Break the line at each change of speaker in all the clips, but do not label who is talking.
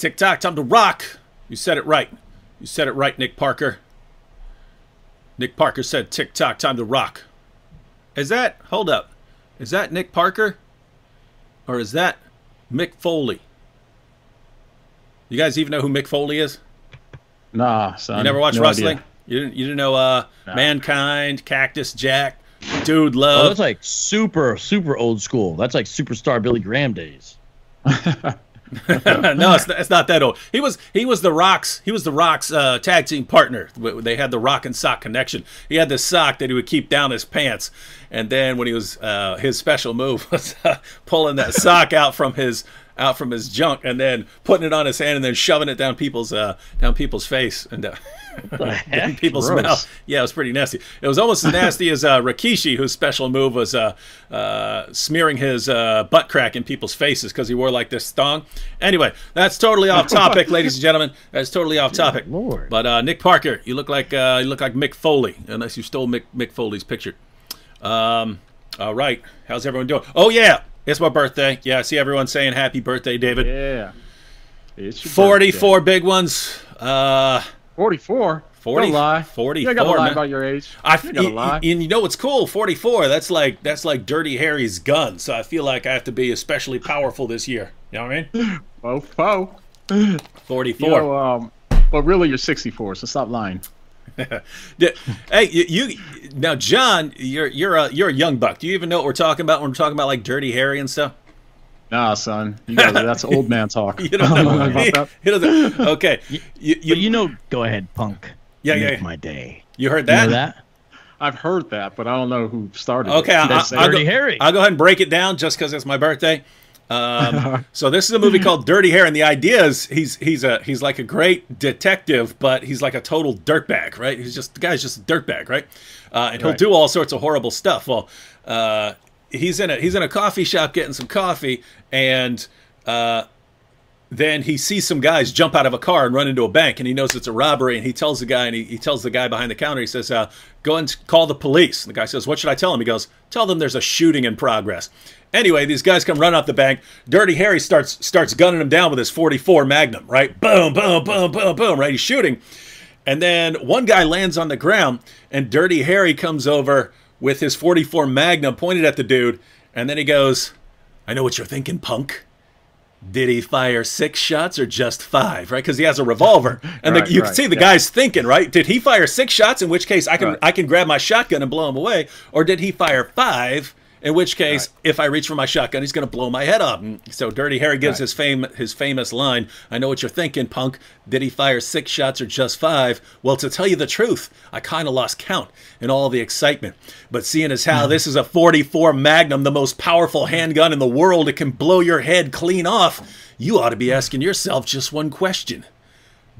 Tick tock, time to rock. You said it right. You said it right, Nick Parker. Nick Parker said tick tock, time to rock. Is that, hold up, is that Nick Parker? Or is that Mick Foley? You guys even know who Mick Foley is?
Nah, son.
You never watched
no
wrestling?
idea.
You didn't, you didn't know uh,
Nah.
Mankind, Cactus Jack, Dude
Oh,
Love?
that's like super, super old school. That's like superstar Billy Graham days.
no, it's not, it's not that old. He was he was the Rocks he was the Rocks uh, tag team partner. They had the Rock and Sock connection. He had this sock that he would keep down his pants, and then when he was uh, his special move was uh, pulling that sock out from his out from his junk and then putting it on his hand and then shoving it down people's uh, down people's face and uh, down people's
Gross.
mouth. Yeah, it was pretty nasty. It was almost as nasty as uh, Rikishi, whose special move was uh, uh, smearing his uh, butt crack in people's faces because he wore like this thong. Anyway, that's totally off topic, ladies and gentlemen. That's totally off topic.
Lord.
But uh, Nick Parker, you look like uh, you look like Mick Foley, unless you stole Mick, Mick Foley's picture. Um, all right, how's everyone doing? Oh yeah, it's my birthday. Yeah, I see everyone saying happy birthday, David.
Yeah. It's your
Forty-four big ones. Uh,
birthday. 44?
40
Don't lie.
44,
You gotta lie
man.
about your age.
I
you gotta lie.
and you know what's cool? Forty four. That's like that's like Dirty Harry's gun. So I feel like I have to be especially powerful this year. You know what I mean?
Oh, fo.
Forty
You know, um, but really, you're 64, so stop lying.
hey, you, you now, Jon, you're you're a you're a young buck. Do you even know what we're talking about when we're talking about like Dirty Harry and stuff?
Nah, son. You guys, that's old man talk.
You don't know
about that.
You don't- okay, you you,
But you know, go ahead, punk.
Yeah,
Make
yeah, yeah.
my day.
you heard
You
that?
know that?
I've heard that, but I don't know who started
Okay,
it.
I-
That's
I-
it.
I'll
Dirty
go-
Harry.
I'll go ahead and break it down just because it's my birthday. Um, so this is a movie called Dirty Harry, and the idea is he's he's a he's like a great detective, but he's like a total dirtbag, right? He's just the guy's just a dirtbag, right? Uh, and he'll
Right.
do all sorts of horrible stuff. Well, uh, he's in a he's in a coffee shop getting some coffee, and uh, then he sees some guys jump out of a car and run into a bank and he knows it's a robbery and he tells the guy and he, he tells the guy behind the counter he says uh, go and call the police. And the guy says what should i tell him? He goes tell them there's a shooting in progress. Anyway these guys come run out the bank. Dirty harry starts starts gunning them down with his 44 magnum right? Boom boom boom boom boom right? He's shooting. And then one guy lands on the ground, and Dirty Harry comes over with his 44 Magnum pointed at the dude, and then he goes, I know what you're thinking, punk. Did he fire six shots or just five? Right? Because he has a revolver, and
Right,
the, you can see the
yeah.
guy's thinking, right? Did he fire six shots? In which case, I can
Right.
I can grab my shotgun and blow him away, or did he fire five? In which case, if I reach for my shotgun, he's going to blow my head off. So Dirty Harry gives
Right.
his fame his famous line, "I know what you're thinking, punk. Did he fire six shots or just five? Well, to tell you the truth, I kind of lost count in all the excitement. But seeing as how this is a 44 Magnum, the most powerful handgun in the world, it can blow your head clean off. You ought to be asking yourself just one question: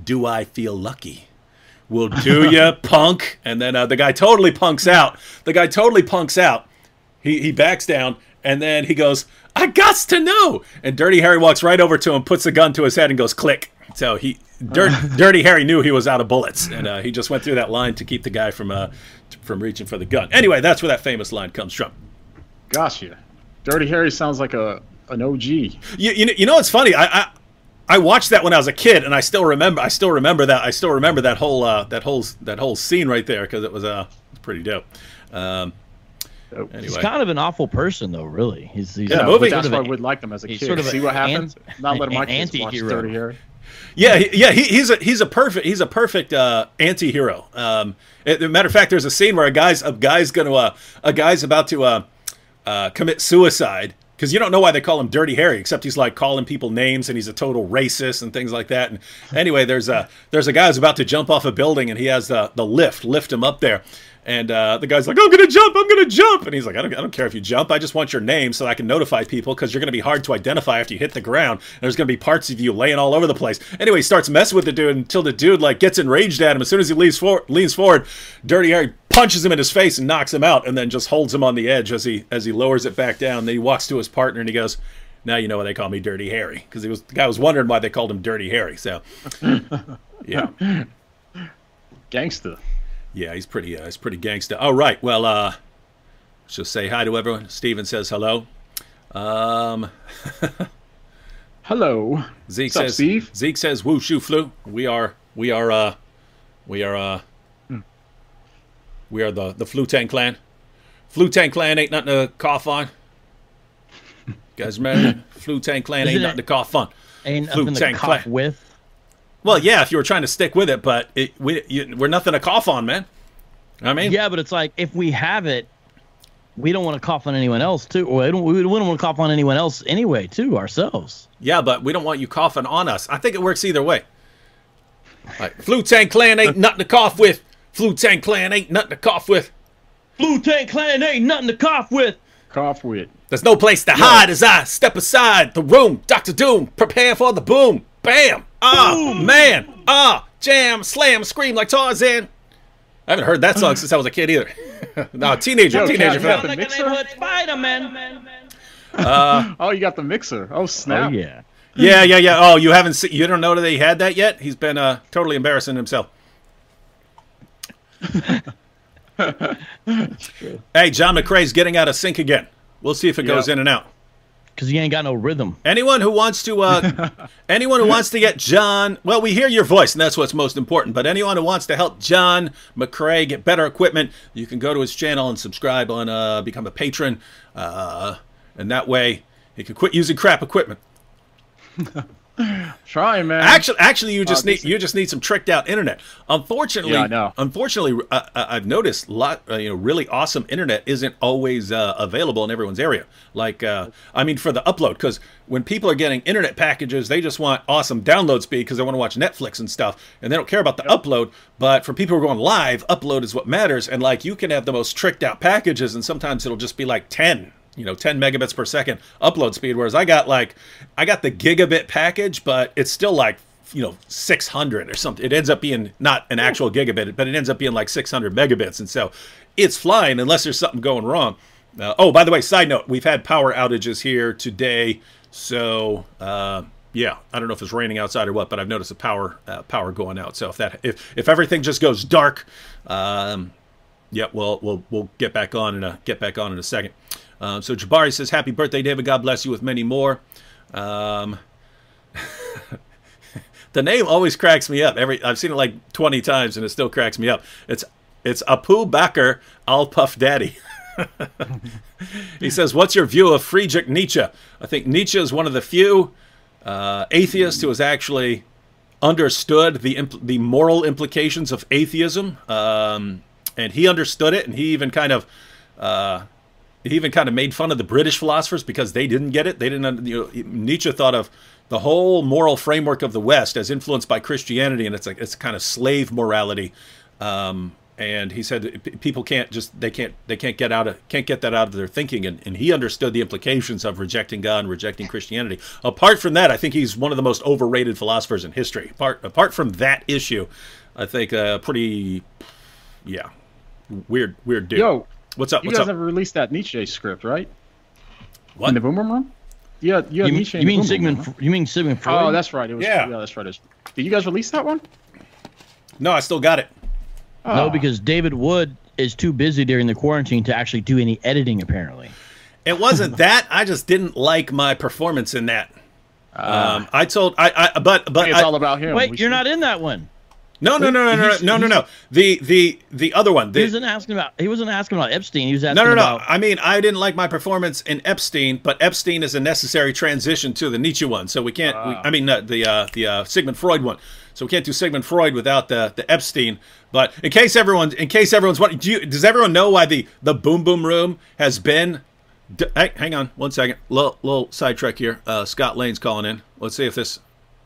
Do I feel lucky?" Well, do ya, punk? And then uh, the guy totally punks out. The guy totally punks out. He he backs down, and then he goes, "I gots to know." And Dirty Harry walks right over to him, puts a gun to his head, and goes, "Click." So he, Dirt, Dirty Harry knew he was out of bullets, and uh, he just went through that line to keep the guy from uh, from reaching for the gun. Anyway, that's where that famous line comes from.
Gosh, yeah, Dirty Harry sounds like a an OG.
You, you, know, you know what's funny? I, I I watched that when I was a kid, and I still remember. I still remember that. I still remember that whole uh, that whole that whole scene right there because it was uh pretty dope. Um,
Oh,
He's kind of an awful person, though. Really, he's, he's
Yeah,
Yeah,
movie.
that's why
of
I
a-
would like them as a
he's
kid.
sort of
See
a
what happens?
ant-
Not letting my kids watch
anti-hero.
Dirty Harry.
yeah, he- yeah, he, he's a he's a perfect he's a perfect uh, anti-hero. Um, as a matter of fact, there's a scene where a guy's a guy's gonna uh, a guy's about to uh, uh, commit suicide because you don't know why they call him Dirty Harry, except he's like calling people names and he's a total racist and things like that. And anyway, there's a there's a guy who's about to jump off a building and he has the the lift lift him up there. And uh, the guy's like, "I'm gonna jump! I'm gonna jump!" And he's like, I don't, "I don't care if you jump. I just want your name so I can notify people because you're gonna be hard to identify after you hit the ground. And there's gonna be parts of you laying all over the place." Anyway, he starts messing with the dude until the dude like gets enraged at him. As soon as he leans forward, leans forward, Dirty Harry punches him in his face and knocks him out, and then just holds him on the edge as he as he lowers it back down. Then he walks to his partner and he goes, "Now you know why they call me Dirty Harry because he was the guy was wondering why they called him Dirty Harry." So, yeah.
Gangster.
Yeah, he's pretty. Uh, he's pretty gangsta. All right. Well, uh, just say hi to everyone. Steven says hello. Um,
Hello.
Zeke
What's up,
says
Steve?
Zeke says woo shoo flu. We are we are uh we are uh
Hmm.
we are the the Flu Tang clan. Flu Tang clan ain't nothing to cough on. guys remember? Flu Tang clan ain't nothing to cough on.
Ain't
Flu
nothing to
tank
cough
clan.
with.
Well, yeah, if you were trying to stick with it, but it, we you, we're nothing to cough on, man. I mean,
Yeah, but it's like if we have it, we don't want to cough on anyone else too. Or we don't, we don't want to cough on anyone else anyway, too, ourselves.
Yeah, but we don't want you coughing on us. I think it works either way. Like, Flu Tang Clan ain't nothing to cough with. Flu Tang Clan ain't nothing to cough with.
Flu Tang Clan ain't nothing to cough with.
Cough with.
There's no place to hide as I step aside the room. Doctor Doom, prepare for the boom. Bam! Ah, man! Ah, jam, slam, scream like Tarzan. I haven't heard that song since I was a kid either. no, teenager,
Yo,
teenager
Cat, you got the mixer?
neighborhood Spider-Man.
Oh, you got the mixer. Oh, snap.
Oh, yeah.
Yeah, yeah, yeah. Oh, you haven't seen, you don't know that he had that yet? He's been uh, totally embarrassing himself. hey, Jon McCray's getting out of sync again. We'll see if it goes in and out.
Because he ain't got no rhythm.
Anyone who wants to, uh, anyone who wants to get Jon, well, we hear your voice, and that's what's most important. But anyone who wants to help Jon McCray get better equipment, you can go to his channel and subscribe on, uh, become a patron, uh, and that way he can quit using crap equipment.
Trying, man.
Actually, actually, you just
Uh,
need you just need some tricked out internet. Unfortunately,
Yeah, I know.
unfortunately, uh, uh, I've noticed lot uh, you know really awesome internet isn't always uh, available in everyone's area. Like, uh, I mean, for the upload, because when people are getting internet packages, they just want awesome download speed because they want to watch Netflix and stuff, and they don't care about the upload. But for people who are going live, upload is what matters. And like, you can have the most tricked out packages, and sometimes it'll just be like ten you know 10 megabits per second upload speed whereas i got like i got the gigabit package but it's still like you know 600 or something. It ends up being not an actual gigabit but it ends up being like 600 megabits and so it's flying unless there's something going wrong. Uh, oh by the way side note we've had power outages here today so uh, yeah i don't know if it's raining outside or what but i've noticed the power uh, power going out so if that if if everything just goes dark um, yeah, well, we'll we'll get back on and get back on in a second. Um, so Jabari says, "Happy birthday, David. God bless you with many more." Um, the name always cracks me up. Every I've seen it like twenty times, and it still cracks me up. It's it's Abu Bakr Al Puff Daddy. he says, "What's your view of Friedrich Nietzsche?" I think Nietzsche is one of the few uh, atheists who has actually understood the the moral implications of atheism, um, and he understood it, and he even kind of uh, he even kind of made fun of the British philosophers because they didn't get it. They didn't. You know, Nietzsche thought of the whole moral framework of the West as influenced by Christianity, and it's like it's kind of slave morality. Um, and he said people can't just they can't they can't get out of can't get that out of their thinking and, and he understood the implications of rejecting god and rejecting christianity apart from that i think he's one of the most overrated philosophers in history apart apart from that issue i think uh pretty yeah weird weird dude
Yo,
what's up
you
what's
guys
up
ever released that Nietzsche script, right?
what
In the Boom Boom Room? Yeah, you, had
You, mean-
Nietzsche
you mean
Boom Boom
Sigmund?
Room,
You mean Sigmund? Freud?
Oh, that's right. It was,
Yeah.
yeah. that's right. It was, did you guys release that one?
no i still got it
no,
Oh.
because David Wood is too busy during the quarantine to actually do any editing. Apparently,
it wasn't that i just didn't like my performance in that um i told i i but but
it's
I,
all about him.
wait,
We
you're
should-
not in that one.
No no no no no no no no the the the other one
He wasn't asking about. He wasn't asking about Epstein. He was asking
No, no, no.
about.
I mean, I didn't like my performance in Epstein, but Epstein is a necessary transition to the Nietzsche one. So we can't. we, I mean, uh, the uh, the uh, Sigmund Freud one. So we can't do Sigmund Freud without the the Epstein. But in case everyone, in case everyone's wondering, do you, does everyone know why the the Boom Boom Room has been? D- hey, hang on one second. Little, little sidetrack here. Uh, Scott Lane's calling in. Let's see if this.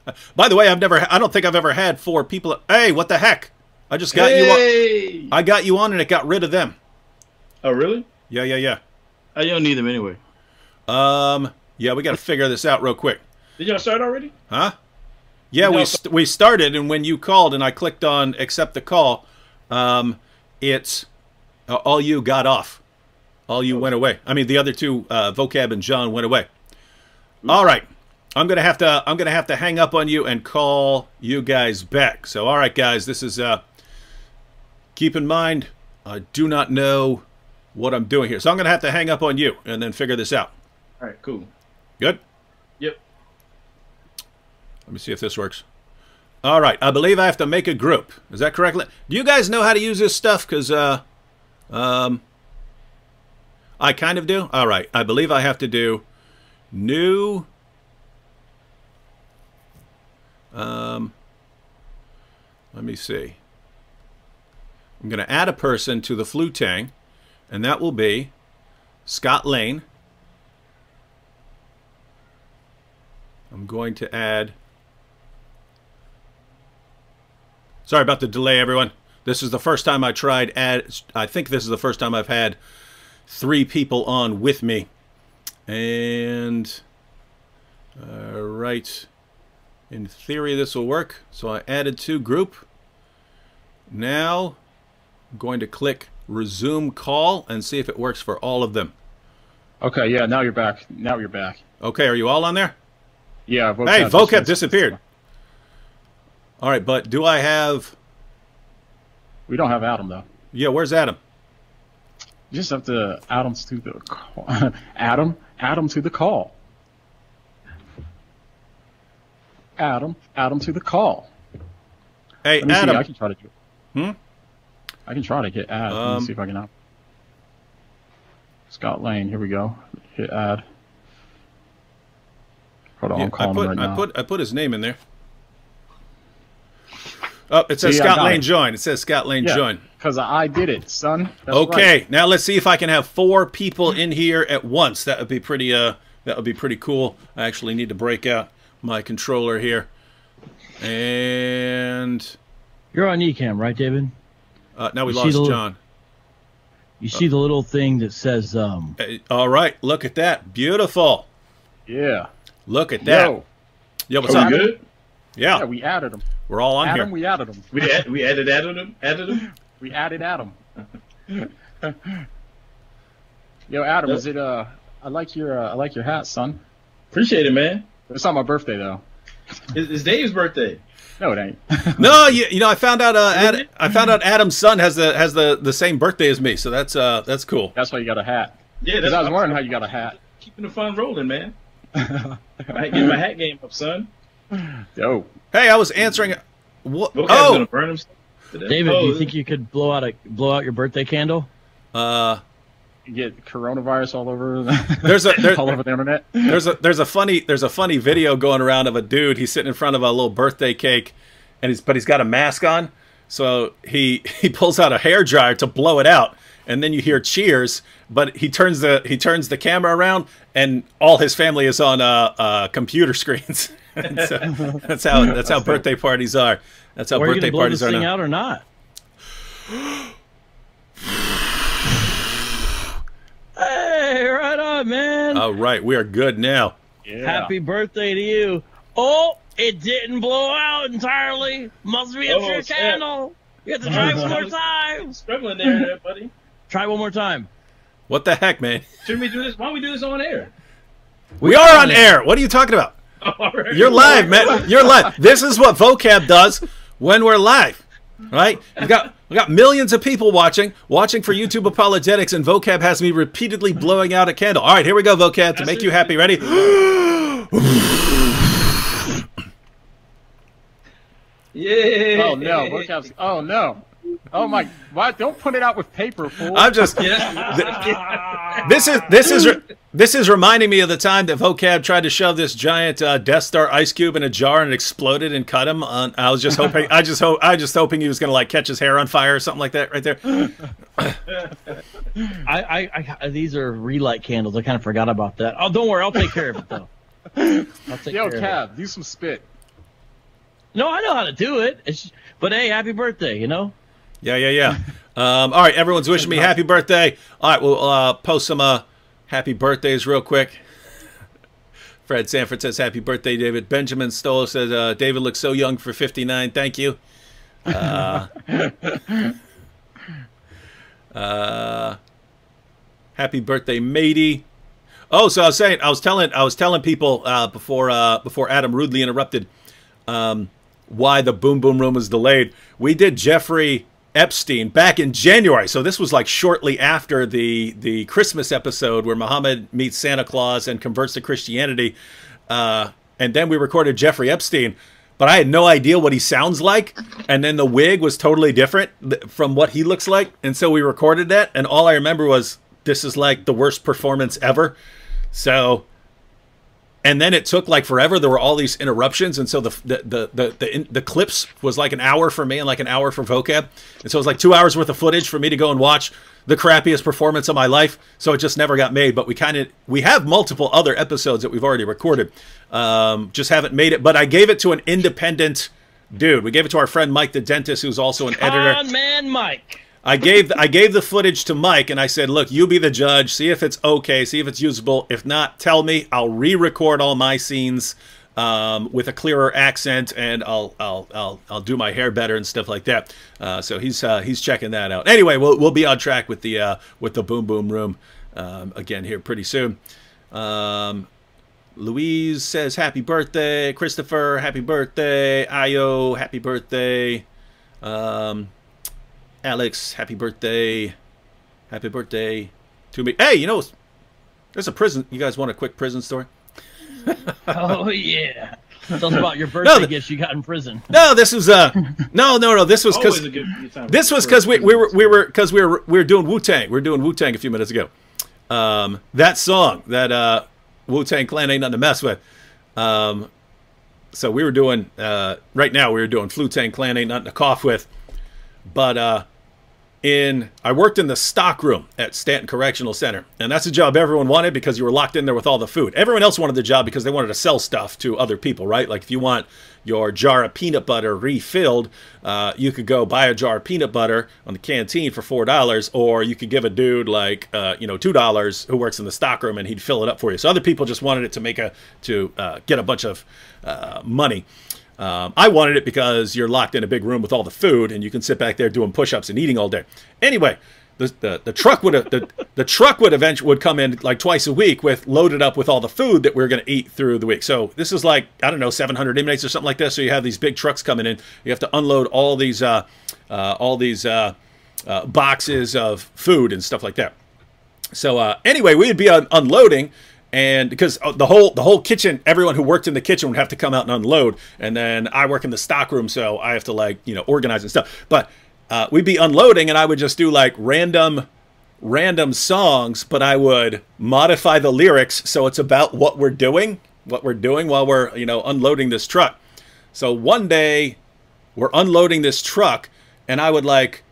by the way, I've never. I don't think I've ever had four people. Hey, what the heck? I just got you. On, I got you on, and it got rid of them.
Oh, really?
Yeah, yeah, yeah.
I don't need them anyway.
Um, yeah, we got to figure this out real quick,
Did y'all start already?
huh? Yeah, we st- we started, and when you called and I clicked on accept the call, um, it's uh, all you got off, all you went away. I mean, the other two, uh, vocab and Jon went away. All right, I'm gonna have to I'm gonna have to hang up on you and call you guys back. So, all right, guys, this is uh, keep in mind, I do not know what I'm doing here, so I'm gonna have to hang up on you and then figure this out.
All right, cool.
Good.
Yep.
Let me see if this works. All right, I believe I have to make a group. Is that correct? Do you guys know how to use this stuff? Because uh, um, I kind of do. All right, I believe I have to do new. Um, let me see. I'm going to add a person to the flu tang, and that will be Scott Lane. I'm going to add. Sorry about the delay, everyone. This is the first time I tried add. I think this is the first time I've had three people on with me. And uh, right, in theory this will work. So I added to group. Now I'm going to click resume call and see if it works for all of them.
Okay, yeah, now you're back. Now you're back.
Okay, are you all on there?
Yeah. Vocab
Hey,
just
vocab
went-
disappeared. All right, but do I have?
We don't have Adam though.
Yeah, where's Adam?
You just have to Adams to the call. Adam, Adam to the call. Adam, Adam to the call.
Hey,
Let me see.
Adam.
I can try to do it.
Hmm?
I can try to get add. Let
Um,
me see if I can. Add. Scott Lane. Here we go. Hit add. Hold on,
Yeah, I put
right
I
now.
put I put his name in there. Oh, it says
See,
Scott Lane
it.
join. It says Scott Lane
yeah,
join.
Because I did it, son. That's
Okay,
right.
now let's see if I can have four people in here at once. That would be pretty. Uh, that would be pretty cool. I actually need to break out my controller here, and
You're on Ecamm, right, David?
uh, now we
You
lost
the-
Jon.
You see the little thing that says, um,
Uh, All right, look at that, beautiful.
Yeah.
Look at that.
Yo.
Yo, what's
Are
up?
good?
Yeah,
Yeah, we added him.
we're all on
Adam,
here.
we added him.
We add, we added added him added him.
We added Adam. Yo, Adam,
Yep.
is it uh? I like your uh, I like your hat, son.
Appreciate it, man.
It's not my birthday though.
It's, it's Dave's birthday.
No, it ain't.
No, you, you know, I found out. Uh, Ad. I found out Adam's son has the has the the same birthday as me, so that's uh that's cool.
That's why you got a hat.
Yeah,
Because
that's
I was wondering how you got a hat.
keeping the fun rolling, man. I get my hat game up, son.
Yo,
Hey, I was answering. What?
Vocab's
Oh,
gonna burn himself. today.
David,
oh,
do you think you could blow out a blow out your birthday candle?
uh,
you get coronavirus all over.
There's a- there-
all over the internet.
there's a there's a funny there's a funny video going around of a dude. He's sitting in front of a little birthday cake, and he's but he's got a mask on. So he he pulls out a hair dryer to blow it out, and then you hear cheers. But he turns the he turns the camera around, and all his family is on uh, uh computer screens. And so that's how that's how birthday parties are. That's how
Or are you
birthday
gonna blow
parties
this
are
thing
now.
out or not? Hey, right on, man.
All right, we are good now.
Yeah.
Happy birthday to you. Oh, it didn't blow out entirely. Must be a
Oh,
true
snap.
candle. You have to try one more time.
struggling there, there, buddy.
Try one more time.
What the heck, man?
Shouldn't we do this? Why don't we do this on air?
We are on air. What are you talking about?
All right.
You're live, man. You're live. This is what vocab does when we're live, right? We got we got millions of people watching, watching for YouTube apologetics, and vocab has me repeatedly blowing out a candle. All right, here we go, vocab, to make you happy. Ready?
Yeah.
Oh no, vocab's. Oh no. Oh my! What? Don't put it out with paper, fool.
I'm just
Yeah.
this is this is this is reminding me of the time that vocab tried to shove this giant uh, Death Star ice cube in a jar and it exploded and cut him. On, I was just hoping, I just hope, I just hoping he was gonna like catch his hair on fire or something like that, right there.
I, I, I these are relight candles. I kind of forgot about that. Oh, don't worry, I'll take care of it though. I'll take
Yo,
care of it.
Do some spit.
No, I know how to do it. It's, but hey, happy birthday! You know.
Yeah, yeah, yeah. Um, all right, everyone's wishing me happy birthday. All right, we'll uh, post some uh, happy birthdays real quick. Fred Sanford says happy birthday, David. Benjamin Stoller says uh, David looks so young for 59. Thank you. Uh, uh, happy birthday, matey. Oh, so I was saying, I was telling, I was telling people uh, before uh, before Adam rudely interrupted um, why the Boom Boom Room was delayed. We did Jeffrey Epstein back in January, so this was like shortly after the the Christmas episode where Muhammad meets Santa Claus and converts to Christianity. Uh, and then we recorded Jeffrey Epstein, but I had no idea what he sounds like, and then the wig was totally different from what he looks like, and so we recorded that, and all I remember was this is like the worst performance ever. So and then it took like forever. There were all these interruptions, and so the the the the the, the, clips was like an hour for me and like an hour for vocab, and so it was like two hours worth of footage for me to go and watch the crappiest performance of my life. So it just never got made. But we kind of we have multiple other episodes that we've already recorded, um, just haven't made it. But I gave it to an independent dude. We gave it to our friend Mike the dentist, who's also an editor.
Man, Mike.
I gave I gave the footage to Mike and I said, "Look, you be the judge. See if it's okay. See if it's usable. If not, tell me. I'll re-record all my scenes um, with a clearer accent, and I'll I'll I'll I'll do my hair better and stuff like that." Uh, so he's uh, he's checking that out. Anyway, we'll we'll be on track with the uh, with the Boom Boom Room um, again here pretty soon. Um, Louise says happy birthday, Christopher. Happy birthday, Ayo. Happy birthday. Um, Alex, happy birthday. Happy birthday to me. Hey, you know, there's a prison. You guys want a quick prison story?
oh, yeah. Tell us about your birthday no, gifts you got in prison.
No, this was uh no no no this was because this was because we, we were we were because we were we were doing Wu Tang. We are doing Wu Tang a few minutes ago. Um, that song that uh, Wu Tang Clan ain't nothing to mess with. Um, so we were doing uh, right now we were doing Flu Tang Clan ain't nothing to cough with, but uh, in I worked in the stock room at Stanton Correctional Center, and that's a job everyone wanted because you were locked in there with all the food. Everyone else wanted the job because they wanted to sell stuff to other people, right? Like if you want your jar of peanut butter refilled, uh, you could go buy a jar of peanut butter on the canteen for four dollars, or you could give a dude like uh, you know two dollars who works in the stock room and he'd fill it up for you. So other people just wanted it to make a to uh, get a bunch of uh, money. Um, I wanted it because you're locked in a big room with all the food, and you can sit back there doing push-ups and eating all day. Anyway, the the, the truck would the, the truck would eventually would come in like twice a week with loaded up with all the food that we are going to eat through the week. So this is like I don't know 700 inmates or something like this. So you have these big trucks coming in. You have to unload all these uh, uh, all these uh, uh boxes of food and stuff like that. So uh, anyway, we would be un- unloading and because uh, the whole the whole kitchen everyone who worked in the kitchen would have to come out and unload. And then i work in the stock room so i have to like you know organize and stuff. But uh, we'd be unloading and i would just do like random random songs but i would modify the lyrics so it's about what we're doing what we're doing while we're you know unloading this truck. So one day we're unloading this truck and i would like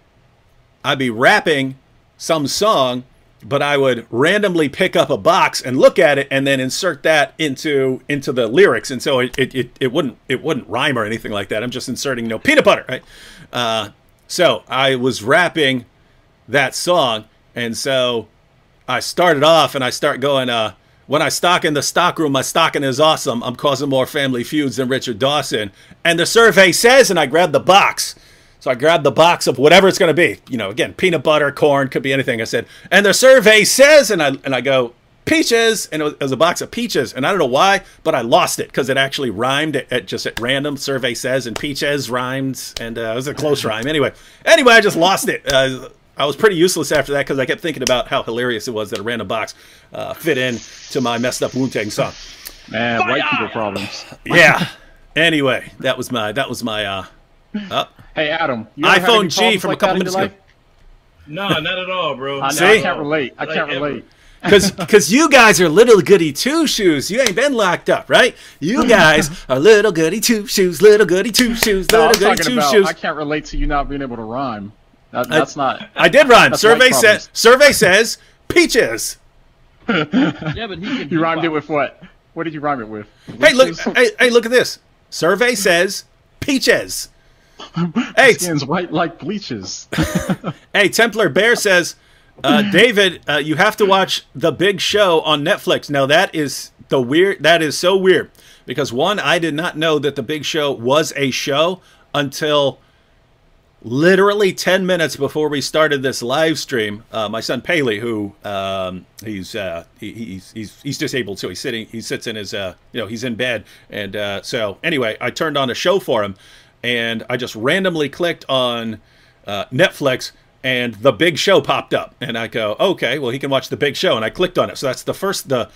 i'd be rapping some song but I would randomly pick up a box and look at it and then insert that into into the lyrics. And so it it, it, wouldn't it wouldn't rhyme or anything like that. I'm just inserting know peanut butter, right? Uh, so I was rapping that song, and so I started off and I start going. Uh, when I stock in the stock room, my stocking is awesome. I'm causing more family feuds than Richard Dawson. And the survey says, and I grab the box so I grabbed the box of whatever it's going to be. You know, again, peanut butter, corn, could be anything. I said, and the survey says, and I and I go peaches, and it was, it was a box of peaches, and I don't know why, but I lost it because it actually rhymed at, at, just at random. Survey says, and peaches rhymes, and uh, it was a close rhyme. Anyway, anyway, I just lost it. Uh, I was pretty useless after that because I kept thinking about how hilarious it was that a random box uh, fit in to my messed up Wu Tang song.
Man, white people problems.
yeah. Anyway, that was my that was my uh, uh
Hey, Adam.
iPhone G from like a couple minutes ago.
No, not at all, bro.
I, See? I can't relate. I can't relate.
Because because you guys are little goody two shoes. You ain't been locked up, right? You guys are little goody two shoes, little goody two shoes, little no, goody two
about,
shoes.
I can't relate to you not being able to rhyme. That, that's
I,
not.
I did rhyme. Survey says. Survey says peaches.
yeah, but he
You rhymed it with what? What did you rhyme it with?
Hey, look! hey, hey, look at this. Survey says peaches.
hey, skin's white like bleaches.
hey, Templar Bear says, uh, David, uh, you have to watch The Big Show on Netflix. Now that is the weird. That is so weird because one, I did not know that The Big Show was a show until literally 10 minutes before we started this live stream uh, my son Paley who um, he's, uh, he, he's he's he's disabled so he's sitting he sits in his uh, you know he's in bed and uh, so anyway I turned on a show for him and I just randomly clicked on uh, Netflix and the big show popped up and I go, okay, well he can watch the big show and I clicked on it. So that's the first the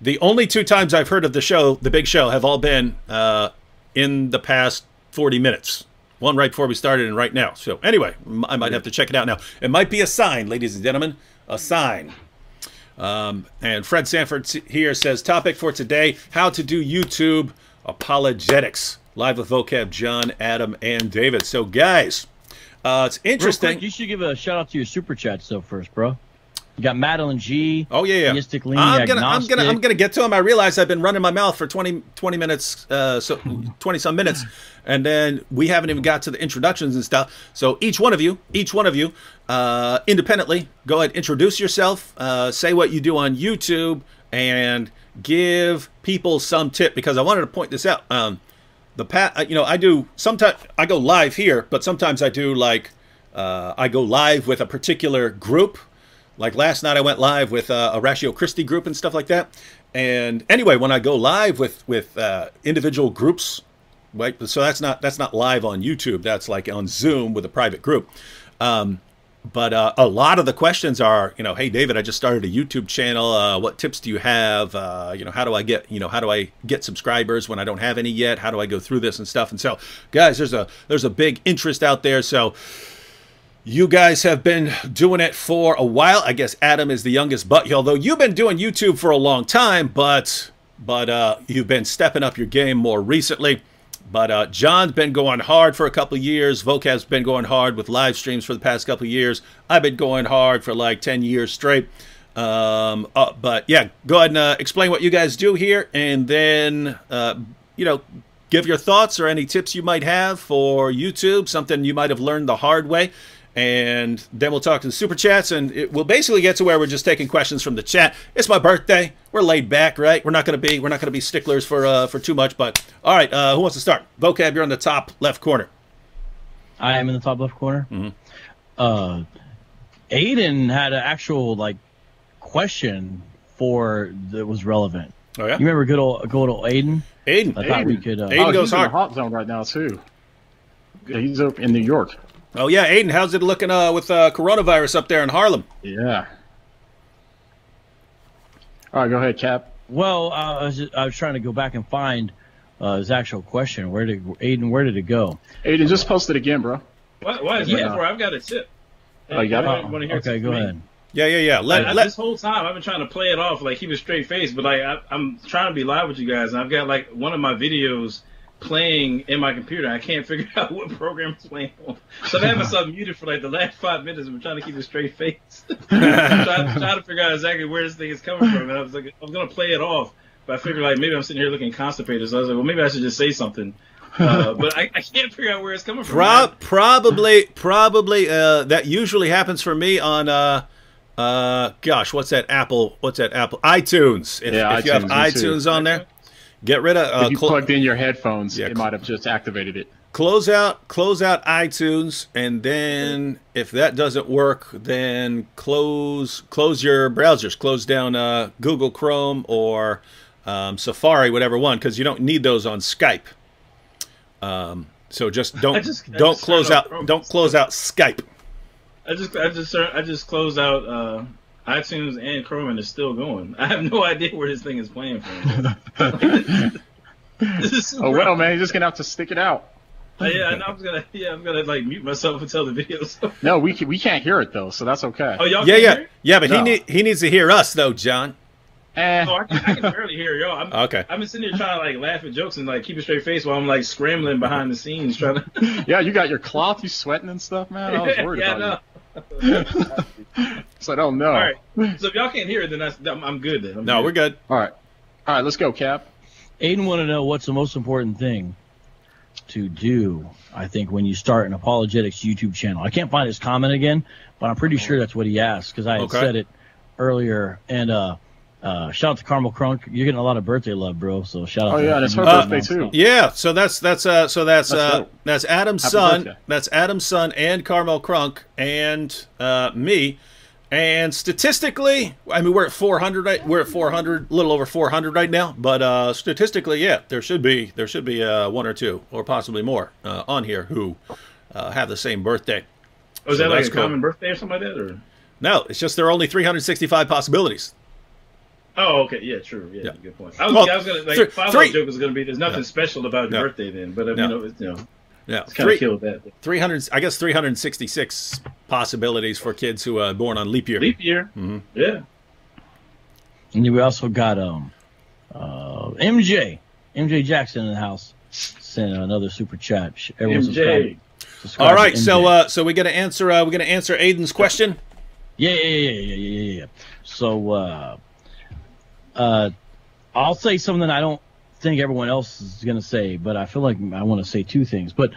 The only two times I've heard of the show, the big show, have all been uh, in the past 40 minutes. One right before we started and right now. So, anyway, i might have to check it out now. It might be a sign, ladies and gentlemen, a sign. Um, and Fred Sanford here says topic for today how to do YouTube apologetics. Live with vocab, John, Adam, and David. So, guys, uh, it's interesting.
quick, you should give a shout out to your super chats though first, bro. You got Madeline G.
Oh yeah, yeah.
Theistic leaning,
I'm gonna, I'm gonna, I'm gonna get to him. I realize I've been running my mouth for 20, 20 minutes, uh, so twenty some minutes, and then we haven't even got to the introductions and stuff. So each one of you, each one of you, uh, independently, go ahead, introduce yourself, uh, say what you do on YouTube, and give people some tip because I wanted to point this out. Um, the pat, you know, I do sometimes I go live here, but sometimes I do like uh, I go live with a particular group. Like last night, I went live with uh, a Ratio Christi group and stuff like that. And anyway, when I go live with with uh, individual groups, right? So that's not that's not live on YouTube. That's like on Zoom with a private group. Um, but uh, a lot of the questions are, you know, hey David, I just started a YouTube channel. Uh, what tips do you have? Uh, you know, how do I get, you know, how do I get subscribers when I don't have any yet? How do I go through this and stuff? And so, guys, there's a there's a big interest out there. So you guys have been doing it for a while. I guess Adam is the youngest, but although you've been doing YouTube for a long time, but but uh, you've been stepping up your game more recently. But uh, John's been going hard for a couple years. Vocab's been going hard with live streams for the past couple years. I've been going hard for like ten years straight. Um, uh, but yeah, go ahead and uh, explain what you guys do here, and then uh, you know give your thoughts or any tips you might have for YouTube, something you might have learned the hard way. And then we'll talk to the super chats, and it, we'll basically get to where we're just taking questions from the chat. It's my birthday. We're laid back, right? We're not gonna be we're not gonna be sticklers for uh, for too much. But all right, uh, who wants to start? Vocab, you're on the top left corner.
I am in the top left corner.
Mm-hmm.
Uh, Aiden had an actual like question for that was relevant.
Oh yeah,
You remember good old good old Aiden?
Aiden.
I thought we could. Uh,
Aiden
oh,
goes
he's in the hot zone right now too. Yeah, he's up in New York.
Oh yeah, Aiden. How's it looking uh, with uh, coronavirus up there in Harlem?
Yeah. All right, go ahead, Cap.
Well, uh, I was just, I was trying to go back and find uh, his actual question. Where did Aiden? Where did it go?
Aiden, just post it again, bro.
Why, why is
Yeah.
that for? I've got a tip.
Oh, you got it?
I wanna hear
okay, go
me.
ahead.
Yeah, yeah, yeah. Let,
I,
let,
this whole time I've been trying to play it off, like keep a straight face, but like I, I'm trying to be live with you guys, and I've got like one of my videos playing in my computer. I can't figure out what program it's playing on, so I've had myself muted for like the last five minutes. I'm trying to keep a straight face, trying, trying to figure out exactly where this thing is coming from. And I was like, I was gonna play it off, but I figured like maybe I'm sitting here looking constipated, so I was like, well, maybe I should just say something. Uh, but I, I can't figure out where it's coming from.
Pro- probably, probably. Uh, that usually happens for me on. Uh, uh, gosh, what's that Apple? What's that Apple? iTunes. If,
Yeah,
if you have
iTunes, too.
iTunes on there, get rid of. Uh,
if you
clo-
plugged in your headphones,
Yeah,
it
cl-
might have just activated it.
close out, close out iTunes, and then if that doesn't work, then close close your browsers. Close down uh, Google Chrome or um, Safari, whatever one, because you don't need those on Skype. Um, so just don't
I just- I
don't
just
close out
Chrome.
don't close out Skype.
I just I just I just closed out uh, iTunes and Chrome and it's still going. I have no idea where this thing is playing from. this is
Oh well, man, you're just gonna have to stick it out.
Uh, yeah, I know I'm gonna yeah I'm gonna like mute myself until the video's. over.
No, we can, we can't hear it though, so that's okay.
Oh y'all
Yeah,
can
yeah,
hear? it?
yeah. But he need, he needs to hear us though, Jon.
Eh,
Oh, I can, I can barely hear y'all. I'm,
Okay.
I've been sitting here trying to like laugh at jokes and like keep a straight face while I'm like scrambling behind the scenes trying to.
yeah, you got your cloth, you sweating and stuff, man. I was worried
yeah,
about
no.
you. So I don't know.
All right. So if y'all can't hear it, then that's I'm, I'm good then. I'm
No,
good.
we're good.
All right, all right, let's go, Cap.
Aiden want to know what's the most important thing to do. I think when you start an apologetics YouTube channel. I can't find his comment again, but I'm pretty sure that's what he asked because I had
Okay.
said it earlier. And uh, uh, shout out to Carmel Crunk. You're getting a lot of birthday love, bro. So shout out.
Oh
to
yeah, and it's her
Uh,
birthday too.
Yeah, so that's that's uh so that's,
That's
uh
dope.
that's Adam's
Happy
son.
birthday.
That's Adam's son and Carmel Crunk and uh me. And statistically, I mean we're at 400 right we're at 400 a little over 400 right now, but uh statistically, yeah, there should be there should be uh one or two or possibly more uh, on here who uh, have the same birthday.
Oh, is
So
that like a
cool.
common birthday or something like that? Or
No, it's just there are only 365 possibilities.
Oh, okay, yeah, true, yeah,
Yeah.
good point. I was,
Well,
I was gonna like
th-
follow
three-
joke was gonna be there's nothing
Yeah.
special about your
Yeah.
birthday then, but I mean,
Yeah.
you know, it's, you know,
Yeah,
it's kind
Three-
of killed that.
300 i guess 366 possibilities for kids who are born on leap year
Leap year,
Mhm.
yeah.
And then we also got um uh MJ MJ Jackson in the house sent another super chat. Sh- Everyone
MJ.
subscribe- subscribe
all
to
so uh so we're gonna answer uh we're gonna answer aiden's question
Yeah, yeah, yeah, yeah, yeah, yeah, yeah. So, uh, uh, I'll say something I don't think everyone else is going to say, but I feel like I want to say two things. But,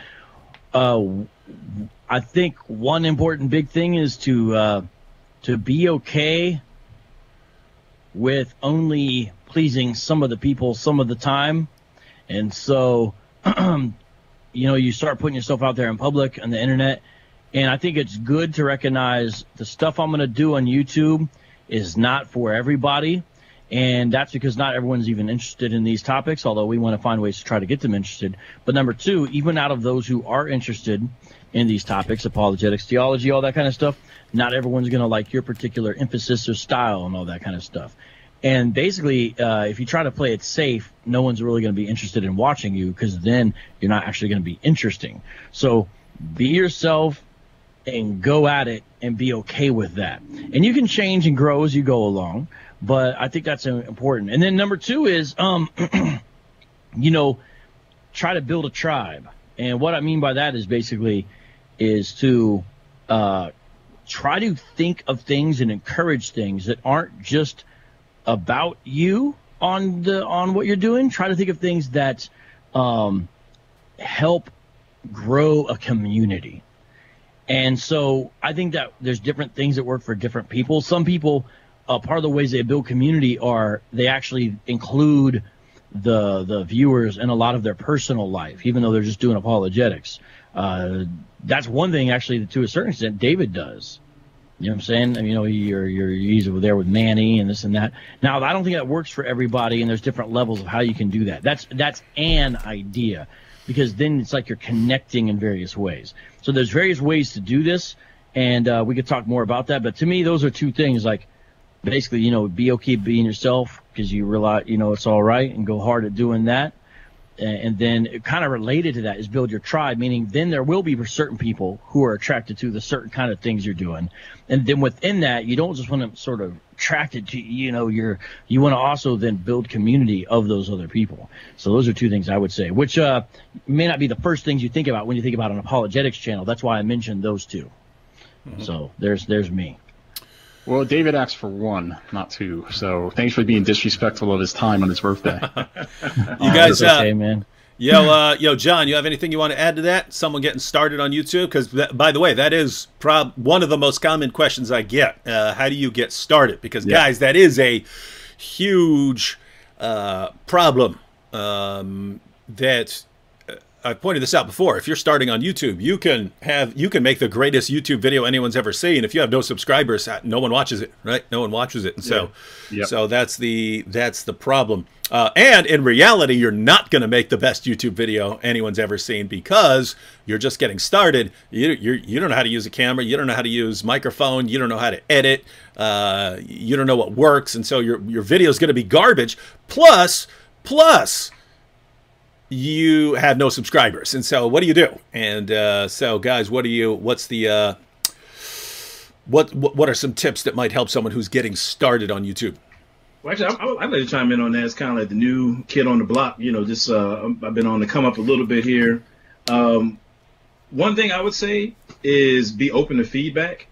uh, I think one important big thing is to, uh, to be okay with only pleasing some of the people some of the time. And so, you know, you start putting yourself out there in public on the internet and I think it's good to recognize the stuff I'm going to do on YouTube is not for everybody. And that's because not everyone's even interested in these topics, although we want to find ways to try to get them interested. But number two, even out of those who are interested in these topics, apologetics, theology, all that kind of stuff, not everyone's going to like your particular emphasis or style and all that kind of stuff. And basically, uh, if you try to play it safe, no one's really going to be interested in watching you because then you're not actually going to be interesting. So be yourself and go at it and be okay with that. And you can change and grow as you go along, but I think that's important. And then number two is, um, you know, try to build a tribe. And what I mean by that is basically is to uh, try to think of things and encourage things that aren't just about you on the on what you're doing. Try to think of things that um, help grow a community. And so I think that there's different things that work for different people. Some people, uh, part of the ways they build community are they actually include the the viewers in a lot of their personal life, even though they're just doing apologetics. Uh, that's one thing actually to a certain extent David does. You know what I'm saying? I mean, you know, you're you're he's over there with Manny and this and that. Now, I don't think that works for everybody, and there's different levels of how you can do that. That's that's an idea, because then it's like you're connecting in various ways. So there's various ways to do this, and uh, we could talk more about that. But to me, those are two things. Like basically, you know, be okay being yourself because you realize you know it's all right, and go hard at doing that. And, then kind of related to that is build your tribe, meaning then there will be certain people who are attracted to the certain kind of things you're doing. And then within that, you don't just want to sort of attracted to, you know, you're, you want to also then build community of those other people. So those are two things I would say, which, uh, may not be the first things you think about when you think about an apologetics channel. That's why I mentioned those 2 So there's, there's me.
Well, David asked for one, not two. So thanks for being disrespectful of his time on his birthday.
You guys,
That's okay,
uh,
man.
yo, uh, yo, Jon, you have anything you want to add to that? Someone getting started on YouTube? Because, by the way, that is prob- one of the most common questions I get. Uh, how do you get started? Because,
Yeah.
guys, that is a huge uh, problem um, that uh, I've pointed this out before. If you're starting on YouTube, you can have you can make the greatest YouTube video anyone's ever seen. If you have no subscribers, uh, no one watches it, right? No one watches it, and so
Yep.
so that's the that's the problem. Uh, and in reality, you're not going to make the best YouTube video anyone's ever seen because you're just getting started. You you're, you don't know how to use a camera. You don't know how to use microphone. You don't know how to edit. Uh, you don't know what works, and so your your video is going to be garbage. Plus plus you have no subscribers. And so what do you do? And uh, so guys, what do you what's the uh, what, what are some tips that might help someone who's getting started on YouTube?
Well, actually, I, I'd like to chime in on that. It's kind of like the new kid on the block. You know, just uh, I've been on the come up a little bit here. Um, one thing I would say is be open to feedback.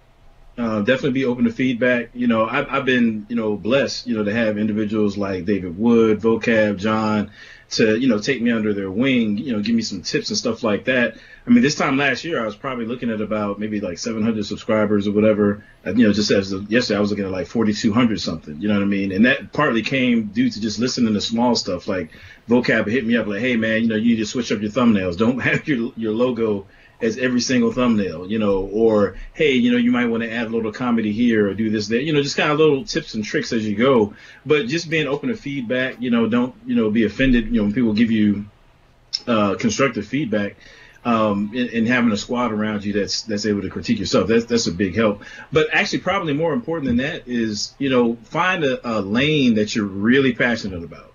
Uh, definitely be open to feedback. You know, I've, I've been, you know, blessed, you know, to have individuals like David Wood, Vocab, Jon, to, you know, take me under their wing, you know, give me some tips and stuff like that. I mean, this time last year, I was probably looking at about maybe like 700 subscribers or whatever. Uh, you know, just as of yesterday, I was looking at like 4,200 something. You know what I mean? And that partly came due to just listening to small stuff like Vocab hit me up like, hey man, you know, you need to switch up your thumbnails. Don't have your your logo as every single thumbnail, you know, or hey, you know, you might want to add a little comedy here or do this there, you know, just kind of little tips and tricks as you go. But just being open to feedback, you know, don't you know be offended, you know, when people give you uh, constructive feedback. um, and, and, having a squad around you that's that's able to critique yourself. That's that's a big help. But actually, probably more important than that is you know find a, a lane that you're really passionate about,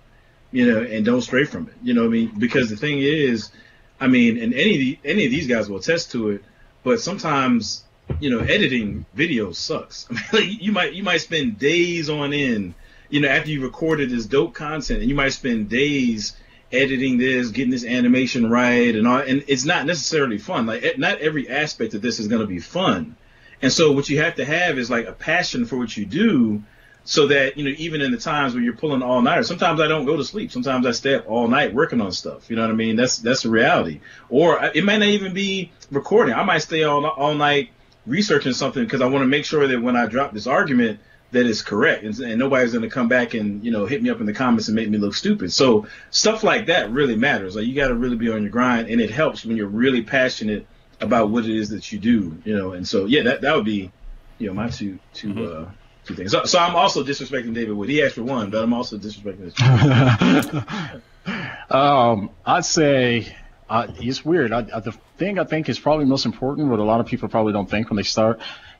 you know, and don't stray from it. You know, what I mean, because the thing is, I mean, and any of the, any of these guys will attest to it. But sometimes you know, editing videos sucks. I mean, like, you might you might spend days on end, you know, after you recorded this dope content, and you might spend days editing this, getting this animation right, and all. And it's not necessarily fun. Like, not every aspect of this is going to be fun. And so, what you have to have is like a passion for what you do, so that you know, even in the times when you're pulling all night, sometimes I don't go to sleep. Sometimes I stay up all night working on stuff. You know what I mean? That's that's the reality. Or it might not even be recording. I might stay all all night researching something because I want to make sure that when I drop this argument that it's correct and, and nobody's going to come back and you know hit me up in the comments and make me look stupid. So stuff like that really matters. Like you got to really be on your grind, and it helps when you're really passionate about what it is that you do. You know, and so yeah, that that would be you know my two 2 mm-hmm. uh, two things. So, so, I'm also disrespecting David Wood. He asked for one, but I'm also disrespecting
this. um, I'd say uh, it's weird. I, I, the thing I think is probably most important, what a lot of people probably don't think when they start,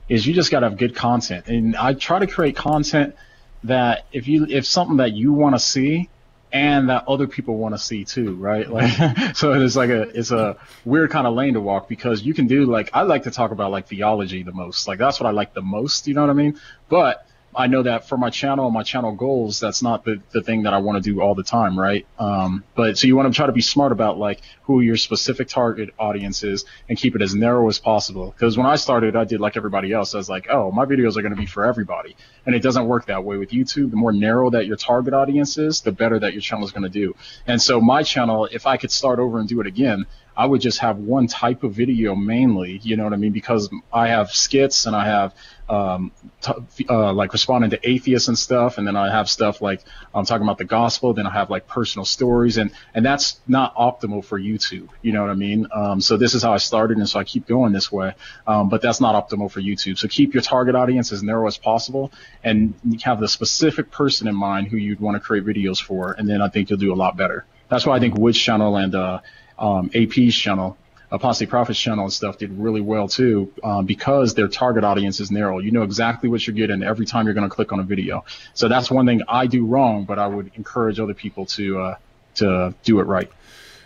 is you just got to have good content. And I try to create content that if you if something that you want to see and that other people want to see too, right? Like, so it's like a it's a weird kind of lane to walk because you can do like I like to talk about like theology the most. Like that's what I like the most. You know what I mean? But I know that for my channel, my channel goals, that's not the, the thing that I want to do all the time, right? Um, but so you want to try to be smart about like who your specific target audience is and keep it as narrow as possible. Because when I started, I did like everybody else. I was like, oh, my videos are going to be for everybody. And it doesn't work that way with YouTube. The more narrow that your target audience is, the better that your channel is going to do. And so my channel, if I could start over and do it again, I would just have one type of video mainly, you know what I mean? Because I have skits and I have um, t- uh, like responding to atheists and stuff, and then I have stuff like I'm talking about the gospel. Then I have like personal stories, and and that's not optimal for YouTube. You know what I mean? Um, so this is how I started, and so I keep going this way. Um, but that's not optimal for YouTube. So keep your target audience as narrow as possible, and have the specific person in mind who you'd want to create videos for, and then I think you'll do a lot better. That's why I think Witch channel and uh, um, AP's channel, Apostate Prophets channel and stuff did really well too um, because their target audience is narrow. You know exactly what you're getting every time you're going to click on a video. So that's one thing I do wrong, but I would encourage other people to uh, to do it right.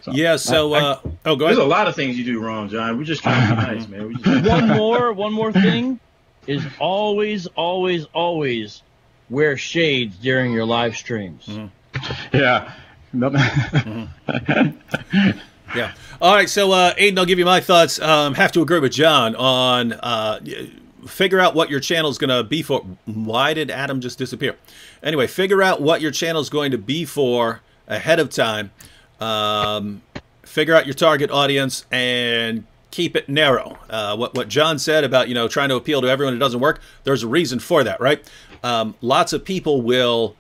So, yeah. So, I, uh, oh, go
ahead. There's a lot of things you do wrong, Jon. We just trying to be nice, man. Just...
one more, one more thing is always, always, always wear shades during your live streams.
Mm-hmm. Yeah. mm-hmm.
Yeah. All right. So, uh, Aiden, I'll give you my thoughts. Um, have to agree with Jon on uh, figure out what your channel is going to be for. Why did Adam just disappear? Anyway, figure out what your channel is going to be for ahead of time. Um, figure out your target audience and keep it narrow. Uh, what what Jon said about you know trying to appeal to everyone, it doesn't work. There's a reason for that, right? Um, lots of people will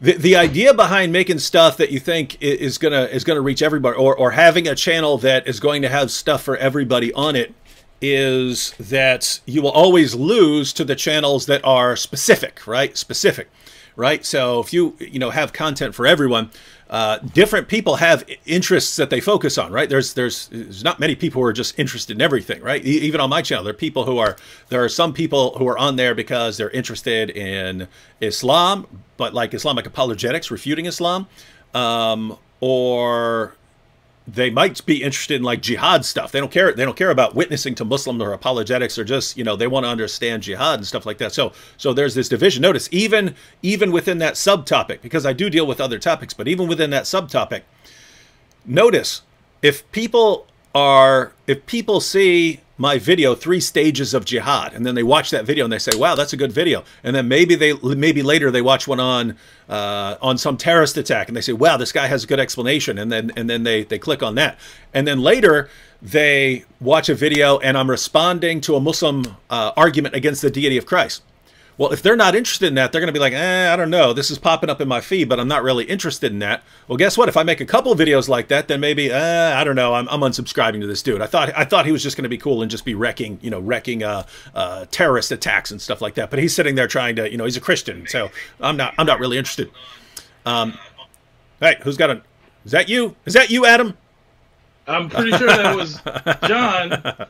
the, the idea behind making stuff that you think is gonna is gonna reach everybody, or or having a channel that is going to have stuff for everybody on it, is that you will always lose to the channels that are specific, right? Specific, right? So if you you know have content for everyone, uh, different people have interests that they focus on, right? There's there's there's not many people who are just interested in everything, right? E- even on my channel, there are people who are there are some people who are on there because they're interested in Islam, but like Islamic apologetics, refuting Islam, um, or they might be interested in like jihad stuff. They don't care. They don't care about witnessing to Muslims or apologetics or just you know they want to understand jihad and stuff like that. So so there's this division. Notice even even within that subtopic because I do deal with other topics, but even within that subtopic, notice if people are if people see my video three stages of jihad. And then they watch that video and they say wow that's a good video. And then maybe they maybe later they watch one on uh, on some terrorist attack and they say wow this guy has a good explanation. And then and then they they click on that. And then later they watch a video and i'm responding to a muslim uh, argument against the deity of christ well, if they're not interested in that, they're going to be like, eh, I don't know. This is popping up in my feed, but I'm not really interested in that. Well, guess what? If I make a couple of videos like that, then maybe, eh, I don't know. I'm, I'm unsubscribing to this dude. I thought I thought he was just going to be cool and just be wrecking, you know, wrecking uh, uh, terrorist attacks and stuff like that. But he's sitting there trying to, you know, he's a Christian, so I'm not I'm not really interested. Um, hey, who's got a? Is that you? Is that you, Adam?
I'm pretty sure that was John.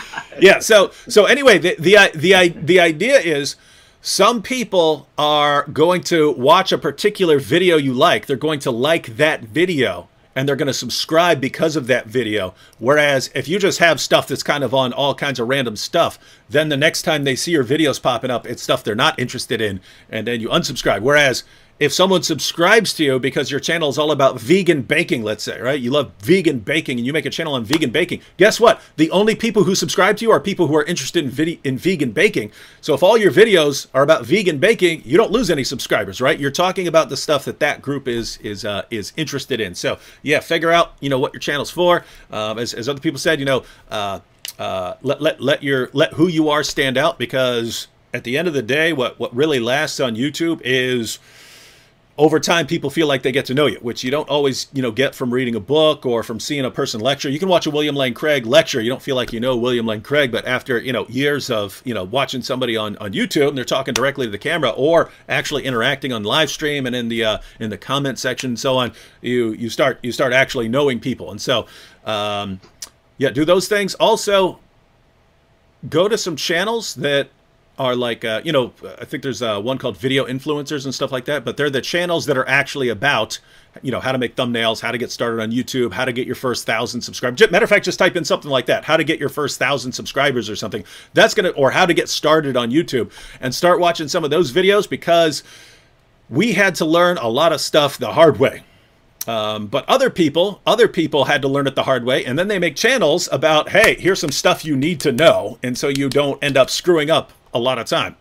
yeah. So so anyway, the the the the idea is some people are going to watch a particular video you like. They're going to like that video and they're going to subscribe because of that video. Whereas if you just have stuff that's kind of on all kinds of random stuff, then the next time they see your videos popping up, it's stuff they're not interested in, and then you unsubscribe. Whereas if someone subscribes to you because your channel is all about vegan baking, let's say, right? You love vegan baking and you make a channel on vegan baking. Guess what? The only people who subscribe to you are people who are interested in, in vegan baking. So if all your videos are about vegan baking, you don't lose any subscribers, right? You're talking about the stuff that that group is is uh, is interested in. So yeah, figure out you know what your channel's for. Um, as, as other people said, you know, uh, uh, let let let your let who you are stand out because at the end of the day, what what really lasts on YouTube is over time people feel like they get to know you which you don't always you know get from reading a book or from seeing a person lecture. You can watch a william lane craig lecture. You don't feel like you know william lane craig but after you know years of you know watching somebody on on youtube and they're talking directly to the camera or actually interacting on live stream and in the uh, in the comment section and so on you you start you start actually knowing people. And so um, yeah do those things. Also go to some channels that are like uh, you know I think there's uh, one called video influencers and stuff like that, but they're the channels that are actually about you know how to make thumbnails, how to get started on YouTube, how to get your first thousand subscribers. Matter of fact, just type in something like that: how to get your first thousand subscribers or something. That's gonna or how to get started on YouTube and start watching some of those videos because we had to learn a lot of stuff the hard way. Um, but other people, other people had to learn it the hard way, and then they make channels about, hey, here's some stuff you need to know, and so you don't end up screwing up a lot of time.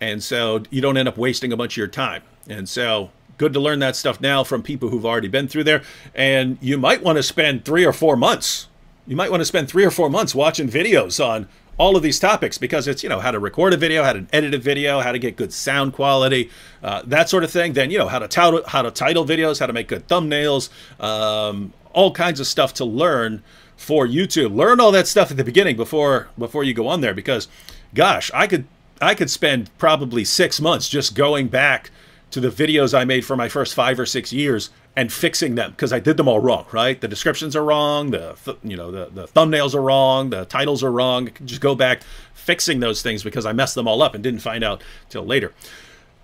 And so you don't end up wasting a bunch of your time. And so good to learn that stuff now from people who've already been through there. And you might want to spend three or four months. You might want to spend three or four months watching videos on all of these topics because it's you know how to record a video, how to edit a video, how to get good sound quality, uh, that sort of thing. Then you know how to title how to title videos, how to make good thumbnails, um, all kinds of stuff to learn for YouTube. Learn all that stuff at the beginning before before you go on there because gosh, I could I could spend probably six months just going back to the videos I made for my first five or six years and fixing them because I did them all wrong. Right, the descriptions are wrong, the th- you know the the thumbnails are wrong, the titles are wrong. just go back fixing those things because I messed them all up and didn't find out till later.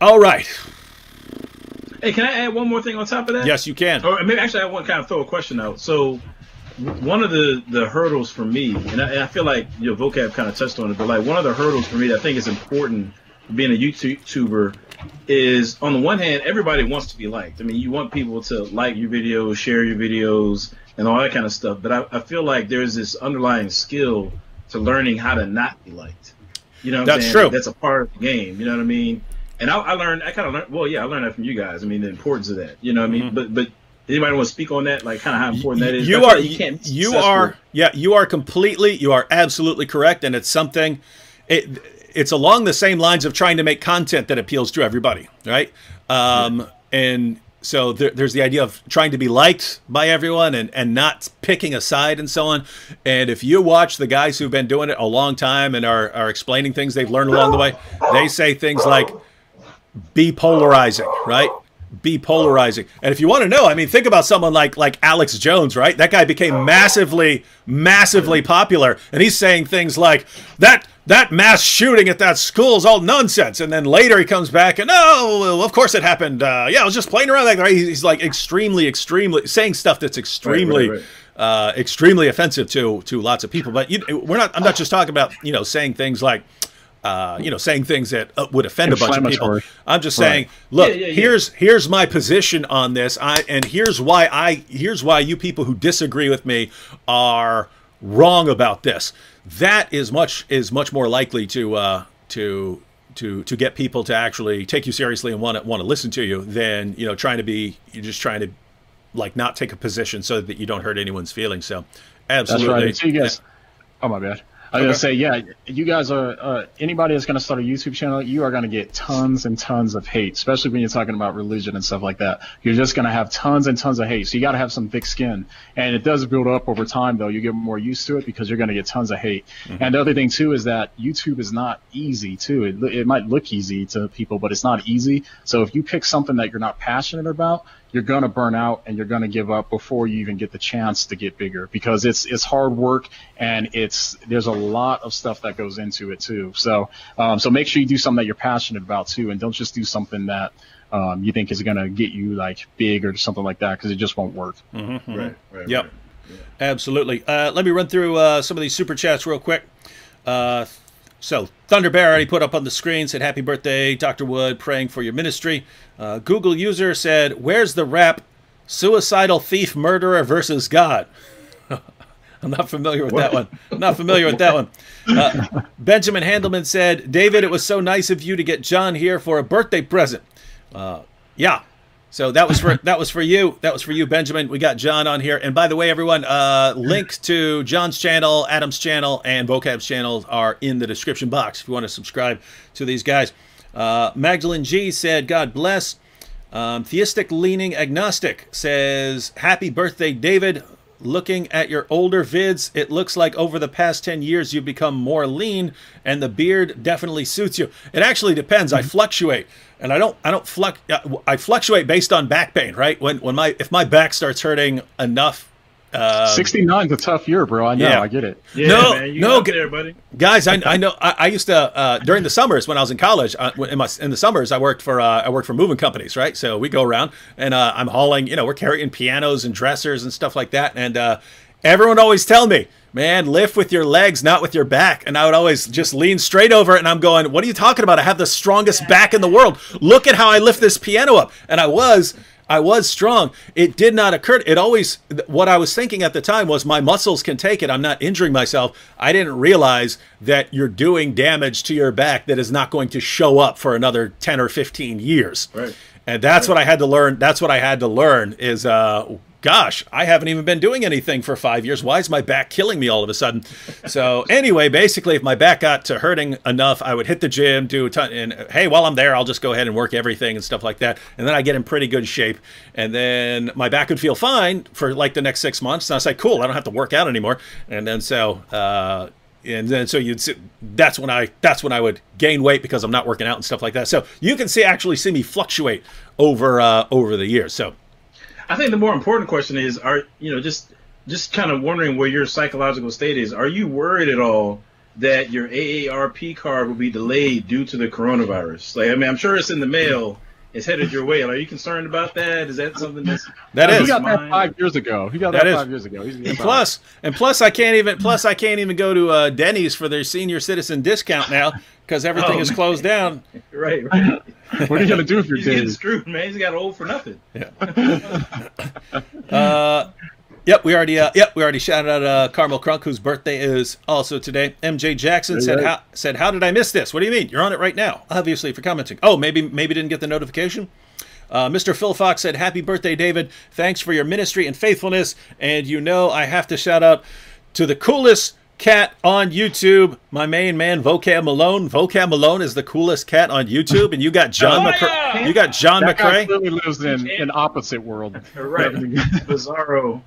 All right.
Hey, can I add one more thing on top of that?
Yes, you can.
Oh, or maybe actually, I want to kind of throw a question out. So one of the the hurdles for me, and I, and I, feel like your vocab kind of touched on it, but like one of the hurdles for me that I think is important being a YouTuber is on the one hand, everybody wants to be liked. I mean, you want people to like your videos, share your videos, and all that kind of stuff. But I, I feel like there's this underlying skill to learning how to not be liked. You know,
that's true.
That's a part of the game. You know what I mean? And I, I learned, I kind of learned. Well, yeah, I learned that from you guys. I mean, the importance of that. You know what I mean? Mm-hmm. But but Anybody want to speak on that? Like, kind of how important that is?
You are. You, can't you are. Yeah, you are completely. You are absolutely correct, and it's something. It it's along the same lines of trying to make content that appeals to everybody, right? Um, yeah. And so there, there's the idea of trying to be liked by everyone and, and not picking a side and so on. And if you watch the guys who've been doing it a long time and are, are explaining things they've learned along the way, they say things like be polarizing, right? Be polarizing. And if you want to know, I mean, think about someone like like Alex Jones, right? That guy became massively, massively popular, and he's saying things like that that mass shooting at that school is all nonsense. And then later he comes back and oh, well, of course it happened. Uh, yeah, I was just playing around like right? He's like extremely, extremely saying stuff that's extremely. Right, right. Uh, extremely offensive to to lots of people, but you, we're not. I'm not just talking about you know saying things like, uh, you know, saying things that uh, would offend a bunch of people. I'm just saying, right. look, yeah, yeah, yeah. here's here's my position on this, I and here's why I here's why you people who disagree with me are wrong about this. That is much is much more likely to uh, to to to get people to actually take you seriously and want to want to listen to you than you know trying to be you're just trying to like not take a position so that you don't hurt anyone's feelings. So absolutely.
That's right. So you guys, oh my bad. I was okay. gonna say, yeah, you guys are uh, anybody that's gonna start a YouTube channel, you are gonna get tons and tons of hate, especially when you're talking about religion and stuff like that. You're just gonna have tons and tons of hate, so you gotta have some thick skin, and it does build up over time. Though you get more used to it because you're gonna get tons of hate. Mm-hmm. And the other thing too is that YouTube is not easy too. It it might look easy to people, but it's not easy. So if you pick something that you're not passionate about, you're going to burn out and you're going to give up before you even get the chance to get bigger because it's it's hard work and it's there's a lot of stuff that goes into it too. So um, so make sure you do something that you're passionate about too, and don't just do something that um, you think is going to get you like big or something like that because it just won't work.
Mm-hmm,
Right. Right.
Yep.
right.
Absolutely. Uh, let me run through uh, some of these super chats real quick. Uh, so, Thunder Bear already put up on the screen, said, Happy birthday, Dr. Wood, praying for your ministry. Uh, Google user said, Where's the rap suicidal thief murderer versus God? I'm not familiar with that one. I'm not familiar with that one. Uh, Benjamin Handelman said, David, it was so nice of you to get Jon here for a birthday present. Uh, yeah. So that was for that was for you. That was for you, Benjamin. We got Jon on here. And by the way, everyone, uh, links to Jon's channel, Adam's channel, and Vocab's channel are in the description box if you want to subscribe to these guys. Uh, Magdalene G said, "God bless." Um, Theistic leaning agnostic says, "Happy birthday, David." Looking at your older vids, it looks like over the past 10 years you've become more lean and the beard definitely suits you. It actually depends. I fluctuate and I don't I don't fluc I fluctuate based on back pain, right? When when my if my back starts hurting enough um,
69 is a tough year, bro. I know.
yeah.
I get it.
Yeah,
No,
man, you
no, get-
there, buddy.
guys I, I know I, I used to uh, during the summers when i was in college uh, in, my, in the summers i worked for uh, i worked for moving companies right so we go around and uh, i'm hauling you know we're carrying pianos and dressers and stuff like that and uh, everyone always tell me man lift with your legs not with your back and i would always just lean straight over it and i'm going what are you talking about i have the strongest back in the world look at how i lift this piano up and i was I was strong. It did not occur. It always, what I was thinking at the time was my muscles can take it. I'm not injuring myself. I didn't realize that you're doing damage to your back that is not going to show up for another 10 or 15 years.
Right.
And that's what I had to learn. That's what I had to learn is, uh, gosh, I haven't even been doing anything for five years. Why is my back killing me all of a sudden? So anyway, basically, if my back got to hurting enough, I would hit the gym, do a ton, and hey, while I'm there, I'll just go ahead and work everything and stuff like that, and then I get in pretty good shape, and then my back would feel fine for like the next six months. And I like, cool, I don't have to work out anymore, and then so. Uh, and then so you'd see, that's when I that's when I would gain weight because I'm not working out and stuff like that. So you can see actually see me fluctuate over uh, over the years. So
I think the more important question is, are you know just just kind of wondering where your psychological state is. Are you worried at all that your AARP card will be delayed due to the coronavirus? Like, I mean, I'm sure it's in the mail. It's headed your way. Are you concerned about that? Is that something that's
That
He
is.
got that five years ago. He got
That
that,
is.
five years ago. He's, he's
And plus, and plus, I can't even plus I can't even go to uh, Denny's for their senior citizen discount now because everything
Oh,
is
man.
closed down.
right? right.
what are you gonna do if you're
He's getting screwed, man. He's got old for nothing.
Uh, yep, we already uh, yep we already shouted out uh, Carmel Crunk, whose birthday is also today. MJ Jackson
Hey,
said
hey.
how said how did I miss this? What do you mean? You're on it right now. Obviously for commenting. Oh, maybe maybe didn't get the notification. Uh, Mr. Phil Fox said, Happy birthday, David. Thanks for your ministry and faithfulness. And you know, I have to shout out to the coolest cat on YouTube, my main man, Vocab Malone. Vocab Malone is the coolest cat on YouTube. And you got Jon
Oh,
McCray.
yeah!
You got Jon
That guy
McCray.
clearly lives in an opposite world.
Right. Bizarro.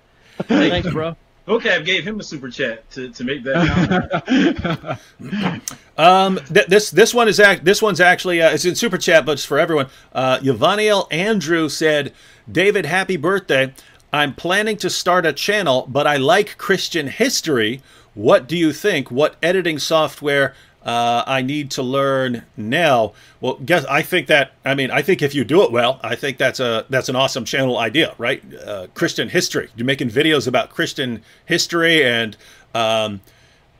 Thanks, bro.
Vocab gave him a super chat to, to make that.
Um, th- this this one is act- this one's actually uh, it's in super chat, but it's for everyone. Uh, Yvaniel Andrew said, "David, happy birthday! I'm planning to start a channel, but I like Christian history. What do you think? What editing software?" Uh, I need to learn now. Well, guess I think that I mean I think if you do it well, I think that's a that's an awesome channel idea, right? Uh, Christian history. You're making videos about Christian history and um,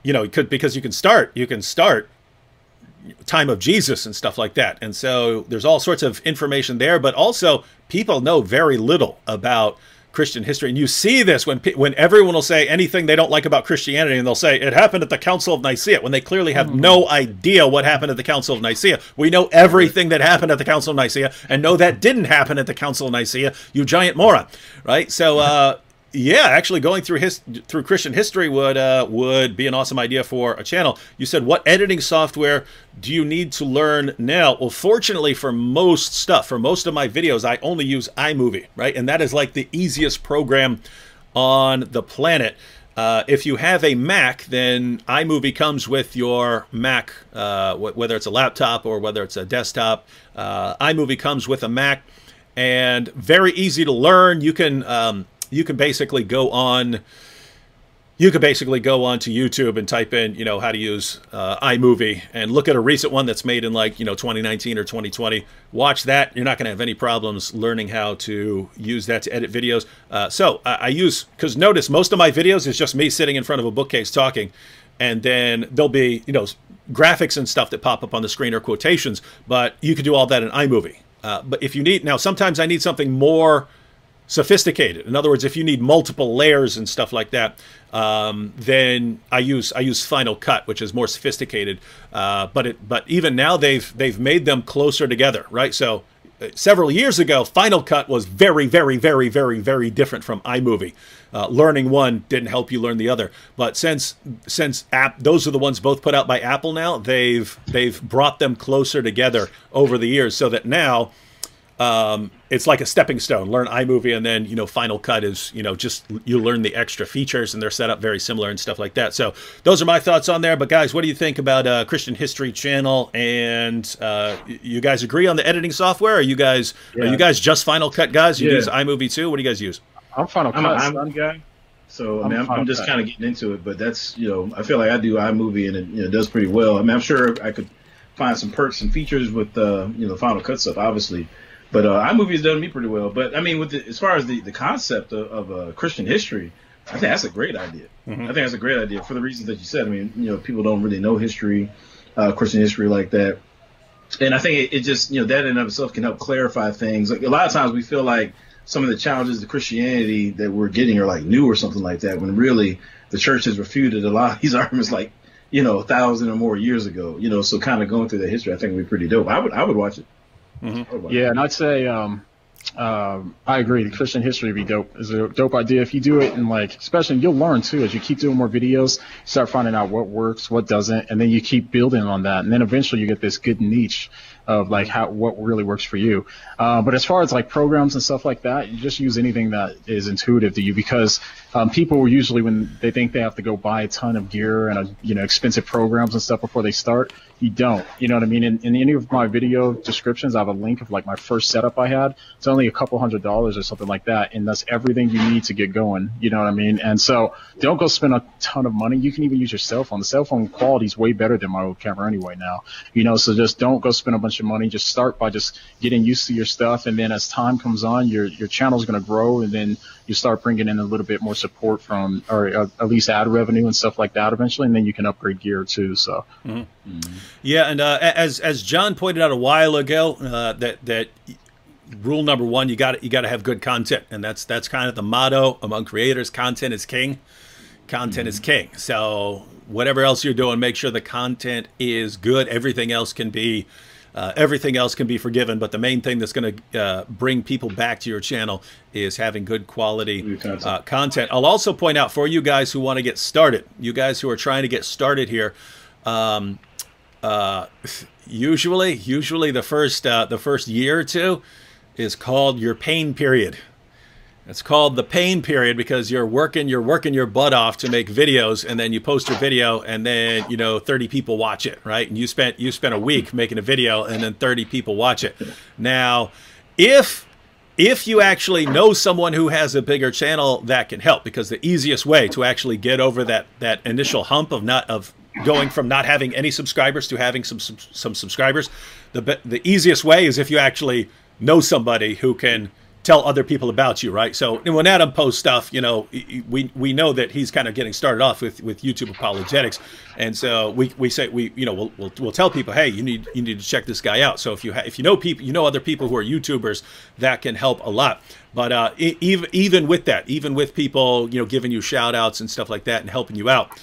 you know, you could because you can start you can start time of Jesus and stuff like that. And so there's all sorts of information there, but also people know very little about Christian history. And you see this when when everyone will say anything they don't like about Christianity and they'll say it happened at the Council of Nicaea when they clearly have no idea what happened at the Council of Nicaea. We know everything that happened at the Council of Nicaea and know that didn't happen at the Council of Nicaea, you giant moron. Right? So uh yeah, actually going through his through Christian history would uh, would be an awesome idea for a channel. You said what editing software do you need to learn now? Well, fortunately for most stuff, for most of my videos, I only use iMovie, right? And that is like the easiest program on the planet. Uh, if you have a Mac, then iMovie comes with your Mac, uh, wh- whether it's a laptop or whether it's a desktop. Uh, iMovie comes with a Mac and very easy to learn. You can um, you can basically go on you could basically go onto YouTube and type in, you know, how to use uh, iMovie and look at a recent one that's made in like, you know, 2019 or 2020. Watch that. You're not going to have any problems learning how to use that to edit videos. Uh, so I, I use, because notice most of my videos is just me sitting in front of a bookcase talking. And then there'll be, you know, graphics and stuff that pop up on the screen or quotations, but you can do all that in iMovie. Uh, but if you need, now sometimes I need something more sophisticated. In other words, if you need multiple layers and stuff like that, um, then I use I use Final Cut, which is more sophisticated. Uh, but it but even now they've they've made them closer together, right? So uh, several years ago, Final Cut was very very very very very different from iMovie. Uh, learning one didn't help you learn the other. But since since app those are the ones both put out by Apple now, they've they've brought them closer together over the years, so that now um, it's like a stepping stone. Learn iMovie, and then you know Final Cut is you know just you learn the extra features, and they're set up very similar and stuff like that. So those are my thoughts on there. But guys, what do you think about uh, Christian History Channel? And uh, you guys agree on the editing software? Are you guys yeah. are you guys just Final Cut guys? You yeah. use iMovie too? What do you guys use?
I'm Final
Cut. I'm, I'm guy. So I mean, I'm, I'm, I'm just kind of getting into it, but that's you know, I feel like I do iMovie and it you know, does pretty well. I mean, I'm sure I could find some perks and features with uh, you know Final Cut stuff, obviously. But uh, iMovie's done me pretty well. But I mean, with the, as far as the, the concept of, of uh, Christian history, I think that's a great idea. Mm-hmm. I think that's a great idea for the reasons that you said. I mean, you know, people don't really know history, uh, Christian history like that. And I think it, it, just, you know, that in and of itself can help clarify things. Like a lot of times we feel like some of the challenges to Christianity that we're getting are like new or something like that, when really the church has refuted a lot of these arguments like, you know, a thousand or more years ago. You know, so kind of going through that history, I think would be pretty dope. I would, I would watch it.
Mm-hmm. Yeah, and I'd say um, um, I agree. The Christian history would be dope. Is a dope idea if you do it and like, especially you'll learn too as you keep doing more videos. You start finding out what works, what doesn't, and then you keep building on that, and then eventually you get this good niche of like how what really works for you. Uh, but as far as like programs and stuff like that, you just use anything that is intuitive to you because um, people usually when they think they have to go buy a ton of gear and a, you know expensive programs and stuff before they start, you don't. You know what I mean? In, in any of my video descriptions, I have a link of like my first setup I had. It's only a couple hundred dollars or something like that, and that's everything you need to get going. You know what I mean? And so don't go spend a ton of money. You can even use your cell phone. The cell phone quality is way better than my old camera anyway now. You know, so just don't go spend a bunch of money. Just start by just getting used to your stuff, and then as time comes on, your your channel is going to grow, and then you start bringing in a little bit more support from, or uh, at least ad revenue and stuff like that eventually, and then you can upgrade gear too. So. Mm-hmm.
Mm-hmm. Yeah, and uh, as as Jon pointed out a while ago, uh, that that rule number one, you got you got to have good content, and that's that's kind of the motto among creators: content is king. Content mm-hmm. is king. So whatever else you're doing, make sure the content is good. Everything else can be. Uh, everything else can be forgiven, but the main thing that's going to uh, bring people back to your channel is having good quality uh, content. I'll also point out for you guys who want to get started, you guys who are trying to get started here, um, uh, usually, usually the first uh, the first year or two is called your pain period. It's called the pain period because you're working you're working your butt off to make videos and then you post your video and then you know 30 people watch it, right? And you spent you spent a week making a video and then 30 people watch it. Now, if if you actually know someone who has a bigger channel that can help because the easiest way to actually get over that that initial hump of not of going from not having any subscribers to having some some, some subscribers. The the easiest way is if you actually know somebody who can tell other people about you, right? So when Adam posts stuff, you know, we we know that he's kind of getting started off with, with YouTube apologetics, and so we, we say we you know we'll, we'll, we'll tell people, hey, you need you need to check this guy out. So if you ha- if you know people, you know other people who are YouTubers, that can help a lot. But uh, even even with that, even with people you know giving you shout outs and stuff like that and helping you out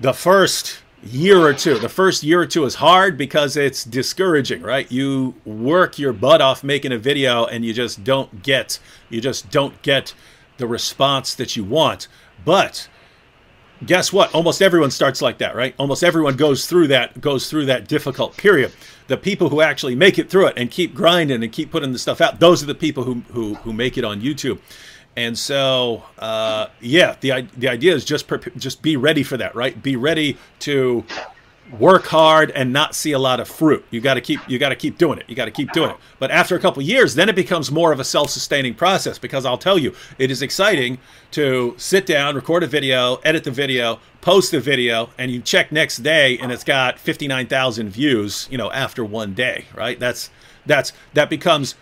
the first year or two. The first year or two is hard because it's discouraging, right? You work your butt off making a video and you just don't get you just don't get the response that you want. But guess what? Almost everyone starts like that, right? Almost everyone goes through that goes through that difficult period. The people who actually make it through it and keep grinding and keep putting the stuff out, those are the people who who, who make it on YouTube. And so, uh, yeah, the the idea is just just be ready for that, right? Be ready to work hard and not see a lot of fruit. You got to keep you got to keep doing it. You got to keep doing it. But after a couple years, then it becomes more of a self-sustaining process because I'll tell you, it is exciting to sit down, record a video, edit the video, post the video, and you check next day and it's got 59,000 views, you know, after one day, right? That's that's that becomes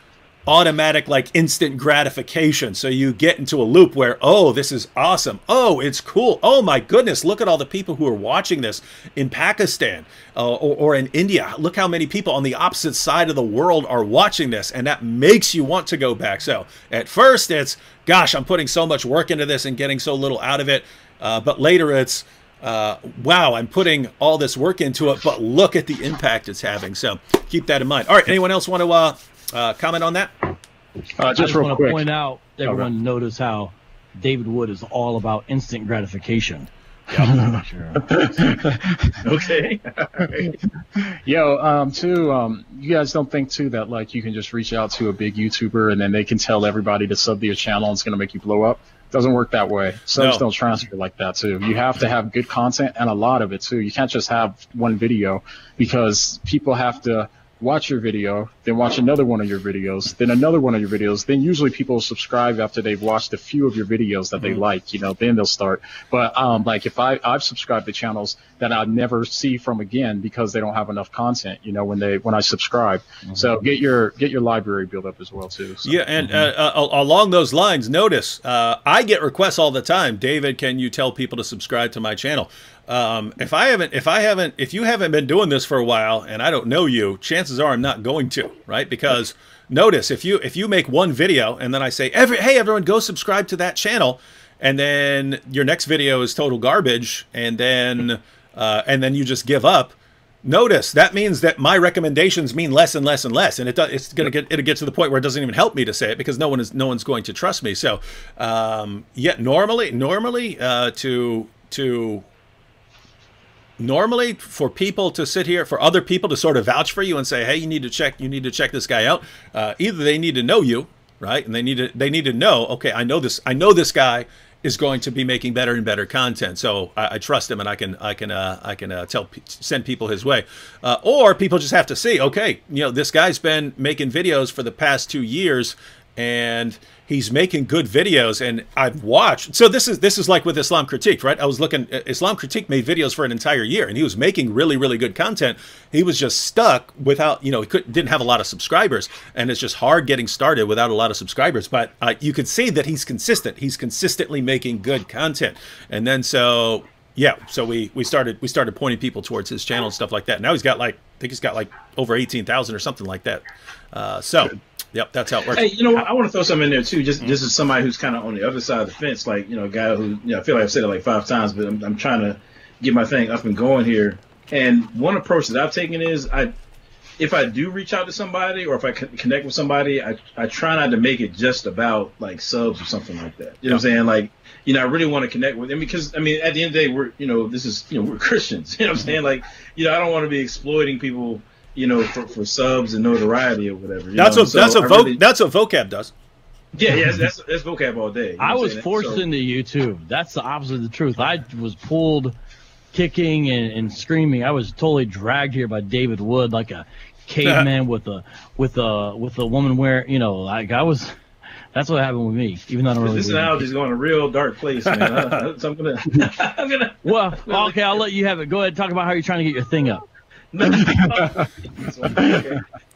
automatic like instant gratification. So you get into a loop where oh this is awesome. Oh it's cool. Oh my goodness look at all the people who are watching this in pakistan uh, or, or in india. Look how many people on the opposite side of the world are watching this and that makes you want to go back. So at first it's gosh i'm putting so much work into this and getting so little out of it. Uh, but later it's uh, wow, I'm putting all this work into it, but look at the impact it's having. So keep that in mind. All right, anyone else want to uh, uh, comment on that?
Uh,
I
just
just
real
want
quick.
to point out, everyone notice how David Wood is all about instant gratification. Sure.
Okay.
Yo, um, too, um, you guys don't think too that like you can just reach out to a big YouTuber and then they can tell everybody to sub to your channel and it's gonna make you blow up? Doesn't work that way. Subs
No.
don't transfer like that too. You have to have good content and a lot of it too. You can't just have one video because people have to watch your video, then watch another one of your videos, then another one of your videos. Then usually people subscribe after they've watched a few of your videos that they like, you know, then they'll start. But um, like if I I've subscribed to channels that I never see from again because they don't have enough content, you know, when they when I subscribe. So get your get your library built up as well too. So.
Yeah, and uh, uh, along those lines, notice uh, I get requests all the time. David, can you tell people to subscribe to my channel? Um, if I haven't, if I haven't, if you haven't been doing this for a while and I don't know you, chances are I'm not going to, right? Because notice if you if you make one video and then I say, every hey everyone, go subscribe to that channel, and then your next video is total garbage, and then uh, and then you just give up. Notice that means that my recommendations mean less and less and less, and it it's going to get it'll get to the point where it doesn't even help me to say it because no one is no one's going to trust me. So, um, yeah, normally normally uh, to to normally for people to sit here for other people to sort of vouch for you and say hey you need to check you need to check this guy out. Uh, either they need to know you right and they need to they need to know okay i know this i know this guy is going to be making better and better content so i, I trust him and i can i can uh, i can uh, tell send people his way. Uh, or people just have to see okay you know this guy's been making videos for the past two years and he's making good videos and I've watched so this is this is like with Islam Critique right? I was looking uh, Islam Critique made videos for an entire year and he was making really really good content. He was just stuck without you know he could, didn't have a lot of subscribers and it's just hard getting started without a lot of subscribers but uh, you could see that he's consistent. He's consistently making good content. And then so yeah so we we started we started pointing people towards his channel and stuff like that. Now he's got like I think he's got like over 18,000 or something like that. Uh, so Yep, that's how it works.
Hey, you know what? I want to throw something in there too. Just just as somebody who's kind of on the other side of the fence, like you know, a guy who you know, I feel like I've said it like five times, but I'm, I'm trying to get my thing up and going here. And one approach that I've taken is I, if I do reach out to somebody or if I connect with somebody, I I try not to make it just about like subs or something like that. You know what I'm saying? Like you know, I really want to connect with them because I mean, at the end of the day, we're you know, this is you know, we're Christians. You know what I'm saying? Mm-hmm. Like you know, I don't want to be exploiting people. You know, for, for subs and notoriety or whatever. you
That's
know?
what that's what
I
vo-
really-
that's what vocab does.
yeah, yeah, that's that's vocab all day. You know
I was forced
So-
into YouTube. That's the opposite of the truth. I was pulled, kicking and, and screaming. I was totally dragged here by David Wood like a caveman with a with a with a woman wearing. You know, like I was. That's what happened with me. Even though I don't really.
This
believe in
analogy is going a real dark place, man. I- so I'm gonna, I'm gonna.
Well, okay, I'll let you have it. Go ahead, talk about how you're trying to get your thing up.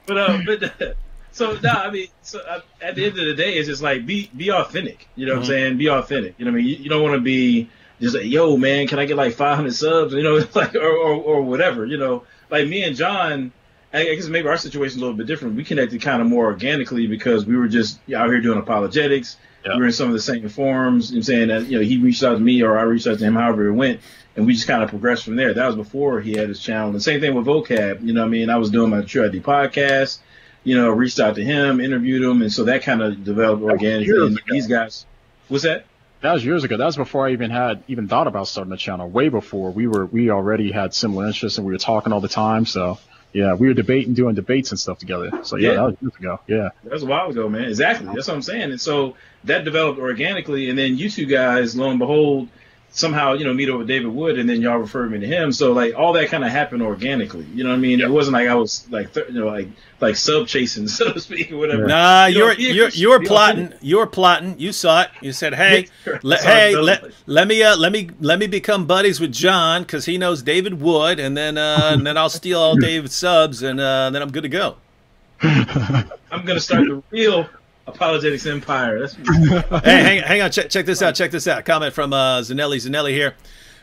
But uh, but so no, I mean, so uh, at the end of the day, it's just like be be authentic. You know what I'm saying? Be authentic. You know what I mean? You, you don't want to be just like, yo, man, can I get like 500 subs? You know, like or, or or whatever. You know, like me and Jon. I guess maybe our situation's a little bit different. We connected kind of more organically because we were just out here doing apologetics.
Yeah.
We were in some of the same forums. You know saying that you know he reached out to me or I reached out to him, however it went, and we just kind of progressed from there. That was before he had his channel. The same thing with Vocab. You know, what I mean, I was doing my Tru-ID podcast. You know, reached out to him, interviewed him, and so that kind of developed organically. And these guys, what's that?
That was years ago. That was before I even had even thought about starting a channel. Way before we were, we already had similar interests and we were talking all the time. So yeah, we were debating, doing debates and stuff together. So yeah,
Yeah.
that was years ago. Yeah.
That was a while ago, man. Exactly. That's what I'm saying. And so that developed organically. And then you two guys, lo and behold, somehow you know meet up with David Wood, and then y'all referred me to him. So like all that kind of happened organically. You know what I mean? It wasn't like I was like th- you know like like sub chasing so to speak or whatever.
Nah,
You
you
know,
are you're you're plotting. You're plotting. You saw it. You said, "Hey,
Yeah,
let,
that's how it
hey,
does.
let, let me uh, let me let me become buddies with Jon because he knows David Wood, and then uh, and then I'll steal all David's subs, and uh, then I'm good to go."
I'm gonna start the real apologetics empire. That's
hey, hang, hang on. Check, check this out. Check this out. Comment from uh, Zanelli. Zanelli here.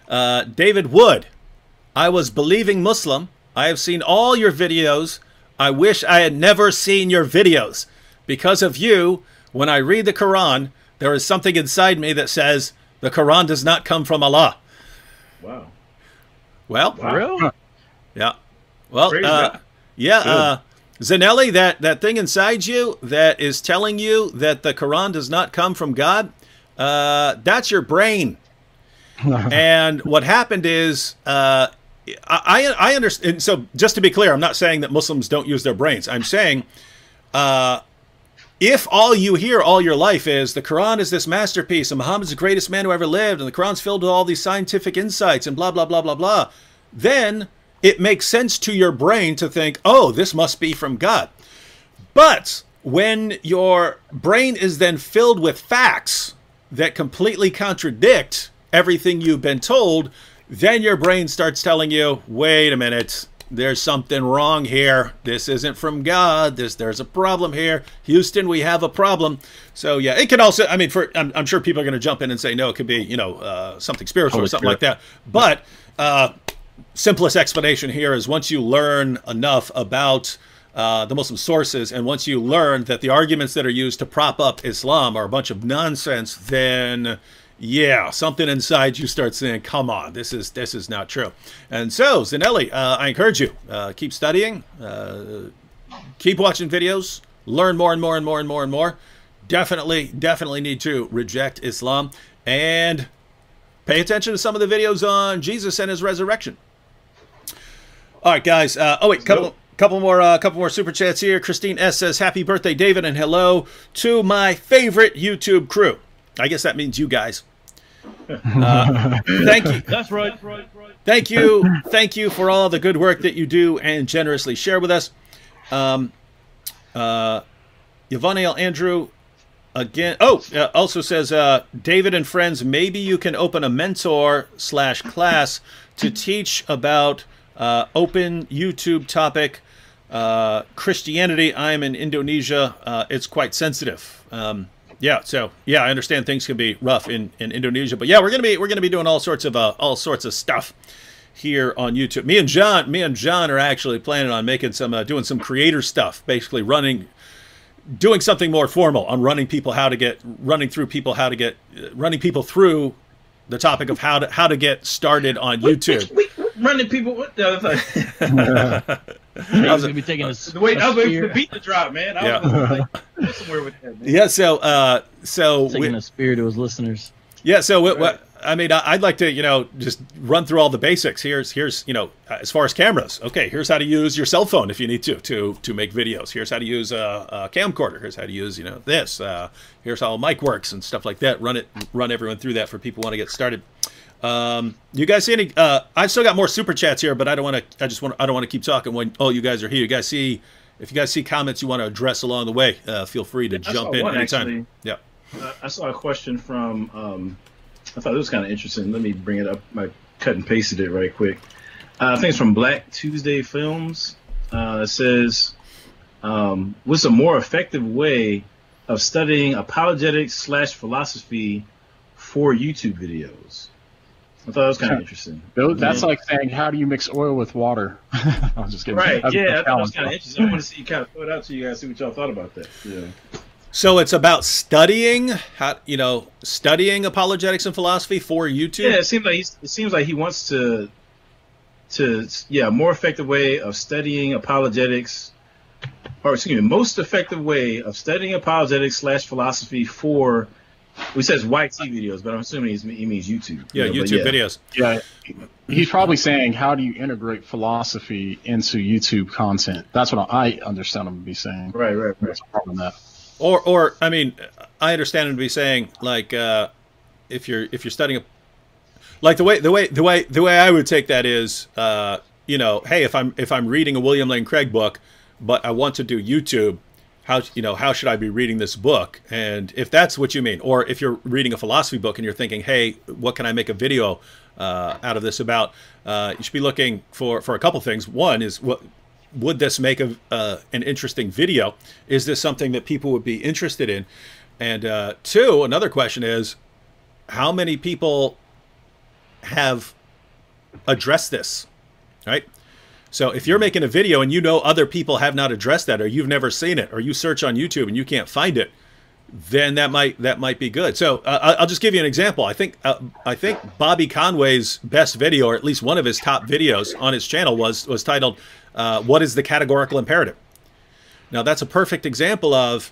Uh, David Wood. I was believing Muslim. I have seen all your videos. I wish I had never seen your videos. Because of you, when I read the Quran, there is something inside me that says the Quran does not come from Allah.
wow.
Well,
Wow.
Real?
yeah. Well, uh, yeah, uh, Zanelli, that, that thing inside you that is telling you that the Quran does not come from God, uh, that's your brain. and what happened is, uh, I, I understand. So, just to be clear, I'm not saying that Muslims don't use their brains. I'm saying uh, if all you hear all your life is the Quran is this masterpiece and Muhammad's the greatest man who ever lived and the Quran's filled with all these scientific insights and blah, blah, blah, blah, blah, then it makes sense to your brain to think, oh, this must be from God. But when your brain is then filled with facts that completely contradict everything you've been told, then your brain starts telling you, wait a minute, there's something wrong here. This isn't from God. This there's a problem here. Houston, we have a problem. So yeah, it could also. I mean, for I'm, I'm sure people are going to jump in and say no. It could be you know uh, something spiritual or
Holy
something like that. But uh, simplest explanation here is once you learn enough about uh, the Muslim sources, and once you learn that the arguments that are used to prop up Islam are a bunch of nonsense, then yeah, something inside you starts saying, "Come on, this is this is not true." And so, Zanelli, uh, I encourage you uh, keep studying, uh, keep watching videos, learn more and more and more and more and more. Definitely, definitely need to reject Islam and pay attention to some of the videos on Jesus and his resurrection. All right, guys. Uh, oh wait, couple
go.
couple more uh, couple more super chats here. Christine S says, "Happy birthday, David, and hello to my favorite YouTube crew." I guess that means you guys. Uh, thank you,
That's right.
thank you, thank you for all the good work that you do and generously share with us. Um, uh, Yvonne Andrew again. Oh, uh, also says uh, David and friends. Maybe you can open a mentor slash class to teach about uh, open YouTube topic uh, Christianity. I'm in Indonesia. Uh, it's quite sensitive. Um, yeah, so yeah, I understand things can be rough in, in Indonesia, but yeah, we're gonna be we're gonna be doing all sorts of uh, all sorts of stuff here on YouTube. Me and Jon, me and Jon are actually planning on making some uh, doing some creator stuff, basically running doing something more formal on running people how to get running through people how to get uh, running people through the topic of how to how to get started on YouTube.
We, we, running people. What the
He's gonna be taking a,
the wait, I
a
was waiting for
spear,
the beat to drop, man. I
Yeah.
was like, go somewhere with that. Man.
Yeah, so uh, so
taking
we-
a spear to his listeners.
yeah, so what,
Right.
what I mean, I- I'd like to you know just run through all the basics. Here's here's you know as far as cameras. Okay, here's how to use your cell phone if you need to to to make videos. Here's how to use a, a camcorder. Here's how to use you know this. Uh, here's how a mic works and stuff like that. Run it, run everyone through that for people who want to get started. Um, you guys see any? Uh, I've still got more super chats here, but I don't want to. I just want. I don't want to keep talking when all you guys are here. You guys see. If you guys see comments you want to address along the way, uh, feel free to jump in
one,
anytime.
actually.
Yeah.
Uh, I saw a question from. Um, I thought it was kind of interesting. Let me bring it up. I cut and pasted it right quick. Uh, I think it's from Black Tuesday Films. Uh, it says, um, "What's a more effective way of studying apologetics slash philosophy for YouTube videos?" I thought it was kind of interesting.
That's
Yeah.
like saying, how do you mix oil with water? I'm just kidding.
Right?
That's
Yeah,
the
I thought it was kind of interesting. I want to see kind of throw it out to you guys, see what y'all thought about that. Yeah.
So it's about studying how you know studying apologetics and philosophy for YouTube.
Yeah, it seems like he's, it seems like he wants to to yeah, a more effective way of studying apologetics or excuse me, most effective way of studying apologetics slash philosophy for he says YT videos, but I'm assuming he's, he means YouTube.
Yeah,
You know, but
YouTube videos.
Yeah, he's probably saying, how do you integrate philosophy into YouTube content? That's what I understand him to be saying.
Right, right, right.
That's probably that.
Or, or I mean, I understand him to be saying like, uh, if you're if you're studying, a, like the way the way the way the way I would take that is, uh, you know, hey, if I'm if I'm reading a William Lane Craig book, but I want to do YouTube, how you know how should I be reading this book? And if that's what you mean, or if you're reading a philosophy book and you're thinking, hey, what can I make a video uh, out of this about? Uh, you should be looking for for a couple things. One is what would this make a, uh, an interesting video? Is this something that people would be interested in? And uh, two, another question is, how many people have addressed this, right? So if you're making a video and you know other people have not addressed that, or you've never seen it, or you search on YouTube and you can't find it, then that might that might be good. So uh, I'll just give you an example. I think uh, I think Bobby Conway's best video, or at least one of his top videos on his channel, was was titled uh, "What is the categorical imperative?" Now that's a perfect example of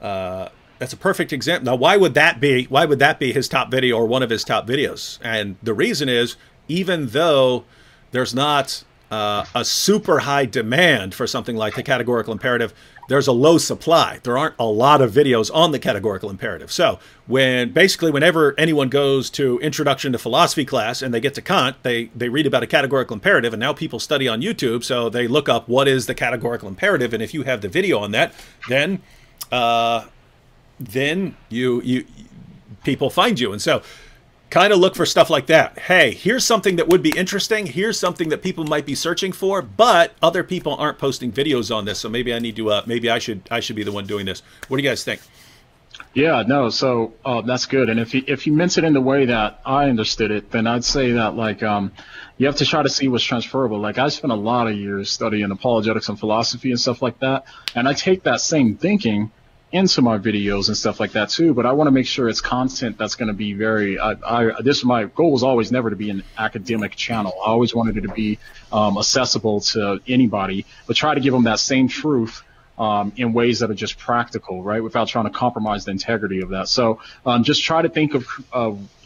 uh, that's a perfect example. Now, why would that be? Why would that be his top video or one of his top videos? And the reason is, even though there's not uh, a super high demand for something like the categorical imperative, there's a low supply. There aren't a lot of videos on the categorical imperative. So when basically whenever anyone goes to introduction to philosophy class and they get to Kant, they they read about a categorical imperative, and now people study on YouTube, so they look up what is the categorical imperative, and if you have the video on that, then uh, then you you people find you, and so kind of look for stuff like that. Hey, here's something that would be interesting. Here's something that people might be searching for, but other people aren't posting videos on this, so maybe I need to. Uh, maybe I should I should be the one doing this. What do you guys think?
Yeah, no, so uh, that's good. And if you if you meant it in the way that I understood it, then I'd say that like um, you have to try to see what's transferable. Like I spent a lot of years studying apologetics and philosophy and stuff like that, and I take that same thinking into my videos and stuff like that too. But I want to make sure it's content that's going to be very. I, I this my goal was always never to be an academic channel. I always wanted it to be um, accessible to anybody, but try to give them that same truth. Um, in ways that are just practical, right? Without trying to compromise the integrity of that. So um, just try to think of,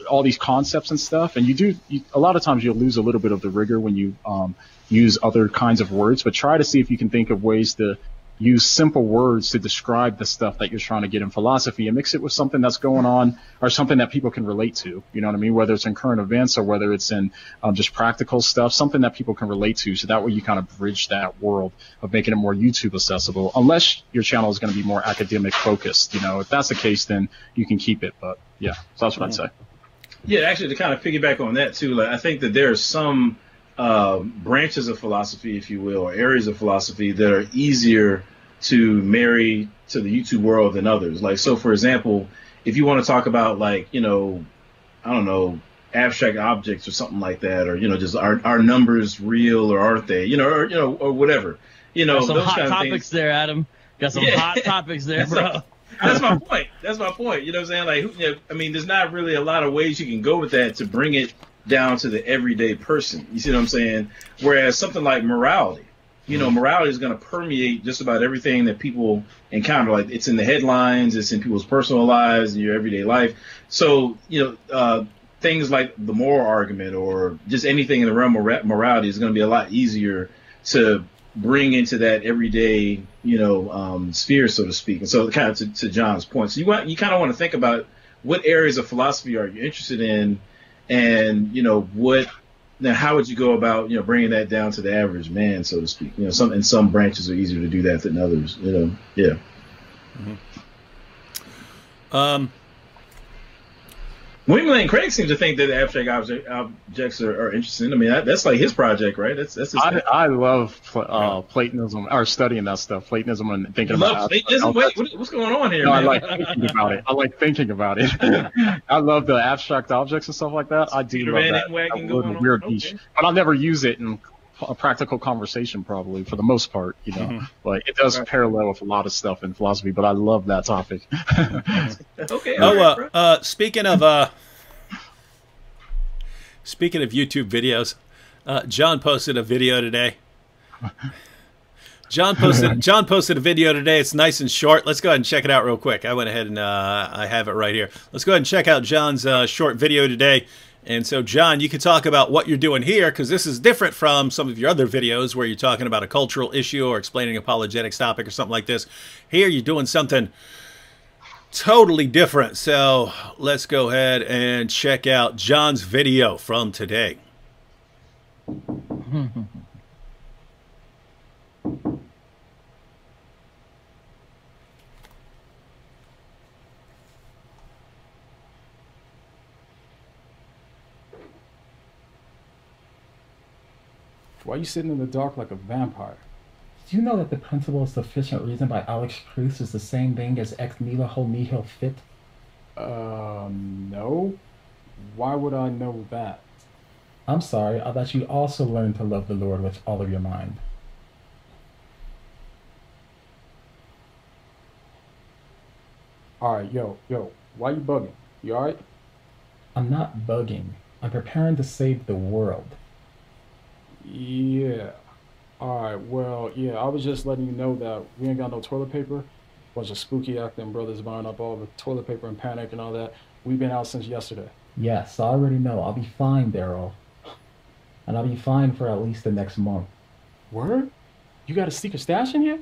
all these concepts and stuff. And you do you, a lot of times you'll lose a little bit of the rigor when you um, use other kinds of words, but try to see if you can think of ways to use simple words to describe the stuff that you're trying to get in philosophy and mix it with something that's going on or something that people can relate to. You know what I mean? Whether it's in current events or whether it's in um, just practical stuff, something that people can relate to. So that way you kind of bridge that world of making it more YouTube accessible, unless your channel is going to be more academic focused. You know, if that's the case, then you can keep it. But yeah, so that's what I'd say.
Yeah, actually, to kind of piggyback on that too, like I think that there are some uh, branches of philosophy, if you will, or areas of philosophy that are easier to marry to the YouTube world than others. Like, so for example, if you want to talk about like, you know, I don't know, abstract objects or something like that, or you know, just are are numbers real or aren't they? You know, or you know, or whatever. You know,
Got some
those
hot
kind of
topics
things.
there, Adam. Got some
Yeah.
hot topics there,
That's
bro.
like- That's my point. That's my point. You know what I'm saying? Like, who- you know, I mean, there's not really a lot of ways you can go with that to bring it down to the everyday person. You see what I'm saying? Whereas something like morality, you know, morality is going to permeate just about everything that people encounter. Like, it's in the headlines, it's in people's personal lives, in your everyday life. So, you know, uh, things like the moral argument or just anything in the realm of mora- morality is going to be a lot easier to bring into that everyday, you know, um, sphere, so to speak. And so, kind of to, to Jon's point, so you want you kind of want to think about what areas of philosophy are you interested in, and you know what. Now, how would you go about, you know, bringing that down to the average man, so to speak? You know, some in some branches are easier to do that than others. You know, yeah.
Um,
William Lane Craig seems to think that abstract object, objects are, are interesting. I mean, that, that's like his project, right? That's that's his.
I. I love pl- uh, Platonism or studying that stuff, Platonism and thinking
You
about
Platonism? Wait, what, what's going on here,
No, I like thinking about it. I like thinking about it. I love the abstract objects and stuff like that. I do love that. That weird
Okay.
niche, but I'll never use it in a practical conversation, probably for the most part. You know,
Mhm.
but it does
Right.
parallel with a lot of stuff in philosophy. But I love that topic.
okay.
oh,
all right,
uh, uh, speaking of uh, speaking of YouTube videos, uh, Jon posted a video today. Jon posted Jon posted a video today. It's nice and short. Let's go ahead and check it out real quick. I went ahead and uh, I have it right here. Let's go ahead and check out Jon's uh, short video today. And so, Jon, you can talk about what you're doing here because this is different from some of your other videos where you're talking about a cultural issue or explaining apologetics topic or something like this. Here, you're doing something totally different. So let's go ahead and check out Jon's video from today.
Why are you sitting in the dark like a vampire?
Do you know that the principle of sufficient reason by Alex Pruss is the same thing as ex nihilo nihil fit?
Um, no. Why would I know that?
I'm sorry, I thought you also learned to love the Lord with all of your mind.
Alright, yo, yo, why you bugging? You alright?
I'm not bugging. I'm preparing to save the world.
Yeah. Alright, well, yeah, I was just letting you know that we ain't got no toilet paper. Bunch of spooky acting brothers buying up all the toilet paper and panic and all that. We've been out since yesterday.
Yes, I already know. I'll be fine, Daryl. And I'll be fine for at least the next month.
Word? You got a secret stash in here?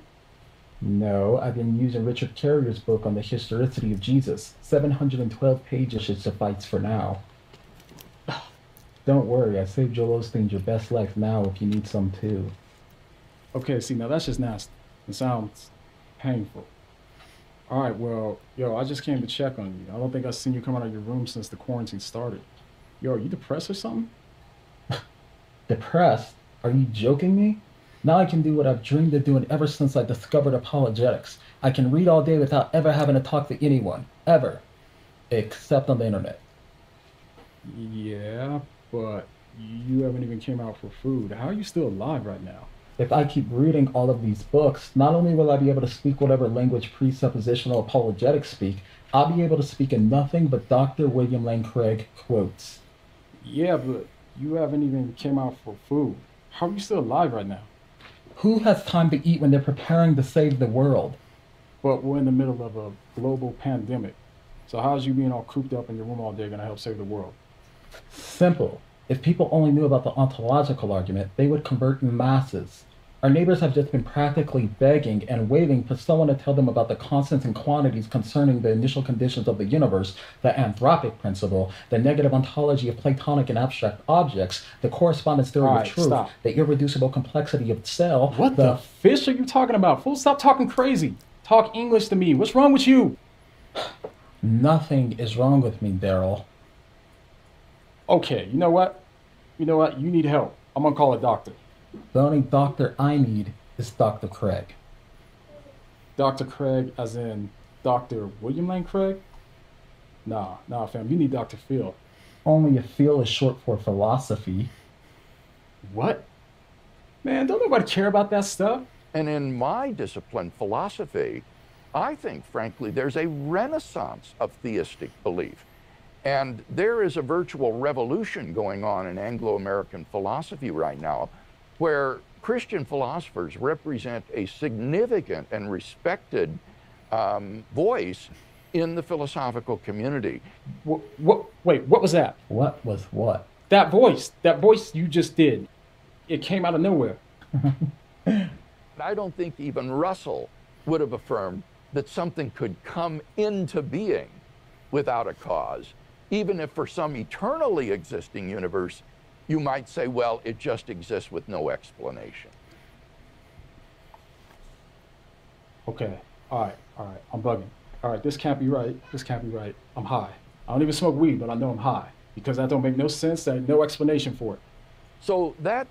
No, I've been using Richard Carrier's book on the historicity of Jesus. 712 pages should suffice for now. Don't worry, I saved Joel Osteen your best life now if you need some too.
Okay, see, now that's just nasty. It sounds painful. Alright, well, yo, I just came to check on you. I don't think I've seen you come out of your room since the quarantine started. Yo, are you depressed or something?
Depressed? Are you joking me? Now I can do what I've dreamed of doing ever since I discovered apologetics. I can read all day without ever having to talk to anyone. Ever. Except on the internet.
Yeah, but you haven't even came out for food. How are you still alive right now?
If I keep reading all of these books, not only will I be able to speak whatever language presuppositional apologetics speak, I'll be able to speak in nothing but Dr. William Lane Craig quotes.
Yeah, but you haven't even came out for food. How are you still alive right now?
Who has time to eat when they're preparing to save the world?
But we're in the middle of a global pandemic. So how's you being all cooped up in your room all day gonna help save the world?
Simple. If people only knew about the ontological argument, they would convert in masses. Our neighbors have just been practically begging and waiting for someone to tell them about the constants and quantities concerning the initial conditions of the universe, the anthropic principle, the negative ontology of Platonic and abstract objects, the correspondence theory
Alright,
of truth,
stop.
the irreducible complexity of cell,
What the fish are you talking about? Fool, stop talking crazy. Talk English to me. What's wrong with you?
Nothing is wrong with me, Daryl.
Okay, you know what? You know what? You need help. I'm gonna call a doctor.
The only doctor I need is Dr. Craig.
Dr. Craig, as in Dr. William Lane Craig? Nah, nah, fam. You need Dr. Phil.
Only if Phil is short for philosophy.
What? Man, don't nobody care about that stuff.
And in my discipline, philosophy, I think, frankly, there's a renaissance of theistic belief. And there is a virtual revolution going on in Anglo American philosophy right now, where Christian philosophers represent a significant and respected um, voice in the philosophical community.
What, what? Wait, what was that?
What was what?
That voice. That voice you just did. It came out of nowhere.
I don't think even Russell would have affirmed that something could come into being without a cause, even if for some eternally existing universe, you might say, well, it just exists with no explanation.
Okay. All right. All right. I'm bugging. All right. This can't be right. This can't be right. I'm high. I don't even smoke weed, but I know I'm high because that don't make no sense. There's no explanation for it.
So that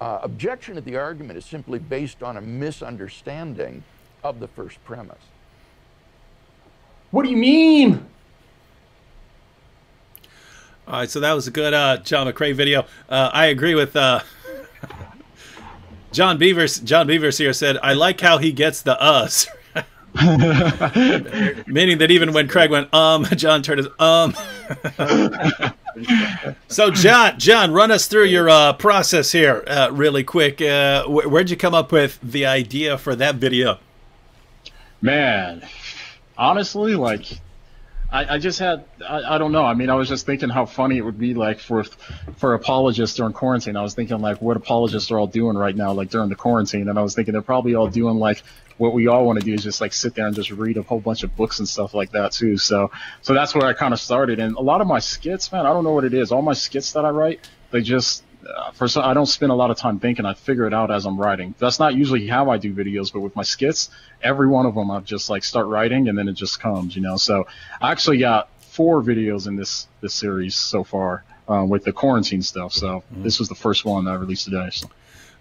uh, objection to the argument is simply based on a misunderstanding of the first premise.
What do you mean?
All right, so that was a good uh, Jon McCray video. Uh, I agree with uh, John Beavers. John Beavers here said, "I like how he gets the us," meaning that even when Craig went um, Jon turned his um. so Jon, Jon, run us through your uh, process here, uh, really quick. Uh, wh- where'd you come up with the idea for that video?
Man, honestly, like I, I just had I, I don't know. I mean, I was just thinking how funny it would be like for for apologists during quarantine. I was thinking like what apologists are all doing right now, like during the quarantine, and I was thinking they're probably all doing like what we all want to do is just like sit there and just read a whole bunch of books and stuff like that too. So so that's where I kind of started. And a lot of my skits, man, I don't know what it is. All my skits that I write, they just for some, I don't spend a lot of time thinking. I figure it out as I'm writing. That's not usually how I do videos, but with my skits, every one of them I just like start writing and then it just comes, you know. So I actually got four videos in this this series so far um, with the quarantine stuff. So mm-hmm. this was the first one I released today. So.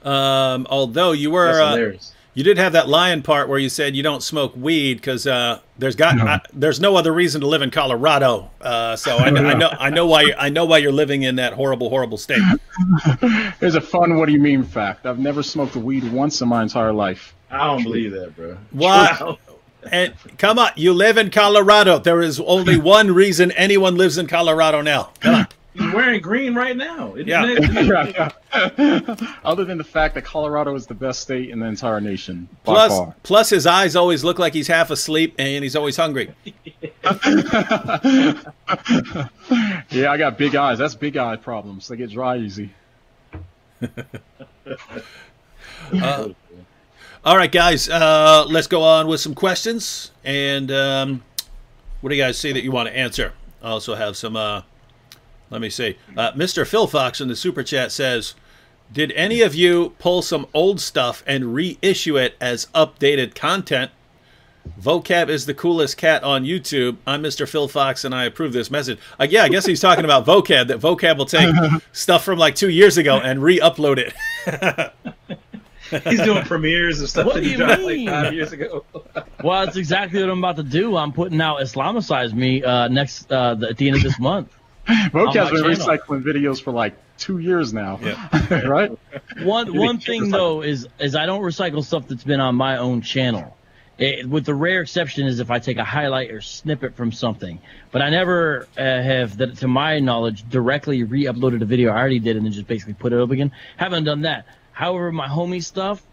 Um, although you were uh, you did have that lion part where you said you don't smoke weed because uh, there's got no. there's no other reason to live in Colorado. Uh, so I, I, know I know why I know why you're living in that horrible horrible state.
Here's a fun "What do you mean?" fact. I've never smoked weed once in my entire life.
I don't believe that, bro.
What? And come on, you live in Colorado. There is only one reason anyone lives in Colorado now. Come on.
He's wearing green right now.
Yeah.
Other than the fact that Colorado is the best state in the entire nation.
Plus, plus his eyes always look like he's half asleep and he's always hungry.
yeah, I got big eyes. That's big eye problems. They get dry easy.
uh, all right, guys. Uh, let's go on with some questions. And um, what do you guys see that you want to answer? I also have some. Uh, let me see. Uh, Mr. Phil Fox in the super chat says, "Did any of you pull some old stuff and reissue it as updated content?" Vocab is the coolest cat on YouTube. I'm Mr. Phil Fox, and I approve this message. Uh, yeah, I guess he's talking about Vocab. That Vocab will take stuff from like two years ago and re-upload it.
He's doing premieres of stuff what that he dropped like five years ago.
well, that's exactly what I'm about to do. I'm putting out "Islamicize Me" uh, next uh, the, at the end of this month.
Vocab's been channel. recycling videos for like two years now. Yeah. right?
One one thing though is is I don't recycle stuff that's been on my own channel. It, with the rare exception is if I take a highlight or snippet from something. But I never uh, have, that to my knowledge, directly re-uploaded a video I already did and then just basically put it up again. Haven't done that. However, my homie stuff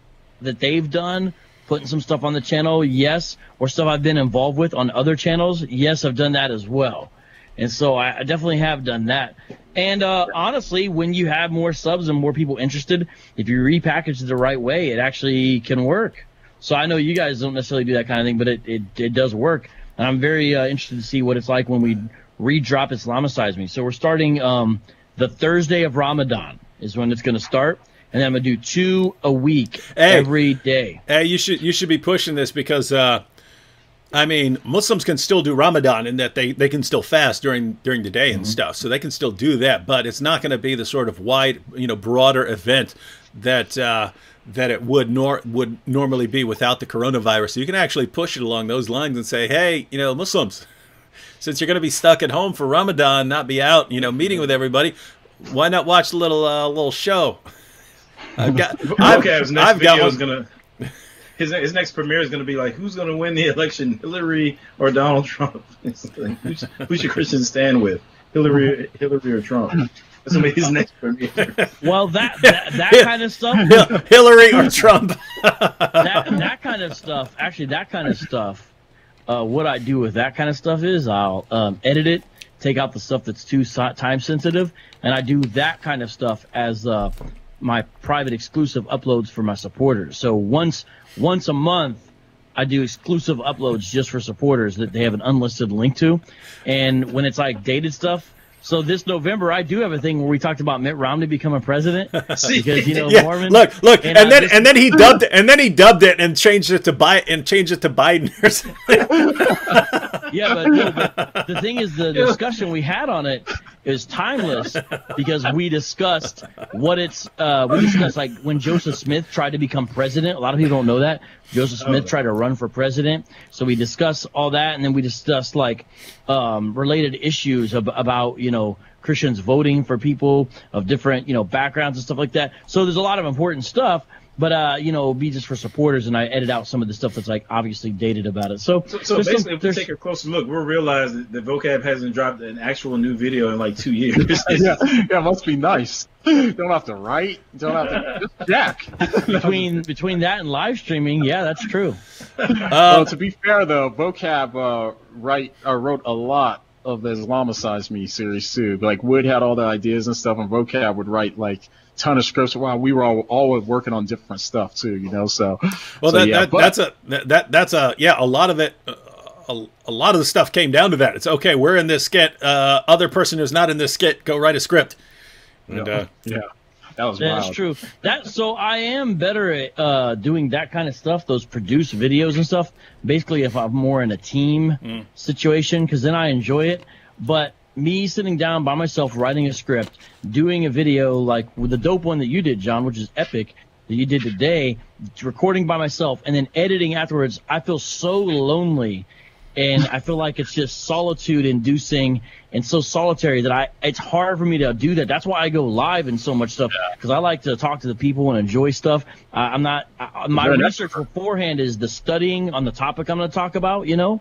that they've done, putting some stuff on the channel, yes, or stuff I've been involved with on other channels, yes, I've done that as well. And so I, I definitely have done that. And uh, honestly, when you have more subs and more people interested, if you repackage it the right way, it actually can work. So I know you guys don't necessarily do that kind of thing, but it, it, it does work. And I'm very uh, interested to see what it's like when we redrop Islamicize Me. So we're starting um, the Thursday of Ramadan is when it's going to start. And then I'm gonna do two a week hey, every day.
Hey, you should you should be pushing this because uh, I mean, Muslims can still do Ramadan in that they, they can still fast during during the day and mm-hmm. stuff, so they can still do that. But it's not going to be the sort of wide, you know, broader event that uh, that it would nor would normally be without the coronavirus. So you can actually push it along those lines and say, hey, you know, Muslims, since you're going to be stuck at home for Ramadan, not be out, you know, meeting with everybody, why not watch a little uh, little show?
I've got. I've, okay, his next I've video is gonna his his next premiere is going to be like, who's going to win the election, Hillary or Donald Trump? like, who's, who should Christians stand with, Hillary, Hillary or Trump? That's going to be his next premiere.
Well, that that, that kind of stuff,
Hillary or Trump.
that that kind of stuff, actually, that kind of stuff. Uh, what I do with that kind of stuff is I'll um, edit it, take out the stuff that's too time sensitive, and I do that kind of stuff as uh, my private exclusive uploads for my supporters. So once once a month, I do exclusive uploads just for supporters that they have an unlisted link to. And when it's like dated stuff, so this November, I do have a thing where we talked about Mitt Romney becoming president because you know
yeah, Mormon. Look, look, and, and then just, and then he dubbed it, and then he dubbed it and changed it to Biden and changed it to Biden or
something. yeah, but, no, but the thing is, the discussion we had on it is timeless because we discussed what it's. Uh, we discussed like when Joseph Smith tried to become president. A lot of people don't know that Joseph Smith oh. tried to run for president. So we discussed all that, and then we discussed like um, related issues of, about you know Christians voting for people of different you know backgrounds and stuff like that. So there's a lot of important stuff. But uh, you know, it'll be just for supporters, and I edit out some of the stuff that's like obviously dated about it. So,
So, so
there's some-
basically, if we take a closer look, we'll realize that the vocab hasn't dropped an actual new video in like two years.
yeah, yeah, must be nice. Don't have to write. Don't have to just jack.
between between that and live streaming, yeah, that's true.
well, to be fair though, vocab uh, write uh, wrote a lot of the Islamicize Me series too. Like Wood had all the ideas and stuff, and vocab would write like ton of scripts. while we were all always working on different stuff too, you know. So,
Well,
so,
that,
yeah,
that
but-
that's a that, that that's a yeah. A lot of it, uh, a, a lot of the stuff came down to that. It's okay. We're in this skit. Uh, other person who's not in this skit, go write a script. And uh,
yeah, that was
That's
wild.
true. That so I am better at uh, doing that kind of stuff, those produce videos and stuff. Basically, if I'm more in a team situation, because then I enjoy it. But me sitting down by myself writing a script, doing a video like with the dope one that you did, Jon, which is epic that you did today, recording by myself and then editing afterwards, I feel so lonely and I feel like it's just solitude inducing and so solitary that I it's hard for me to do that. That's why I go live and so much stuff because I like to talk to the people and enjoy stuff. Uh, I'm not I, my research beforehand is the studying on the topic I'm going to talk about, you know.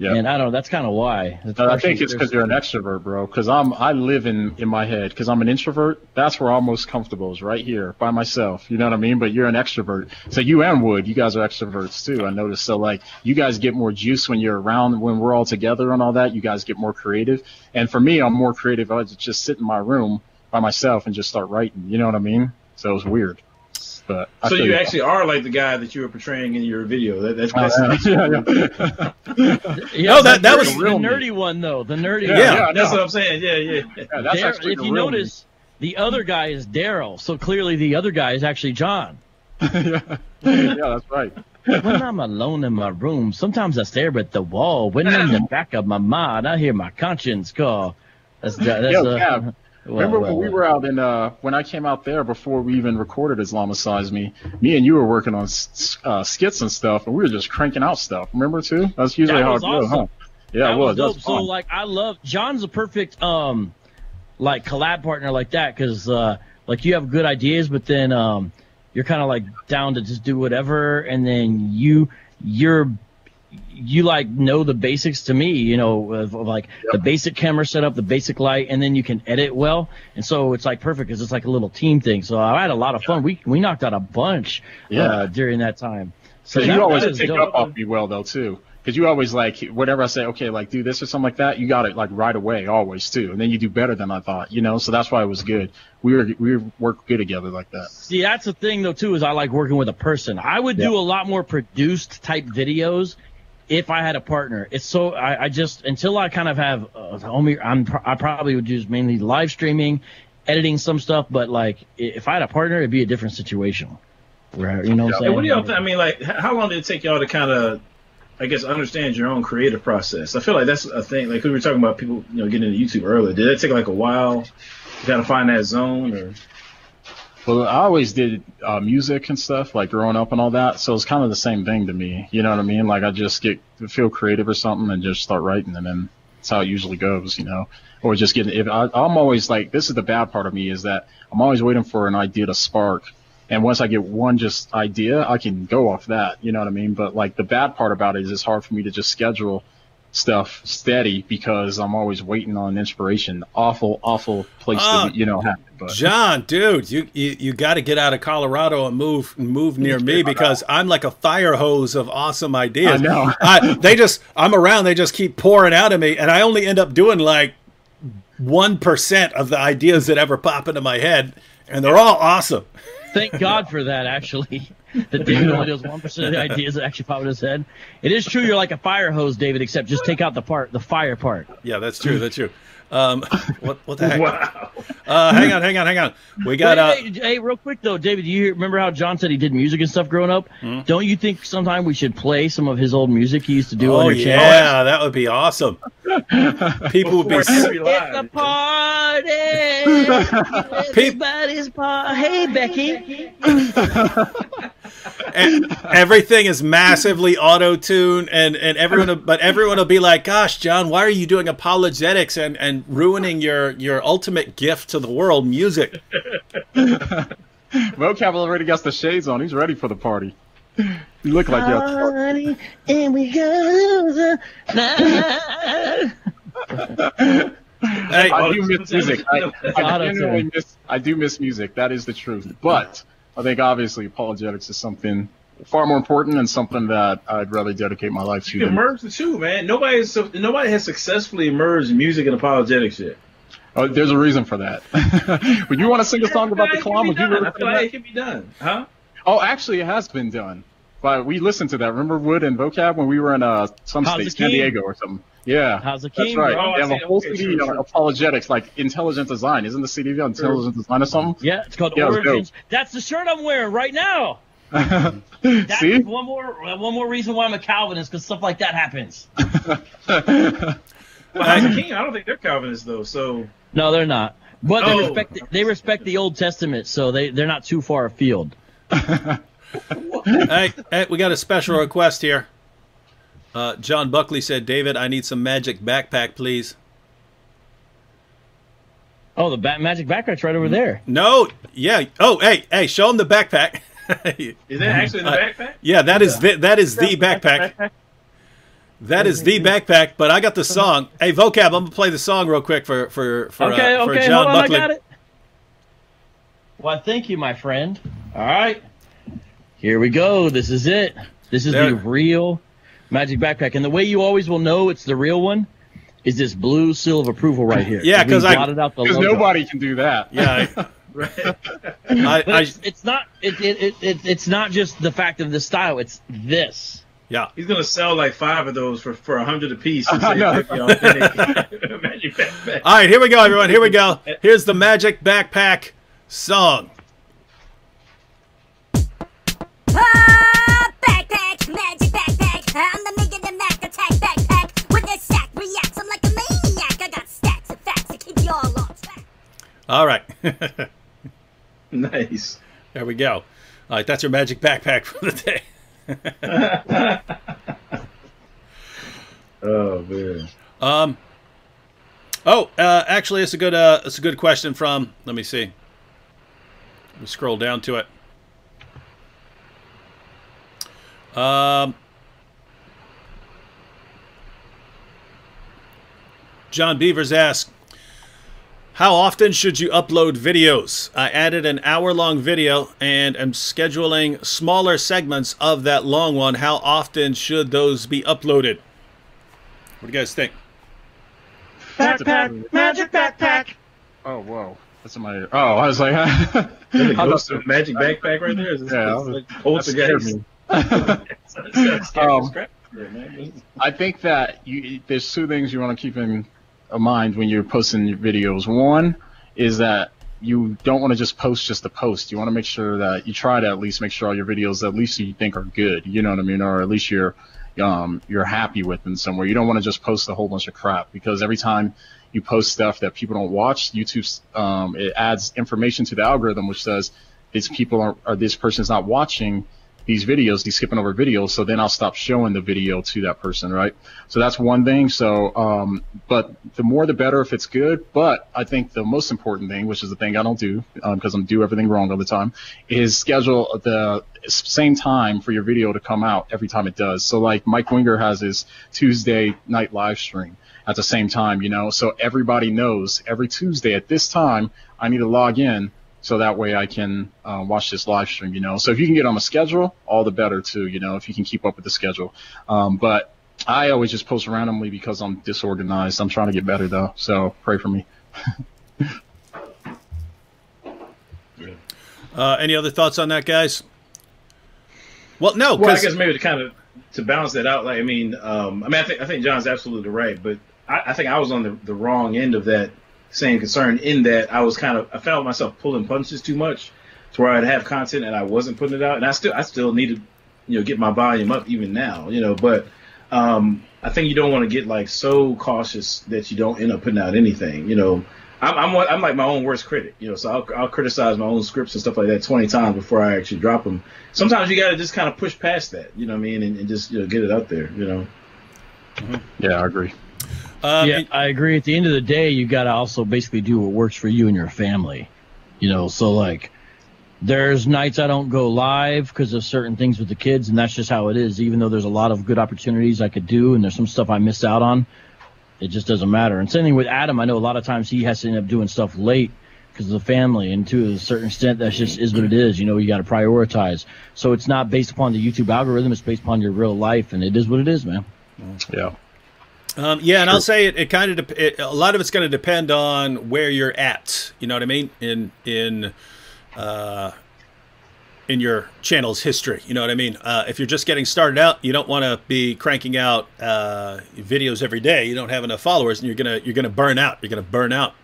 Yeah.
And I don't know. That's kind of why. That's
I think it's because you're an extrovert, bro. Because I'm, I live in in my head. Because I'm an introvert. That's where I'm most comfortable is right here by myself. You know what I mean? But you're an extrovert. So you and Wood, you guys are extroverts too. I noticed. So like, you guys get more juice when you're around. When we're all together and all that, you guys get more creative. And for me, I'm more creative. I just sit in my room by myself and just start writing. You know what I mean? So it was weird. But I
so you
you.
actually are like the guy that you were portraying in your video. That, that's
Uh,
basically.
yeah, yeah.
Yeah,
No, that- that
the
was
the
real me.
nerdy one though. The nerdy.
Yeah,
one.
Yeah.
yeah,
That's what I'm saying. Yeah, yeah.
Yeah, that's
Dar-
actually
if
the
you
real me.
notice, the other guy is Daryl. So clearly, the other guy is actually Jon.
yeah, yeah, that's right.
when I'm alone in my room, sometimes I stare at the wall. When in the back of my mind, I hear my conscience call. That's that's
Yo,
uh,
Cav,
well,
Remember
well,
when we were out in uh when I came out there before we even recorded Islamicize Me? Me and you were working on uh, skits and stuff, and we were just cranking out stuff. Remember too? That's usually
That
how
was
it goes, huh? Yeah,
that
it
was
was. That
dope.
was
So like, I love Jon's a perfect um, like collab partner like that because uh, like you have good ideas, but then um, you're kind of like down to just do whatever, and then you you're you like know the basics to me, you know, of, of like the basic camera setup, the basic light, and then you can edit well, and so it's like perfect because it's like a little team thing. So I had a lot of fun. We we knocked out a bunch
Yeah.
uh, during that time. So that,
you always pick
dope.
up off me well though too. Because you always like whatever I say, okay, like do this or something like that. You got it like right away, always too, and then you do better than I thought. You know, so that's why it was good. We were we worked good together like that.
See, that's the thing though too is I like working with a person. I would do a lot more produced type videos if I had a partner. It's so I, I just until I kind of have uh, homie, I'm pr- I probably would use mainly live streaming, editing some stuff. But like if I had a partner, it'd be a different situation. Right? you know what I'm saying?
what do y'all think? I mean, like, how long did it take y'all to kind of, I guess, understand your own creative process? I feel like that's a thing. Like we were talking about people, you know, getting into YouTube earlier. Did that take like a while? You got to find that zone, or
Well, I always did uh, music and stuff, like growing up and all that. So it's kind of the same thing to me. You know what I mean? Like I just get feel creative or something and just start writing, and then that's how it usually goes. You know, or just getting. If I, I'm always like, this is the bad part of me is that I'm always waiting for an idea to spark. And once I get one just idea, I can go off that. You know what I mean? But like the bad part about it is it's hard for me to just schedule stuff steady because I'm always waiting on inspiration. Awful, awful place
Oh,
to you know happen. But
Jon, dude, you you, you got to get out of Colorado and move move near me because I'm like a fire hose of awesome ideas.
I know.
I, they just I'm around. They just keep pouring out of me, and I only end up doing like one percent of the ideas that ever pop into my head, and they're all awesome.
Thank God for that, actually. That David only does one percent of the ideas that actually pop in his head. It is true you're like a fire hose, David, except just take out the part, the fire part.
Yeah, that's true. That's true. Um, what what the heck?
wow.
Uh, hang on, hang on, hang on. We got uh,
hey, hey, hey, real quick though, David, Do you hear- remember how Jon said he did music and stuff growing up? Don't you think sometime we should play some of his old music he used to do
oh
on your channel?
Oh, yeah, that would be awesome. People would be.
Before
s-
It's a party. Everybody's party. Hey, Becky.
And everything is massively auto tuned and and everyone but everyone will be like gosh jon why are you doing apologetics and and ruining your your ultimate gift to the world music
Vocab already got the shades on. He's ready for the party. You look like you're.
Party, and we go.
Hey,
I do miss music. I, I
Auto-tune.
miss. I do miss music. That is the truth. But I think obviously apologetics is something far more important and something that I'd rather dedicate my life to.
You can merge the two, man. Nobody is nobody has successfully merged music and apologetics yet.
Oh, there's a reason for that. when you want to sing a song about the
It can
Kalam, would you
done.
really
I feel like it can be done, huh?
Oh, actually, it has been done. But we listened to that. Remember Wood and Vocab when we were in uh, some
How's
state, San? Diego or something? Yeah.
How's the
That's right.
Oh,
they have a whole
Okay,
CD on apologetics, like intelligent design. Isn't the CD on intelligent mm. design or something?
Yeah, it's called
Yeah, it
Origins. That's the shirt I'm wearing right now. That's
See?
one more one more reason why I'm a Calvinist because stuff like that happens.
But House of King, I don't think they're Calvinists though. So
No, they're not. But they
Oh.
respect the, they respect the Old Testament, so they they're not too far afield.
hey, hey, we got a special request here. Uh, John Buckley said, "David, I need some magic backpack, please."
Oh, the ba- magic backpack's right over there.
No, yeah. Oh, hey, hey, show him the backpack.
is that actually in the
Uh,
backpack?
yeah, that is the, that is the backpack. That is the backpack. But I got the song. Hey, vocab, I'm gonna play the song real quick for for for,
Okay,
uh, for
okay,
John
hold on,
Buckley.
I got it. Well, thank you, my friend. All right, here we go. This is it. This is
There-
the real magic backpack, and the way you always will know it's the real one is this blue seal of approval right here.
Yeah,
We
'cause I-
blotted out
Because nobody can do that.
Yeah,
Right.
I, I,
But
I,
it's, it's not. It, it, it, it, it's not just the fact of the style. It's this.
yeah.
He's gonna sell like five of those for for a hundred apiece. and
I
say,
know.
"Pick your authentic magic backpack."
All right, here we go, everyone. Here we go. Here's the magic backpack song.
All
right.
Nice.
there we go. All right, that's your magic backpack for the day.
Oh man.
Um. Oh, uh, actually, it's a good. Uh, it's a good question from. Let me see. Let me scroll down to it. Um. John Beavers asks, "How often should you upload videos? I added an hour-long video and am scheduling smaller segments of that long one. How often should those be uploaded? What do you guys think?"
Backpack,
magic backpack.
Oh, whoa. That's in my ear. Oh, I was like,
There's a
How
ghost
about-
of magic backpack right there. Is this,
Yeah,
it's
that
like
that scared
poltergeist?
me.
It's got scary
Um,
scrap there, man.
I think that you, there's two things you want to keep in mind when you're posting your videos. One is that you don't want to just post just to post. You want to make sure that you try to at least make sure all your videos at least you think are good. You know what I mean, or at least you're um, you're happy with in somewhere. You don't want to just post a whole bunch of crap because every time you post stuff that people don't watch, YouTube um, it adds information to the algorithm which says these people are or this person's not watching these videos, these skipping over videos, so then I'll stop showing the video to that person, right? So that's one thing. So, um, but the more the better if it's good. But I think the most important thing, which is the thing I don't do because I'm do everything wrong all the time, is schedule the same time for your video to come out every time it does. So like Mike Winger has his Tuesday night live stream at the same time, you know, so everybody knows every Tuesday at this time I need to log in so that way I can uh, watch this live stream, you know. So if you can get on a schedule, all the better too, you know, if you can keep up with the schedule. Um, but I always just post randomly because I'm disorganized. I'm trying to get better though, so pray for me.
Uh, any other thoughts on that, guys? Well, no,
Well, I
because
guess maybe to kind of to balance that out, like I mean, um, I mean, I think I think Jon's absolutely right, but I, I think I was on the, the wrong end of that same concern in that I was kind of I found myself pulling punches too much to where I'd have content and I wasn't putting it out, and I still I still need to you know get my volume up even now, you know, but um, I think you don't want to get like so cautious that you don't end up putting out anything, you know. I'm, I'm I'm like my own worst critic, you know. So I'll, I'll criticize my own scripts and stuff like that 20 times before I actually drop them. Sometimes you got to just kind of push past that, you know what I mean, and, and just you know get it out there, you know.
Yeah, I agree.
Um,
yeah, I agree. At the end of the day, you got to also basically do what works for you and your family. You know, so like, There's nights I don't go live because of certain things with the kids, and that's just how it is. Even though there's a lot of good opportunities I could do, and there's some stuff I missed out on, it just doesn't matter. And same thing with Adam. I know a lot of times he has to end up doing stuff late because of the family, and to a certain extent, that's just is what it is. You know, you got to prioritize. So it's not based upon the YouTube algorithm; it's based upon your real life, and it is what it is, man.
Yeah.
Um, yeah, and I'll say it. It kind of dep- it, a lot of it's going to depend on where you're at. You know what I mean? In in uh, in your channel's history. You know what I mean? Uh, if you're just getting started out, you don't want to be cranking out uh, videos every day. You don't have enough followers, and you're gonna you're gonna burn out. You're gonna burn out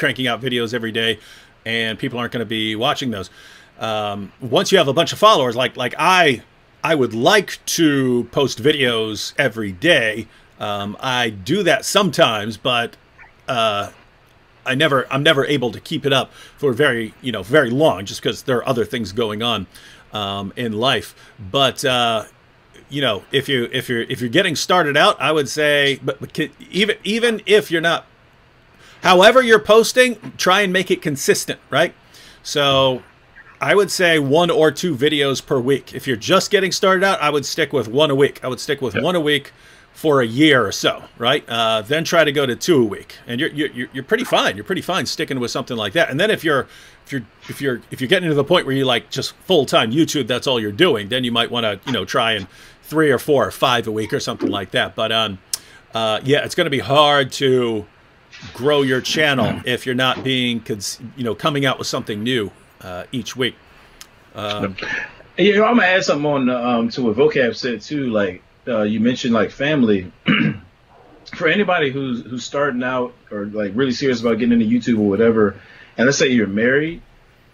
cranking out videos every day, and people aren't going to be watching those. Um, once you have a bunch of followers, like like I, I would like to post videos every day. Um, I do that sometimes, but uh, I never I'm never able to keep it up for very you know very long, just because there are other things going on um, in life. But uh, you know, if you if you're if you're getting started out, I would say, but, but can, even even if you're not, however you're posting, try and make it consistent, right? So I would say one or two videos per week. If you're just getting started out, I would stick with one a week. I would stick with one a week for a year or so, right? Uh, then try to go to two a week, and you're, you're you're pretty fine. You're pretty fine sticking with something like that. And then if you're if you're if you're if you're getting to the point where you like just full time YouTube, that's all you're doing, then you might want to you know try and three or four or five a week or something like that. But um, uh, yeah, it's going to be hard to grow your channel if you're not being you know coming out with something new uh, each week. Um,
You know, I'm gonna add something on um, to what Vocab said too. Like uh, you mentioned, like family. For anybody who's who's starting out or like really serious about getting into YouTube or whatever, and let's say you're married,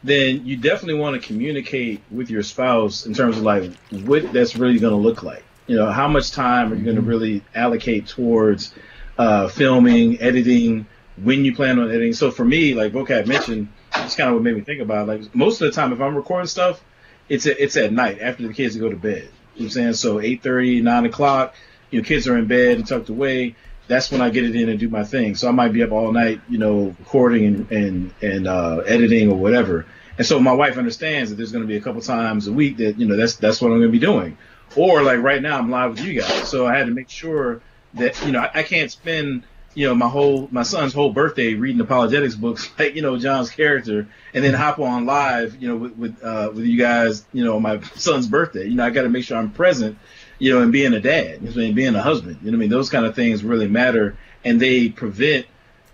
then you definitely want to communicate with your spouse in terms of like what that's really going to look like. You know, how much time are you going to really allocate towards uh, filming, editing, when you plan on editing. So for me, like Vocab mentioned, it's kind of what made me think about it. like most of the time if I'm recording stuff, it's at, it's at night after the kids go to bed. You know I'm saying? So 8:30, 9 o'clock, you know, kids are in bed and tucked away. That's when I get it in and do my thing. So I might be up all night, you know, recording and and, and uh, editing or whatever. And so my wife understands that there's going to be a couple times a week that you know that's that's what I'm going to be doing. Or like right now, I'm live with you guys, so I had to make sure that you know I, I can't spend you know my whole my son's whole birthday reading apologetics books like you know Jon's character, and then hop on live you know with with, uh, with you guys you know on my son's birthday. You know I got to make sure I'm present, you know, and being a dad, you know, and being a husband. You know what I mean? Those kind of things really matter, and they prevent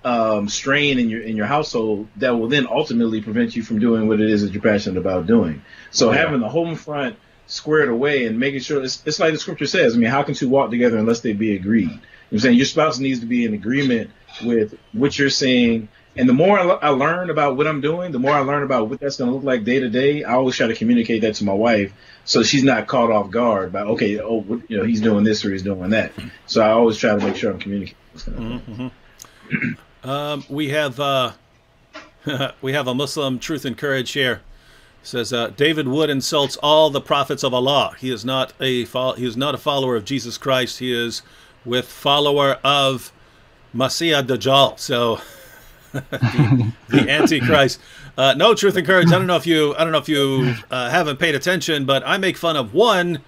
um, strain in your in your household that will then ultimately prevent you from doing what it is that you're passionate about doing. So having the home front squared away and making sure it's, it's like the scripture says. I mean, how can two walk together unless they be agreed? I'm saying your spouse needs to be in agreement with what you're saying. And the more I, learn about what I'm doing, the more I learn about what that's going to look like day to day. I always try to communicate that to my wife so she's not caught off guard by okay, oh, what- you know, he's doing this or he's doing that. So I always try to make sure I'm communicating. thing.
Um, we have uh, we have a Muslim Truth and Courage here. Says uh, David Wood insults all the prophets of Allah. He is not a fol- he is not a follower of Jesus Christ. He is with follower of Messiah Dajjal. So the, the Antichrist. Uh, no truth and courage. I don't know if you I don't know if you uh, haven't paid attention, but I make fun of one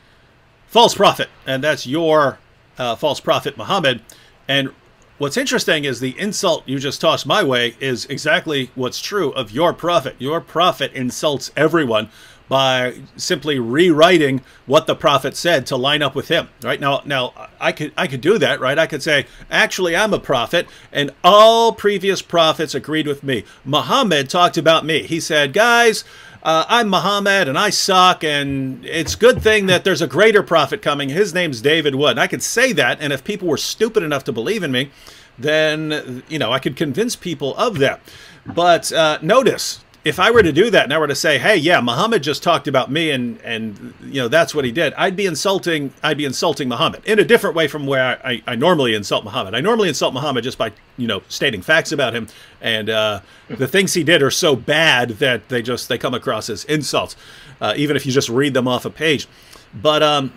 false prophet, and that's your uh, false prophet Muhammad. And what's interesting is the insult you just tossed my way is exactly what's true of your prophet. Your prophet insults everyone by simply rewriting what the prophet said to line up with him. Right now, now I could I could do that. Right, I could say actually I'm a prophet, and all previous prophets agreed with me. Muhammad talked about me. He said, guys uh, I'm Muhammad and I suck, and it's good thing that there's a greater prophet coming. His name's David Wood. And I could say that, and if people were stupid enough to believe in me, then, you know, I could convince people of that. But uh, notice, if I were to do that and I were to say, "Hey, yeah, Muhammad just talked about me, and and you know that's what he did," I'd be insulting. I'd be insulting Muhammad in a different way from where I, I normally insult Muhammad. I normally insult Muhammad just by you know stating facts about him, and uh, the things he did are so bad that they just they come across as insults, uh, even if you just read them off a page. But um,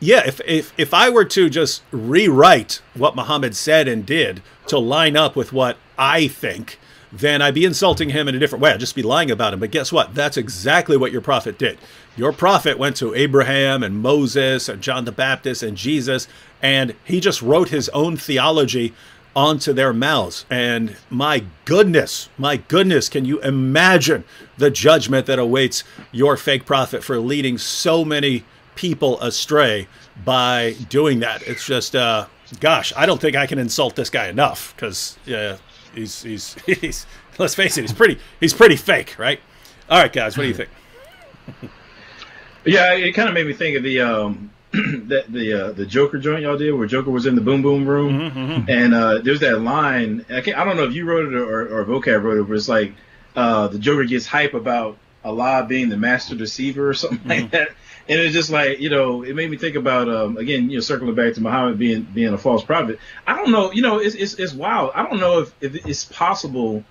yeah, if, if if I were to just rewrite what Muhammad said and did to line up with what I think, then I'd be insulting him in a different way. I'd just be lying about him. But guess what? That's exactly what your prophet did. Your prophet went to Abraham and Moses and John the Baptist and Jesus, and he just wrote his own theology onto their mouths. And my goodness, my goodness, can you imagine the judgment that awaits your fake prophet for leading so many people astray by doing that? It's just, uh, gosh, I don't think I can insult this guy enough because yeah, he's he's he's let's face it, he's pretty he's pretty fake, right? All right, guys, what do you think?
Yeah, it kind of made me think of the um that the uh, the Joker joint y'all did, where Joker was in the boom boom room,
Mm-hmm,
and uh, there's that line. I, can't, I don't know if you wrote it or, or Vocab wrote it, but it's like uh, the Joker gets hype about Allah being the master deceiver or something
Mm-hmm.
like that. And it's just like you know, it made me think about um, again, you know, circling back to Muhammad being being a false prophet. I don't know, you know, it's it's, it's wild. I don't know if, if it's possible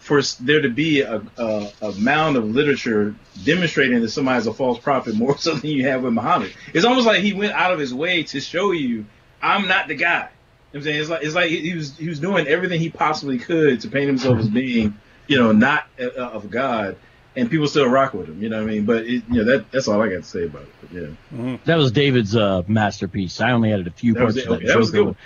for there to be a, a, a mound of literature demonstrating that somebody's a false prophet more so than you have with Muhammad. It's almost like he went out of his way to show you, I'm not the guy. I'm saying it's like it's like he was he was doing everything he possibly could to paint himself as being, you know, not uh, of God, and people still rock with him. You know what I mean? But it, you know that that's all I got to say about it. But yeah,
That was David's uh, masterpiece. I only added a few
That was
parts
it.
to
Okay, that was
Joker.
good.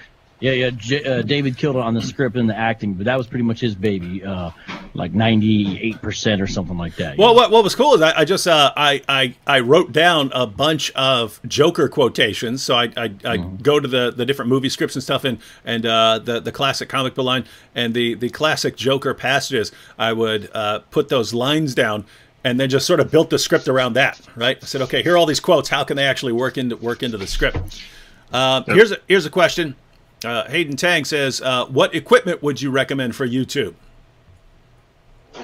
Yeah, yeah. J- uh, David killed it on the script and the acting, but that was pretty much his baby, uh, like ninety-eight percent or something like that.
Well, what, what was cool is I, I just uh, I, I I wrote down a bunch of Joker quotations. So I I, I go to the, the different movie scripts and stuff, and and uh, the the classic comic book line and the the classic Joker passages. I would uh, put those lines down. And then just sort of built the script around that, right? I said, okay, here are all these quotes. How can they actually work into work into the script? Uh, Here's a here's a question. Uh, Hayden Tang says, uh, "What equipment would you recommend for YouTube?"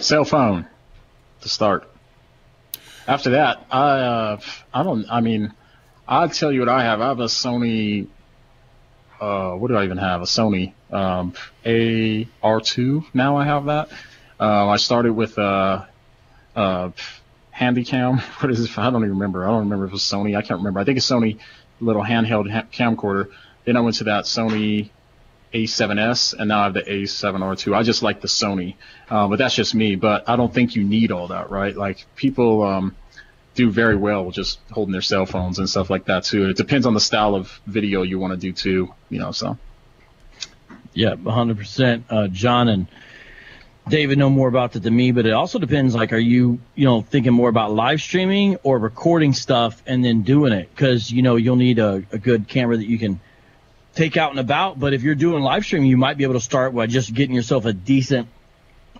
Cell phone to start. After that, I uh, I don't. I mean, I'll tell you what I have. I have a Sony. Uh, what do I even have? A Sony um, AR2. Now I have that. Uh, I started with a uh, Handycam. What is it? I don't even remember. I don't remember if it was Sony. I can't remember. I think it's Sony little handheld ha- camcorder. Then I went to that Sony A7S, and now I have the A7R2. I just like the Sony, uh, but that's just me. But I don't think you need all that, right? Like people um, do very well just holding their cell phones and stuff like that too. It depends on the style of video you want to do too, you know. So
Yeah, 100%. Uh, Jon and David know more about it than me, but it also depends. Like, are you, you know, thinking more about live streaming or recording stuff and then doing it? Because, you know, you'll need a, a good camera that you can take out and about. But if you're doing live streaming, you might be able to start by just getting yourself a decent,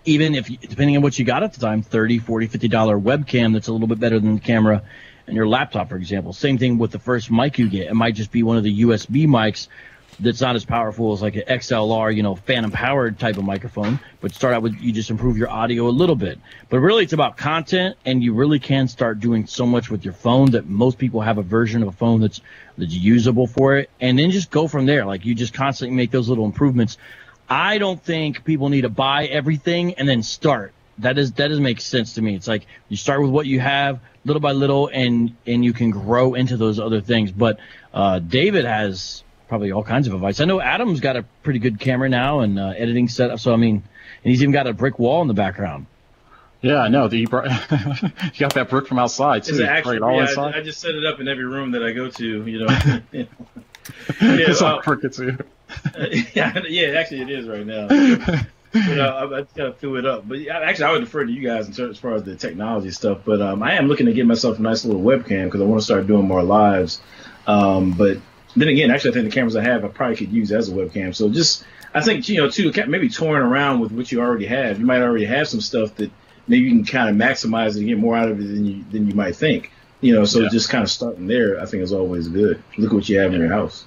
even if, depending on what you got at the time, 30, 40, 50 dollar webcam that's a little bit better than the camera in your laptop, for example. Same thing with the first mic you get. It might just be one of the USB mics that's not as powerful as like an XLR, you know, phantom powered type of microphone, but start out with you just improve your audio a little bit. But really it's about content and you really can start doing so much with your phone that most people have a version of a phone that's that's usable for it and then just go from there. Like you just constantly make those little improvements. I don't think people need to buy everything and then start. That is that doesn't make sense to me. It's like you start with what you have little by little and and you can grow into those other things. But uh, David has probably all kinds of advice. I know Adam's got a pretty good camera now and uh, editing setup. So I mean, and he's even got a brick wall in the background.
yeah, I know. The you brought- you got that brick from outside too.
it's
You
an
brought
actual.
it all
Yeah,
inside.
I, I just set it up in every room that I go to. You know. yeah,
it's all
well,
crooked too.
yeah, yeah, actually it is right now. you know, I, I just kind of threw it up. But yeah, actually, I would defer to you guys in terms as far as the technology stuff. But um, I am looking to get myself a nice little webcam because I want to start doing more lives. Um, but then again, actually, I think the cameras I have I probably could use as a webcam. So just, I think you know, too, maybe touring around with what you already have. You might already have some stuff that maybe you can kind of maximize and get more out of it than you than you might think. You know, so
Yeah.
just kind of starting there, I think is always good. Look at what you have in your house.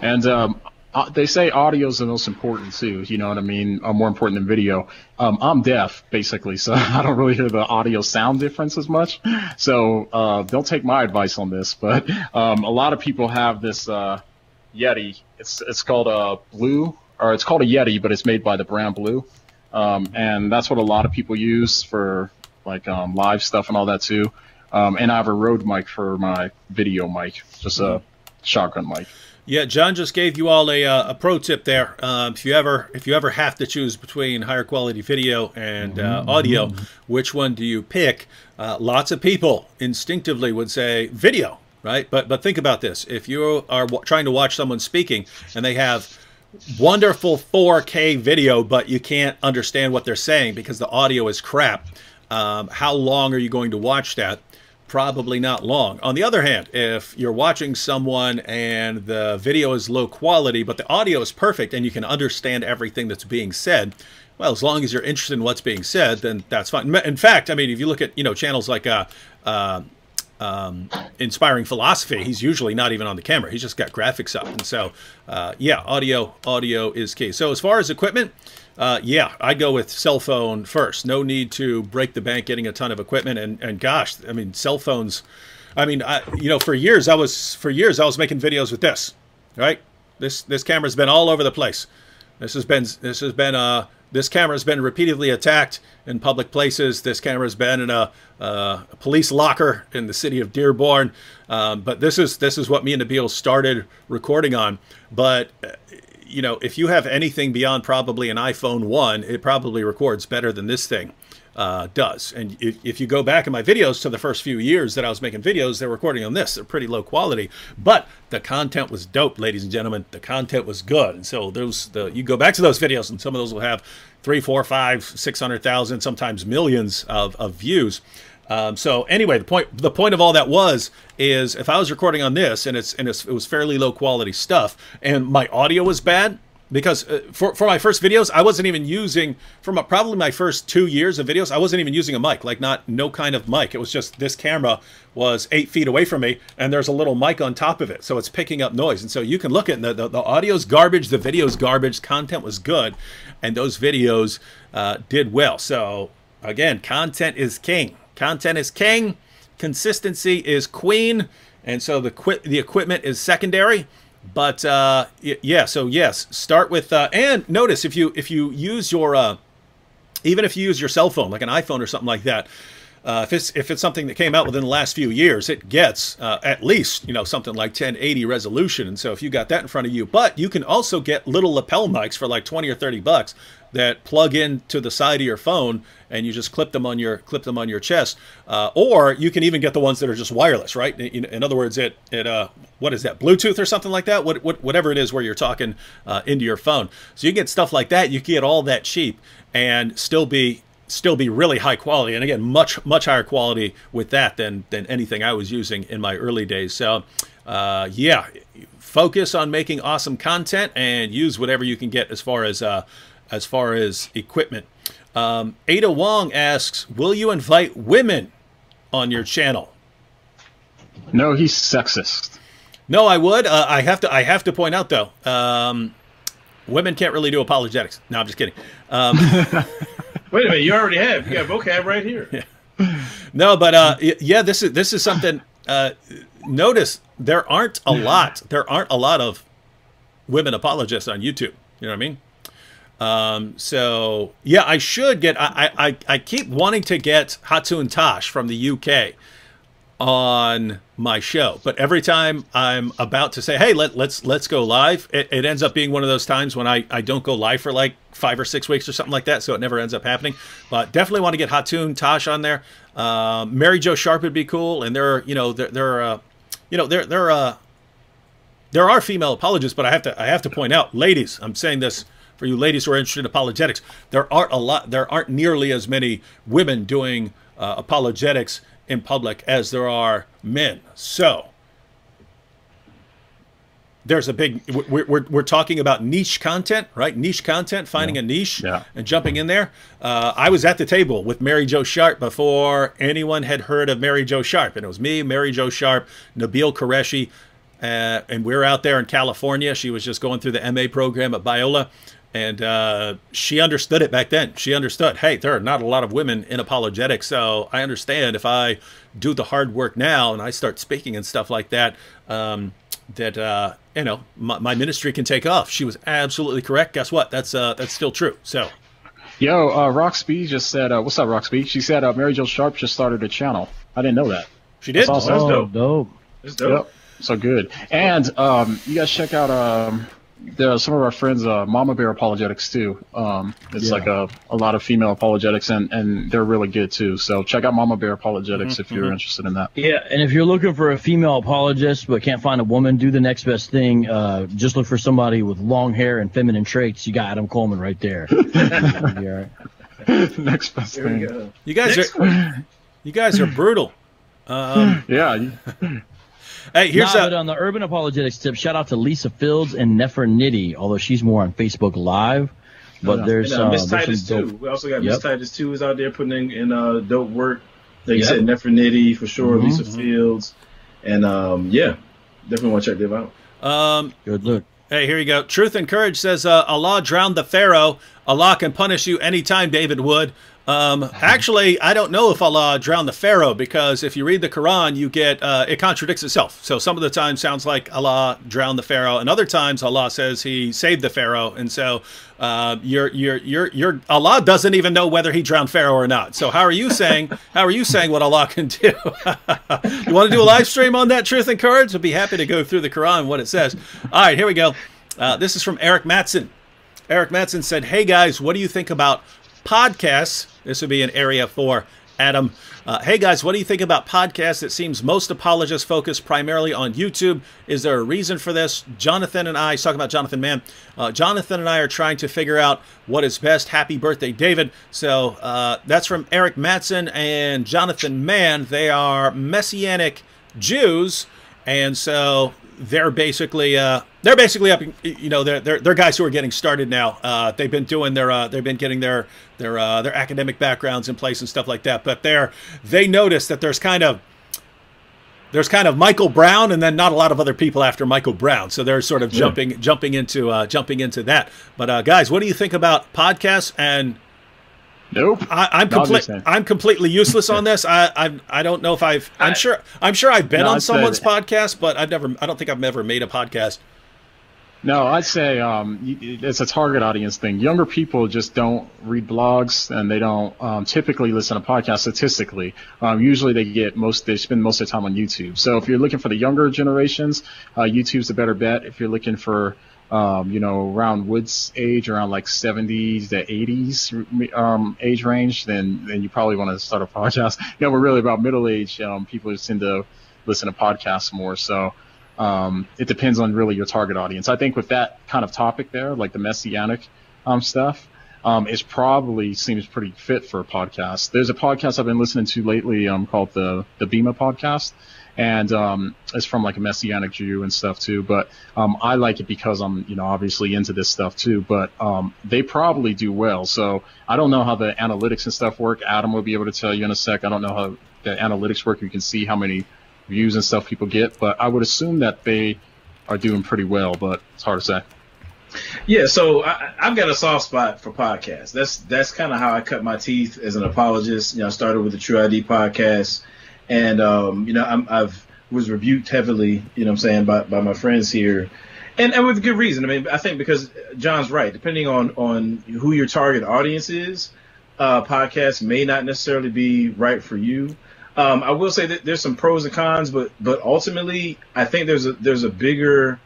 And um, uh, they say audio is the most important too. You know what I mean? Uh, more important than video. Um, I'm deaf basically, so I don't really hear the audio sound difference as much. So uh, don't take my advice on this, but um, a lot of people have this uh, Yeti. It's it's called a Blue, or it's called a Yeti, but it's made by the brand Blue. Um, and that's what a lot of people use for like um, live stuff and all that too. Um, and I have a Rode mic for my video mic, just a shotgun mic.
Yeah, John just gave you all a, uh, a pro tip there. Um, if you ever if you ever have to choose between higher quality video and uh, audio, which one do you pick? Uh, lots of people instinctively would say video, right? But but think about this: if you are w- trying to watch someone speaking and they have wonderful 4K video, but you can't understand what they're saying because the audio is crap. Um, how long are you going to watch that? Probably not long. On the other hand, if you're watching someone and the video is low quality, but the audio is perfect and you can understand everything that's being said, well, as long as you're interested in what's being said, then that's fine. In fact, I mean, if you look at you know channels like uh, uh, um, inspiring philosophy he's usually not even on the camera he's just got graphics up and so uh, yeah audio audio is key so as far as equipment uh, yeah i go with cell phone first no need to break the bank getting a ton of equipment and, and gosh i mean cell phones i mean I, you know for years i was for years i was making videos with this right this this camera's been all over the place this has been this has been uh this camera has been repeatedly attacked in public places. This camera has been in a, uh, a police locker in the city of Dearborn. Um, but this is this is what me and Nabeel started recording on. But uh, you know, if you have anything beyond probably an iPhone one, it probably records better than this thing uh, does. And if, if you go back in my videos to the first few years that I was making videos, they're recording on this. They're pretty low quality, but the content was dope, ladies and gentlemen. The content was good, and so those the you go back to those videos, and some of those will have three, four, five, six hundred thousand, sometimes millions of, of views. Um, so anyway, the point the point of all that was is if I was recording on this and it's and it's, it was fairly low quality stuff, and my audio was bad because uh, for, for my first videos i wasn't even using my, probably my first two years of videos i wasn't even using a mic like not no kind of mic. It was just this camera was eight feet away from me and there's a little mic on top of it. So it's picking up noise. And so you can look at the, the, the audio's garbage the video's garbage content was good and those videos uh, did well. So again content is king content is king consistency is queen and so the the equipment is secondary but uh, yeah, so yes, start with uh, and notice if you if you use your uh, even if you use your cell phone like an iPhone or something like that. Uh, if it's if it's something that came out within the last few years, it gets uh, at least you know something like 1080 resolution, and so if you got that in front of you, but you can also get little lapel mics for like 20 or 30 bucks that plug into the side of your phone, and you just clip them on your clip them on your chest, uh, or you can even get the ones that are just wireless, right? In, in other words, it it uh, what is that Bluetooth or something like that? What, what whatever it is where you're talking uh, into your phone, so you get stuff like that. You can get all that cheap and still be still be really high quality and again much much higher quality with that than than anything i was using in my early days so uh, yeah focus on making awesome content and use whatever you can get as far as uh, as far as equipment um, ada wong asks will you invite women on your channel
No, he's sexist.
no i would uh, i have to i have to point out though um, women can't really do apologetics no i'm just kidding um,
Wait a minute, you already have. You got vocab right here. Yeah.
No, but uh, yeah, this is this is something. Uh, notice there aren't a lot. There aren't a lot of women apologists on YouTube. You know what I mean? Um, so yeah, I should get. I, I I- keep wanting to get Hatun Tash from the UK on my show, but every time I'm about to say, "Hey, let, let's let's go live," it, it ends up being one of those times when I, I don't go live for like five or six weeks or something like that, so it never ends up happening. But definitely want to get Hatun Tash on there. Um, Mary Jo Sharp would be cool, and there are you know there there are uh, you know there there uh, there are female apologists, but I have to I have to point out, ladies, I'm saying this for you ladies who are interested in apologetics. There aren't a lot. There aren't nearly as many women doing uh, apologetics in public as there are men. So there's a big. We're, we're, we're talking about niche content, right? Niche content, finding a niche
Yeah.
and jumping in there. Uh, I was at the table with Mary Jo Sharp before anyone had heard of Mary Jo Sharp, and it was me, Mary Jo Sharp, Nabeel Qureshi, uh, and we are out there in California. She was just going through the MA program at Biola, and uh, she understood it back then. She understood, hey, there are not a lot of women in apologetics, so I understand if I do the hard work now and I start speaking and stuff like that. Um, that uh, you know my, my ministry can take off. She was absolutely correct. Guess what? That's uh, that's still true. So
Yo, uh, Rockspeed just said, uh, what's up, Rockspeed? She said uh, Mary Jo Sharp just started a channel. I didn't know that.
she did.
That's awesome.
Oh,
dope.
dope.
It's dope.
so good. And um, you guys check out um, there are some of our friends, uh, Mama Bear Apologetics too. Um, it's
Yeah.
like a, a lot of female apologetics, and, and they're really good too. So check out Mama Bear Apologetics
Mm-hmm,
if you're interested in that.
Yeah, and if you're looking for a female apologist but can't find a woman, do the next best thing. Uh, just look for somebody with long hair and feminine traits. You got Adam Coleman right there. You'll be all right.
Next best
There
thing.
You guys
Next
are you guys are brutal. Um,
Yeah, you-
hey, here's
Nah,
a
but on the urban apologetics tip, shout out to Lisa Fields and Nefertiti, although she's more on Facebook Live. But
Yeah.
there's
And, uh,
uh,
Miss Titus
some
too.
dope-
We also got
Yep.
Miss Titus too is out there putting in, in uh, dope work. Like you
Yep.
said, Nefertiti for sure,
Mhm.
Lisa Fields, and um, yeah, definitely want to check them out.
um,
Good look.
Hey, here you go. Truth and Courage says uh, Allah drowned the Pharaoh. Allah can punish you anytime, David Wood. Um, actually, I don't know if Allah drowned the Pharaoh because if you read the Quran, you get uh, it contradicts itself. So some of the time sounds like Allah drowned the Pharaoh, and other times Allah says He saved the Pharaoh. And so uh, you're you're you're you're Allah doesn't even know whether He drowned Pharaoh or not. So how are you saying? How are you saying what Allah can do? you want to do a live stream on that Truth and Courage? I'd be happy to go through the Quran and what it says. All right, here we go. Uh, this is from Eric Matson. Eric Matson said, Hey guys, what do you think about podcasts? This would be an area for Adam. Uh, hey guys, what do you think about podcasts? It seems most apologists focus primarily on YouTube. Is there a reason for this? Jonathan and I, he's talking about Jonathan Mann. Uh, Jonathan and I are trying to figure out what is best. Happy birthday, David. So uh, that's from Eric Matson and Jonathan Mann. They are Messianic Jews. And so they're basically uh, they're basically up. You know, they're, they're they're guys who are getting started now. Uh, they've been doing their uh, they've been getting their their uh, their academic backgrounds in place and stuff like that. But they're they notice that there's kind of there's kind of Michael Brown and then not a lot of other people after Michael Brown. So they're sort of jumping jumping into uh, jumping into that. But uh, guys, what do you think about podcasts and
nope.
I, I'm complete. I'm completely useless on this. I, I I don't know if I've. I'm sure. I'm sure I've been
No,
on someone's podcast, but I've never. I don't think I've ever made a podcast.
No, I'd say um, it's a target audience thing. Younger people just don't read blogs and they don't um, typically listen to podcasts statistically. Um, usually they get most, they spend most of their time on YouTube. So if you're looking for the younger generations, uh, YouTube's a better bet. If you're looking for, um, you know, around Wood's age, around like 70s to 80s um, age range, then, then you probably want to start a podcast. No, we're really about middle age. Um, people tend to listen to podcasts more. So, um, it depends on really your target audience. I think with that kind of topic there, like the messianic um, stuff, um, is probably seems pretty fit for a podcast. There's a podcast I've been listening to lately um, called the the Bema podcast, and um, it's from like a messianic Jew and stuff too. But um, I like it because I'm you know obviously into this stuff too. But um, they probably do well. So I don't know how the analytics and stuff work. Adam will be able to tell you in a sec. I don't know how the analytics work. You can see how many views and stuff people get, but I would assume that they are doing pretty well, but it's hard to say.
Yeah, so I, I've got a soft spot for podcasts. That's that's kind of how I cut my teeth as an apologist. You know, I started with the True ID podcast, and um, you know, I'm, I've was rebuked heavily. You know, I'm saying by by my friends here, and and with good reason. I mean, I think because Jon's right. Depending on on who your target audience is, uh, podcasts may not necessarily be right for you. Um, I will say that there's some pros and cons, but but ultimately, I think there's a there's a bigger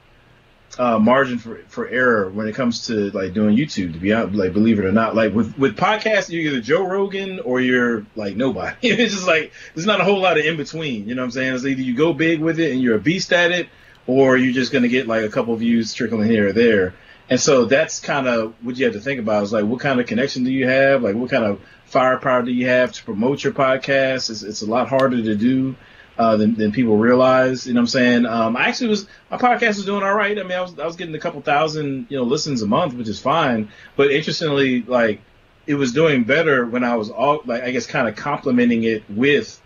uh, margin for, for error when it comes to like doing YouTube. To be honest, like believe it or not, like with with podcasts, you're either Joe Rogan or you're like nobody. it's just like there's not a whole lot of in between. You know what I'm saying? It's either you go big with it and you're a beast at it, or you're just gonna get like a couple views trickling here or there. And so that's kind of what you have to think about. Is like what kind of connection do you have? Like what kind of firepower that you have to promote your podcast? It's, it's a lot harder to do uh, than, than people realize. You know what I'm saying? Um, I actually was my podcast was doing all right. I mean, I was I was getting a couple thousand you know listens a month, which is fine. But interestingly, like it was doing better when I was all like I guess kind of complementing it with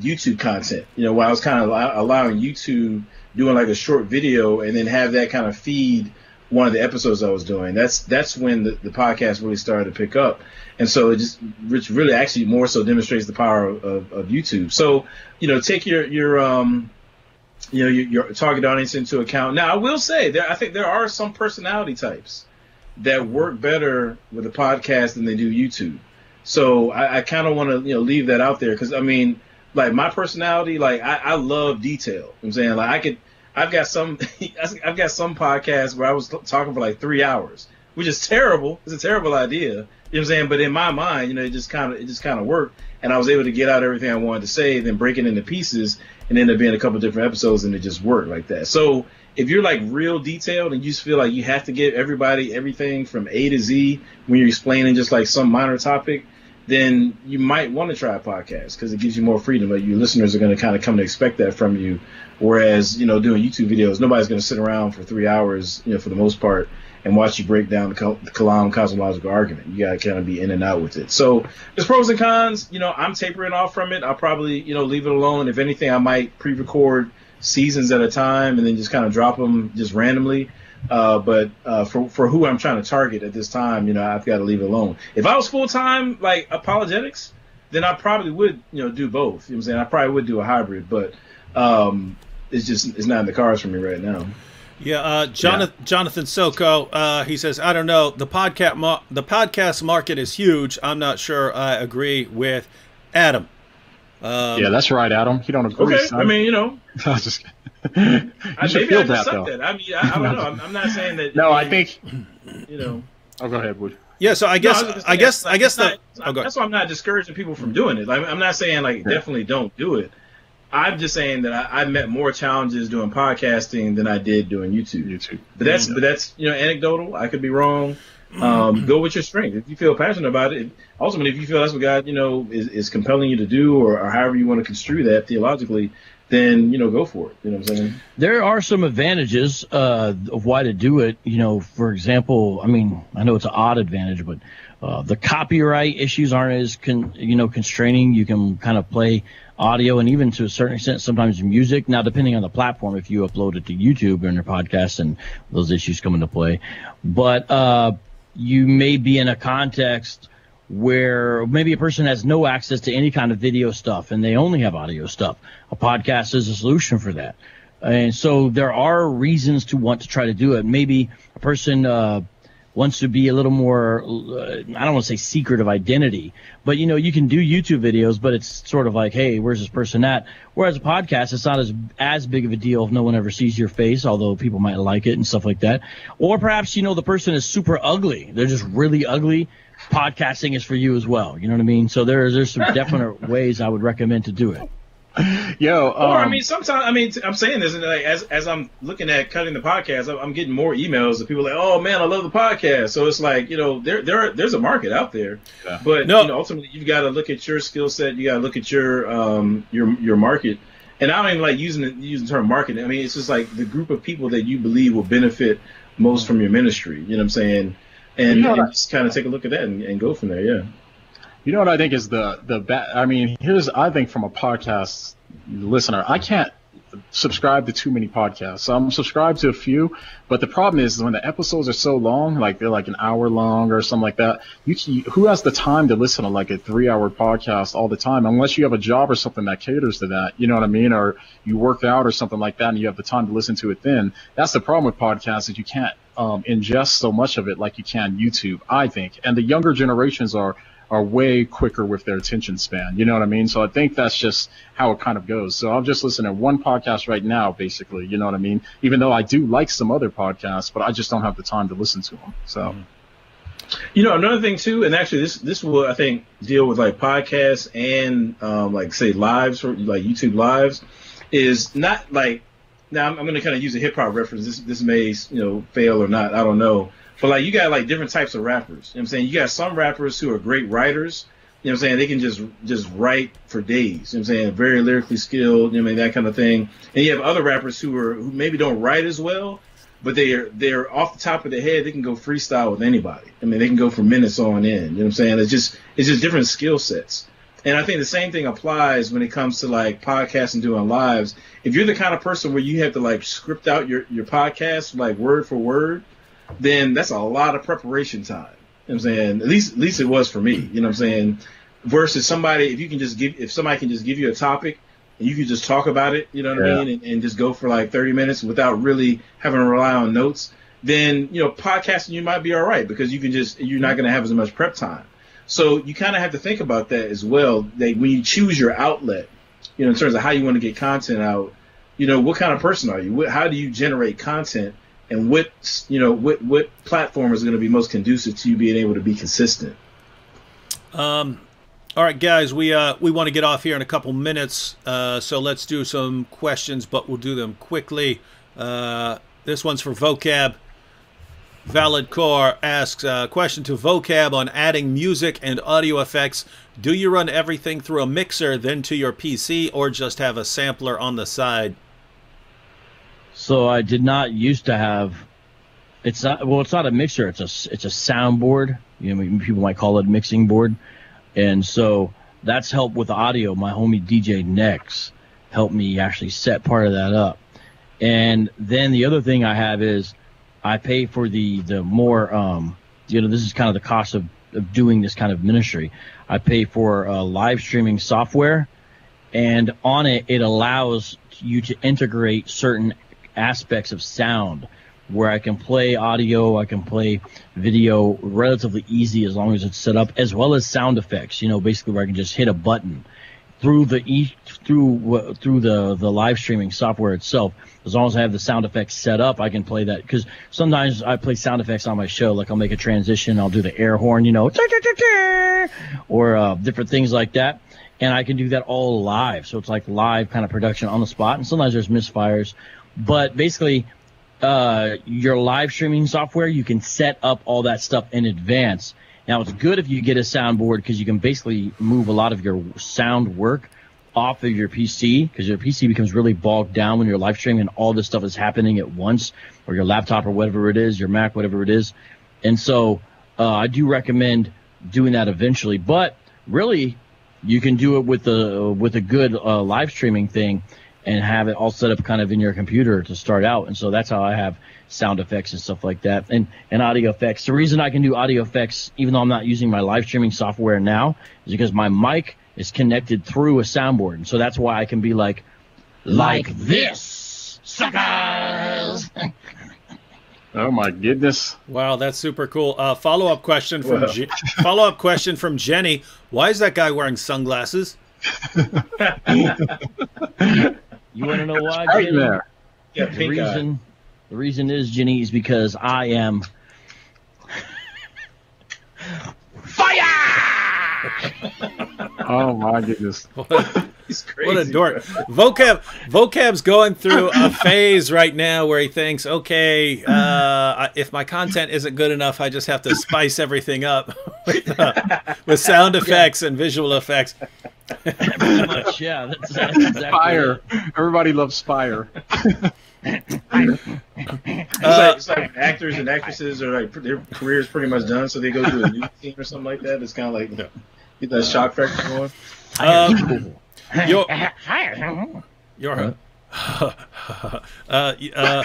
YouTube content. You know, when I was kind of allowing YouTube doing like a short video and then have that kind of feed one of the episodes I was doing. That's that's when the, the podcast really started to pick up. And so it just which really actually more so demonstrates the power of, of, of YouTube. So, you know, take your your um you know your, your target audience into account. Now, I will say there I think there are some personality types that work better with a podcast than they do YouTube. So I, I kind of want to you know leave that out there because I mean like my personality like I, I love detail. You know I'm saying like I could I've got some I've got some podcasts where I was talking for like three hours, which is terrible. It's a terrible idea. You know what I'm saying? But in my mind, you know, it just kind of it just kind of worked, and I was able to get out everything I wanted to say, then break it into pieces, and end up being a couple different episodes, and it just worked like that. So if you're like real detailed and you just feel like you have to give everybody everything from A to Z when you're explaining just like some minor topic, then you might want to try a podcast because it gives you more freedom. Like your listeners are going to kind of come to expect that from you. Whereas, you know, doing YouTube videos, nobody's going to sit around for three hours, you know, for the most part, and watch you break down the, Kal- the Kalam cosmological argument. You got to kind of be in and out with it. So there's pros and cons. You know, I'm tapering off from it. I'll probably, you know, leave it alone. If anything, I might pre-record seasons at a time and then just kind of drop them just randomly. Uh, but uh, for for who I'm trying to target at this time, you know, I've got to leave it alone. If I was full time like apologetics, then I probably would, you know, do both. You know what I'm saying? I probably would do a hybrid, but um, it's just it's not in the cards for me right now.
Yeah, uh, Jonathan, Jonathan Soko, uh, he says, I don't know, the podcast mar- the podcast market is huge. I'm not sure I agree with Adam. Um,
yeah, that's right, Adam. You don't agree.
Okay,
son.
I mean, you know,
I was just you
I,
should feel
I
that though.
That. I mean, I, I don't know. I'm, I'm not saying that.
No, I think.
you know.
I'll oh, go ahead, Wood.
yeah, so I guess
No, was
I guess
like,
I guess
it's
the oh,
that's why I'm not discouraging people from doing it. Like, I'm not saying like definitely don't do it. I'm just saying that I, I met more challenges doing podcasting than I did doing YouTube.
YouTube.
But that's
Yeah.
but that's you know anecdotal. I could be wrong. Um, go with your strength. If you feel passionate about it, ultimately, if you feel that's what God you know is, is compelling you to do, or, or however you want to construe that theologically, then you know go for it. You know what I'm saying?
There are some advantages uh, of why to do it. You know, for example, I mean, I know it's an odd advantage, but uh, the copyright issues aren't as con- you know constraining. You can kind of play audio and even to a certain extent sometimes music. Now, depending on the platform, if you upload it to YouTube and your podcast, and those issues come into play. But uh, you may be in a context where maybe a person has no access to any kind of video stuff and they only have audio stuff. A podcast is a solution for that. And so there are reasons to want to try to do it. Maybe a person uh, wants to be a little more, uh, I don't want to say secret of identity, but you know, you can do YouTube videos, but it's sort of like, hey, where's this person at? Whereas a podcast, it's not as as big of a deal if no one ever sees your face, although people might like it and stuff like that. Or perhaps you know the person is super ugly; they're just really ugly. Podcasting is for you as well. You know what I mean? So there's there's some definite ways I would recommend to do it.
Yo, um,
Or I mean, sometimes I mean, I'm saying this, and like as as I'm looking at cutting the podcast, I'm, I'm getting more emails of people like, "Oh man, I love the podcast." So it's like you know, there there there's a market out there,
Yeah.
but
No.
you know, ultimately you've got to look at your skill set. You got to look at your um your your market. And I don't even like using the, using the term market. I mean, it's just like the group of people that you believe will benefit most from your ministry. You know what I'm saying? And,
You know
and just kind of take a look at that and, and go from there. Yeah.
You know what I think is the the bad. I mean, here's I think from a podcast listener, I can't subscribe to too many podcasts. So I'm subscribed to a few, but the problem is when the episodes are so long, like they're like an hour long or something like that. You, you who has the time to listen to like a three hour podcast all the time? Unless you have a job or something that caters to that. You know what I mean? Or you work out or something like that, and you have the time to listen to it. Then that's the problem with podcasts is you can't um, ingest so much of it like you can YouTube. I think, and the younger generations are are way quicker with their attention span. You know what I mean? So I think that's just how it kind of goes. So I'm just listening to one podcast right now, basically. You know what I mean? Even though I do like some other podcasts, but I just don't have the time to listen to them. So
You know, another thing too, and actually this this will I think deal with like podcasts and um, like say lives like YouTube lives is not like now I'm, I'm going to kind of use a hip hop reference. This this may you know fail or not, I don't know. But like you got like different types of rappers. You know what I'm saying? You got some rappers who are great writers. You know what I'm saying? They can just just write for days. You know what I'm saying? Very lyrically skilled, you know, I mean, that kind of thing. And you have other rappers who are who maybe don't write as well, but they're they're off the top of their head. They can go freestyle with anybody. I mean, they can go for minutes on end. You know what I'm saying? It's just it's just different skill sets. And I think the same thing applies when it comes to like podcasts and doing lives. If you're the kind of person where you have to like script out your your podcast like word for word, then that's a lot of preparation time. You know what I'm saying? At least at least it was for me. You know what I'm saying? Versus somebody if you can just give if somebody can just give you a topic and you can just talk about it, you know what
Yeah.
I mean, and, and just go for like 30 minutes without really having to rely on notes, then you know podcasting you might be all right because you can just you're not going to have as much prep time. So you kind of have to think about that as well. That when you choose your outlet, you know, in terms of how you want to get content out, you know, what kind of person are you? What, how do you generate content? And what you know, what what platform is going to be most conducive to you being able to be consistent?
Um, all right, guys, we uh, we want to get off here in a couple minutes, uh, so let's do some questions, but we'll do them quickly. Uh, this one's for Vocab. Valid Core asks uh, question to Vocab on adding music and audio effects. Do you run everything through a mixer, then to your PC, or just have a sampler on the side?
So I did not used to have. It's not well. It's not a mixer. It's a it's a soundboard. You know, people might call it a mixing board, and so that's helped with audio. My homie DJ Nex helped me actually set part of that up. And then the other thing I have is I pay for the the more um, you know this is kind of the cost of, of doing this kind of ministry. I pay for uh, live streaming software, and on it it allows you to integrate certain aspects of sound where I can play audio, I can play video relatively easy as long as it's set up, as well as sound effects. You know, basically where I can just hit a button through the e through through the the live streaming software itself. As long as I have the sound effects set up, I can play that. Because sometimes I play sound effects on my show, like I'll make a transition, I'll do the air horn, you know, or uh, different things like that, and I can do that all live. So it's like live kind of production on the spot. And sometimes there's misfires, but basically uh, your live streaming software, you can set up all that stuff in advance. Now it's good if you get a soundboard because you can basically move a lot of your sound work off of your PC because your PC becomes really bogged down when you're live streaming and all this stuff is happening at once, or your laptop or whatever it is, your Mac, whatever it is. And so uh, I do recommend doing that eventually. But really, you can do it with a with a good uh, live streaming thing and have it all set up kind of in your computer to start out. And so that's how I have sound effects and stuff like that and, and audio effects. The reason I can do audio effects, even though I'm not using my live streaming software now, is because my mic is connected through a soundboard. And so that's why I can be like, like this, suckers.
Oh my goodness.
Wow, that's super cool. Uh, follow up question from Je- follow up question from Jenny. Why is that guy wearing sunglasses?
You want to know why?
Right
Jenny?
there.
Yeah,
The
pink eye.
reason, the reason is Jenny is because I am
Oh my goodness.
He's crazy.
What a dork. Vocab Vocab's going through a phase right now where he thinks, okay, uh, if my content isn't good enough, I just have to spice everything up with, uh, with sound effects and visual effects.
pretty much yeah. That's, that's exactly
Spire.
it.
Everybody loves Spire.
It's, like, it's like actors and actresses are like their career is pretty much done, so they go to a new team or something like that. It's kind of like get that shock factor going.
Um, your, your, uh, uh,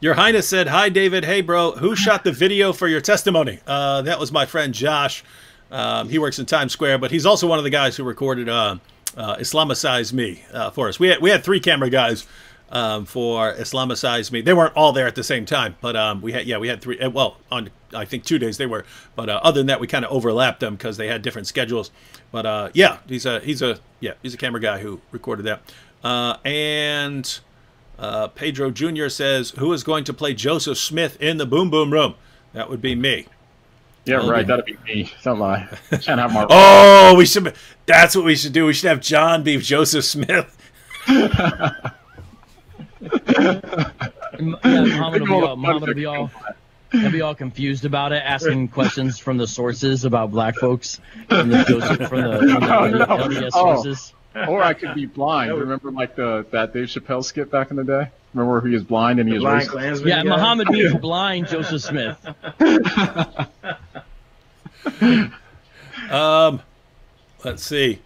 your Highness said, "Hi, David. Hey, bro. Who shot the video for your testimony?" Uh, that was my friend Josh. Um, he works in Times Square, but he's also one of the guys who recorded uh, uh, "Islamicize Me" uh, for us. We had we had three camera guys um, for "Islamicize Me." They weren't all there at the same time, but um, we had yeah we had three. uh, Well, on I think two days they were, but uh, other than that, we kind of overlapped them because they had different schedules. But uh, yeah, he's a he's a yeah he's a camera guy who recorded that. Uh, and uh, Pedro Jr. says, "Who is going to play Joseph Smith in the Boom Boom Room?" That would be me.
Yeah, right. That'd be me. Don't lie. Can't have my.
Oh, we should. That's what we should do. We should have Jon be Joseph Smith.
M- Yeah, Muhammad will be
All
Muhammad will be all, he'll be all confused about it, asking questions from the sources about black folks from the from the, from the
No, no.
LDS
Oh.
sources.
Or I could be blind. Remember, like the that Dave Chappelle skit back in the day. Remember where he was blind and he was
Blind
racist?
Klansman
Yeah,
guy.
Muhammad means blind Joseph Smith.
Um, let's see.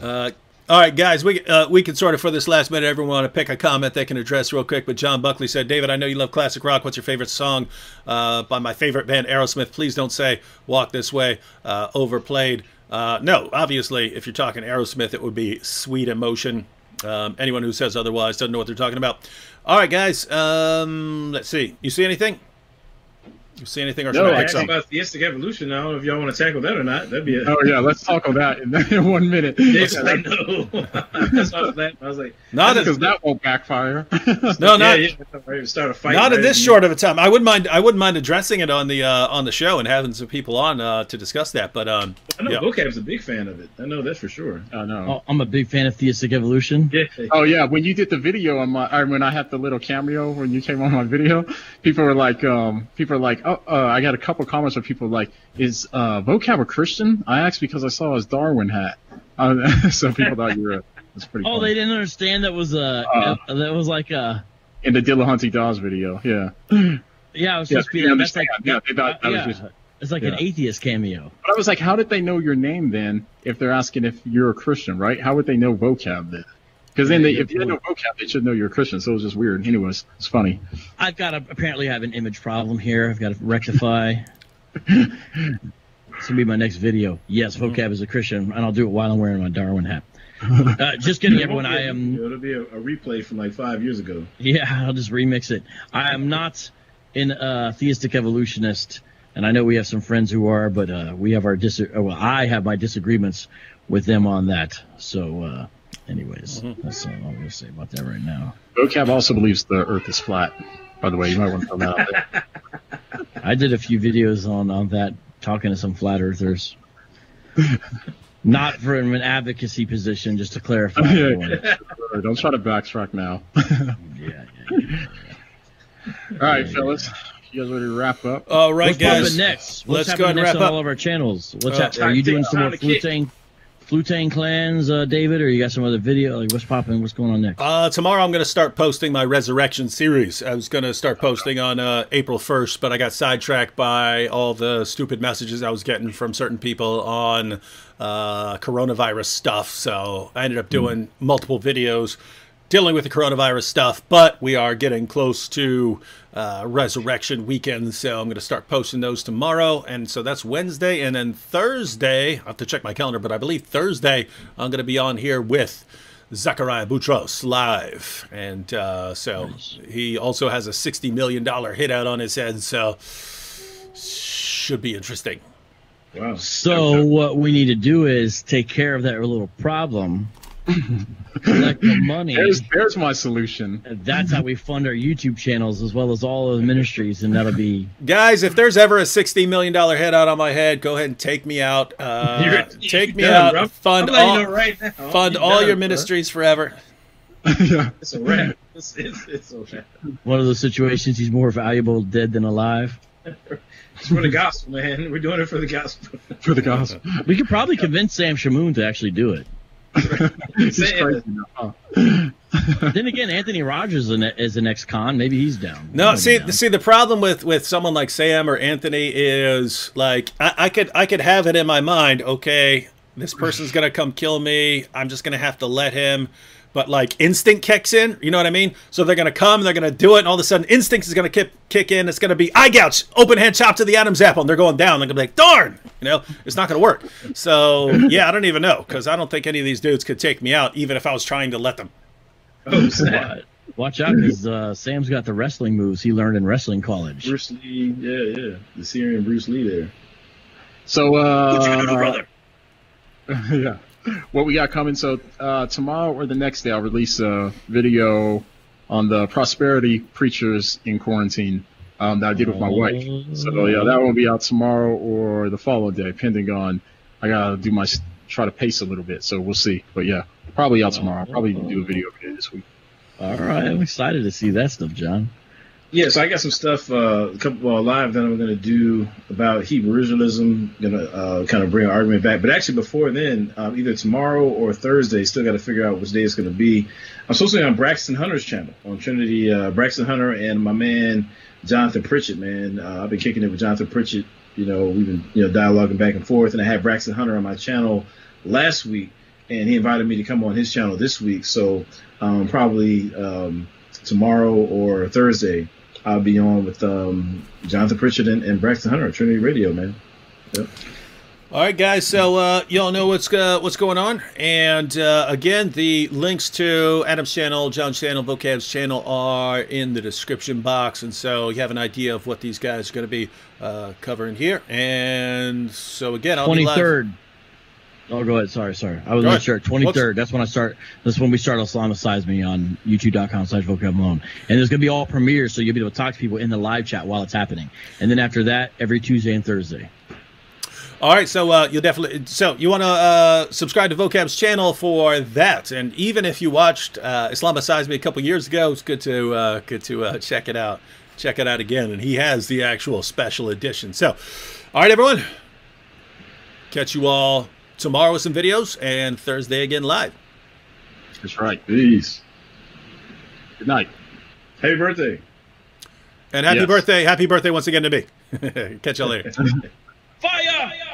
Uh, all right, guys, we uh, we can sort of for this last minute, everyone want to pick a comment they can address real quick. But John Buckley said, "David, I know you love classic rock. What's your favorite song uh, by my favorite band, Aerosmith? Please don't say Walk This Way, uh, overplayed. Uh, no, obviously, if you're talking Aerosmith, it would be Sweet Emotion. Um, anyone who says otherwise doesn't know what they're talking about. All right, guys. Um, let's see. You see anything? You see anything or
No,
I
I
pick
about theistic evolution. I don't know if y'all want to tackle that or not. That'd be a
Oh yeah, let's talk on that in, in one minute.
Dave's like, no. That's why I was laughing. I was like,
Not in,
because that won't backfire.
no, not
yeah, yeah. Start a fight.
not in
right?
this short of a time. I wouldn't mind. I wouldn't mind addressing it on the uh, on the show and having some people on uh, to discuss that. But um,
I know
yeah.
Vocab's a big fan of it. I know that for sure.
I know.
Oh, I'm a big fan of theistic evolution.
Yeah.
Oh yeah, when you did the video on my, or when I had the little cameo when you came on my video, people were like, um, people were like, oh, uh, I got a couple comments where people like, is uh, vocab a Christian? I asked because I saw his Darwin hat. Uh, so people thought you were. That's pretty.
Oh,
funny.
they didn't understand that was a
Uh.
that was like a
in the Dillahunty Dawes video. Yeah,
yeah. It was
Yeah,
supposed to be that's like.
Yeah, they thought that was just-
it's like an atheist cameo.
but I was like, how did they know your name then? If they're asking if you're a Christian, right? How would they know vocab then? Because then, they, if you know vocab, they should know you're a Christian. So it was just weird. Anyways, it's funny.
I've got to apparently I have an image problem here. I've got to rectify. This will be my next video. Yes, vocab is a Christian, and I'll do it while I'm wearing my Darwin hat. Uh, just kidding, everyone. I am.
It'll be a, a replay from like five years ago.
Yeah, I'll just remix it. I am not an uh, theistic evolutionist, and I know we have some friends who are, but uh, we have our dis. uh, Well, I have my disagreements with them on that. So, anyways, that's all I'm going to say about that right now.
Vocab also believes the Earth is flat. By the way, you might want to throw that out there.
I did a few videos on on that, talking to some flat earthers. Not from an advocacy position, just to clarify.
Yeah.
everyone.
Don't try to backtrack now.
yeah, yeah, yeah.
All right, fellas. You guys ready to wrap up?
all right,
What's
guys.
popping next?
let's
What's
go
happening
ahead and
next
wrap
on
up.
all of our channels? What's
Uh,
hap- Are you doing some more
time to
Flu Tang clans, uh, David, or you got some other video? Like, what's popping? What's going on next?
Uh, tomorrow I'm going to start posting my Resurrection series. I was going to start posting on uh, April 1st, but I got sidetracked by all the stupid messages I was getting from certain people on uh, coronavirus stuff. So I ended up doing multiple videos dealing with the coronavirus stuff, but we are getting close to uh, Resurrection weekend, so I'm going to start posting those tomorrow. And so that's Wednesday. And then Thursday, I have to check my calendar, but I believe Thursday I'm going to be on here with. Zakaria Botros live, and uh, so he also has a sixty million dollar hit out on his head, so should be interesting.
Wow.
So what we need to do is take care of that little problem, collect the money.
There's, there's my solution.
and That's how we fund our YouTube channels as well as all of the ministries, and that'll be
Guys, if there's ever a sixty million dollar head out on my head, go ahead and take me out. Uh, take me out.
bro.
Fund
I'm
all,
you know right now.
fund
You're
all
done,
your
bro.
ministries forever.
yeah.
It's a wrap. It's, it's, it's a wrap.
one of those situations. He's more valuable dead than alive.
It's for the gospel, man. We're doing it for the gospel.
For the gospel.
We could probably convince Sam Shamoon to actually do it.
He's crazy now, huh?
then again, Anthony Rogers is an, is an ex-con. Maybe he's down.
No,
Maybe
see,
down.
see, the problem with with someone like Sam or Anthony is like I, I could I could have it in my mind. Okay, this person's gonna come kill me. I'm just gonna have to let him. But like instinct kicks in, you know what I mean? So they're gonna come, they're gonna do it, and all of a sudden instinct is gonna kick kick in. It's gonna be eye gouge, open hand chop to the Adam's apple, and they're going down. They're gonna be like, darn, you know, it's not gonna work. So yeah, I don't even know because I don't think any of these dudes could take me out, even if I was trying to let them.
Oh, snap.
Watch out, because uh, Sam's got the wrestling moves he learned in wrestling college.
Bruce Lee, yeah, yeah. The Syrian Bruce Lee there.
So, uh,
What you gonna do, brother?
yeah. What we got coming? So uh, tomorrow or the next day, I'll release a video on the prosperity preachers in quarantine um, that I did with my wife. So yeah, that won't be out tomorrow or the following day, depending on. I gotta do my try to pace a little bit, so we'll see. But yeah, probably out tomorrow. I'll probably do a video every day this week.
All right, I'm excited to see that stuff, Jon.
Yeah, so I got some stuff, uh, a couple live that I'm going to do about Hebrew originalism. Going to uh, kind of bring an argument back, but actually before then, um, either tomorrow or Thursday, still got to figure out which day it's going to be. I'm supposed to be on Braxton Hunter's channel on Trinity. Uh, Braxton Hunter and my man Jonathan Pritchett. Man, uh, I've been kicking it with Jonathan Pritchett. You know, we've been you know dialoguing back and forth, and I had Braxton Hunter on my channel last week, and he invited me to come on his channel this week. So um, probably um, tomorrow or Thursday. I'll be on with um, Jonathan Pritchett and, and Braxton Hunter at Trinity Radio, man. Yep.
All right, guys. So uh, y'all know what's uh, what's going on, and uh, again, the links to Adam's channel, Jon's channel, Vocab's channel are in the description box, and so you have an idea of what these guys are going to be uh, covering here. And so again, I'll be live.
Oh, go ahead. Sorry, sorry. I was
Go
not
ahead.
sure. Twenty third. That's when I start. That's when we start Islamicize me on YouTube.com slash vocab Malone. And there's gonna be all premieres, so you'll be able to talk to people in the live chat while it's happening. And then after that, every Tuesday and Thursday.
All right, so uh, you'll definitely so you want to uh, subscribe to Vocab's channel for that, and even if you watched uh, Islamicize Me a couple years ago, it's good to uh, good to uh, check it out, check it out again, and he has the actual special edition. So, all right, everyone, catch you all tomorrow with some videos, and Thursday again live.
That's right. Peace. Good night.
Happy birthday.
And happy
Yes.
birthday, happy birthday once again to me. catch y'all later.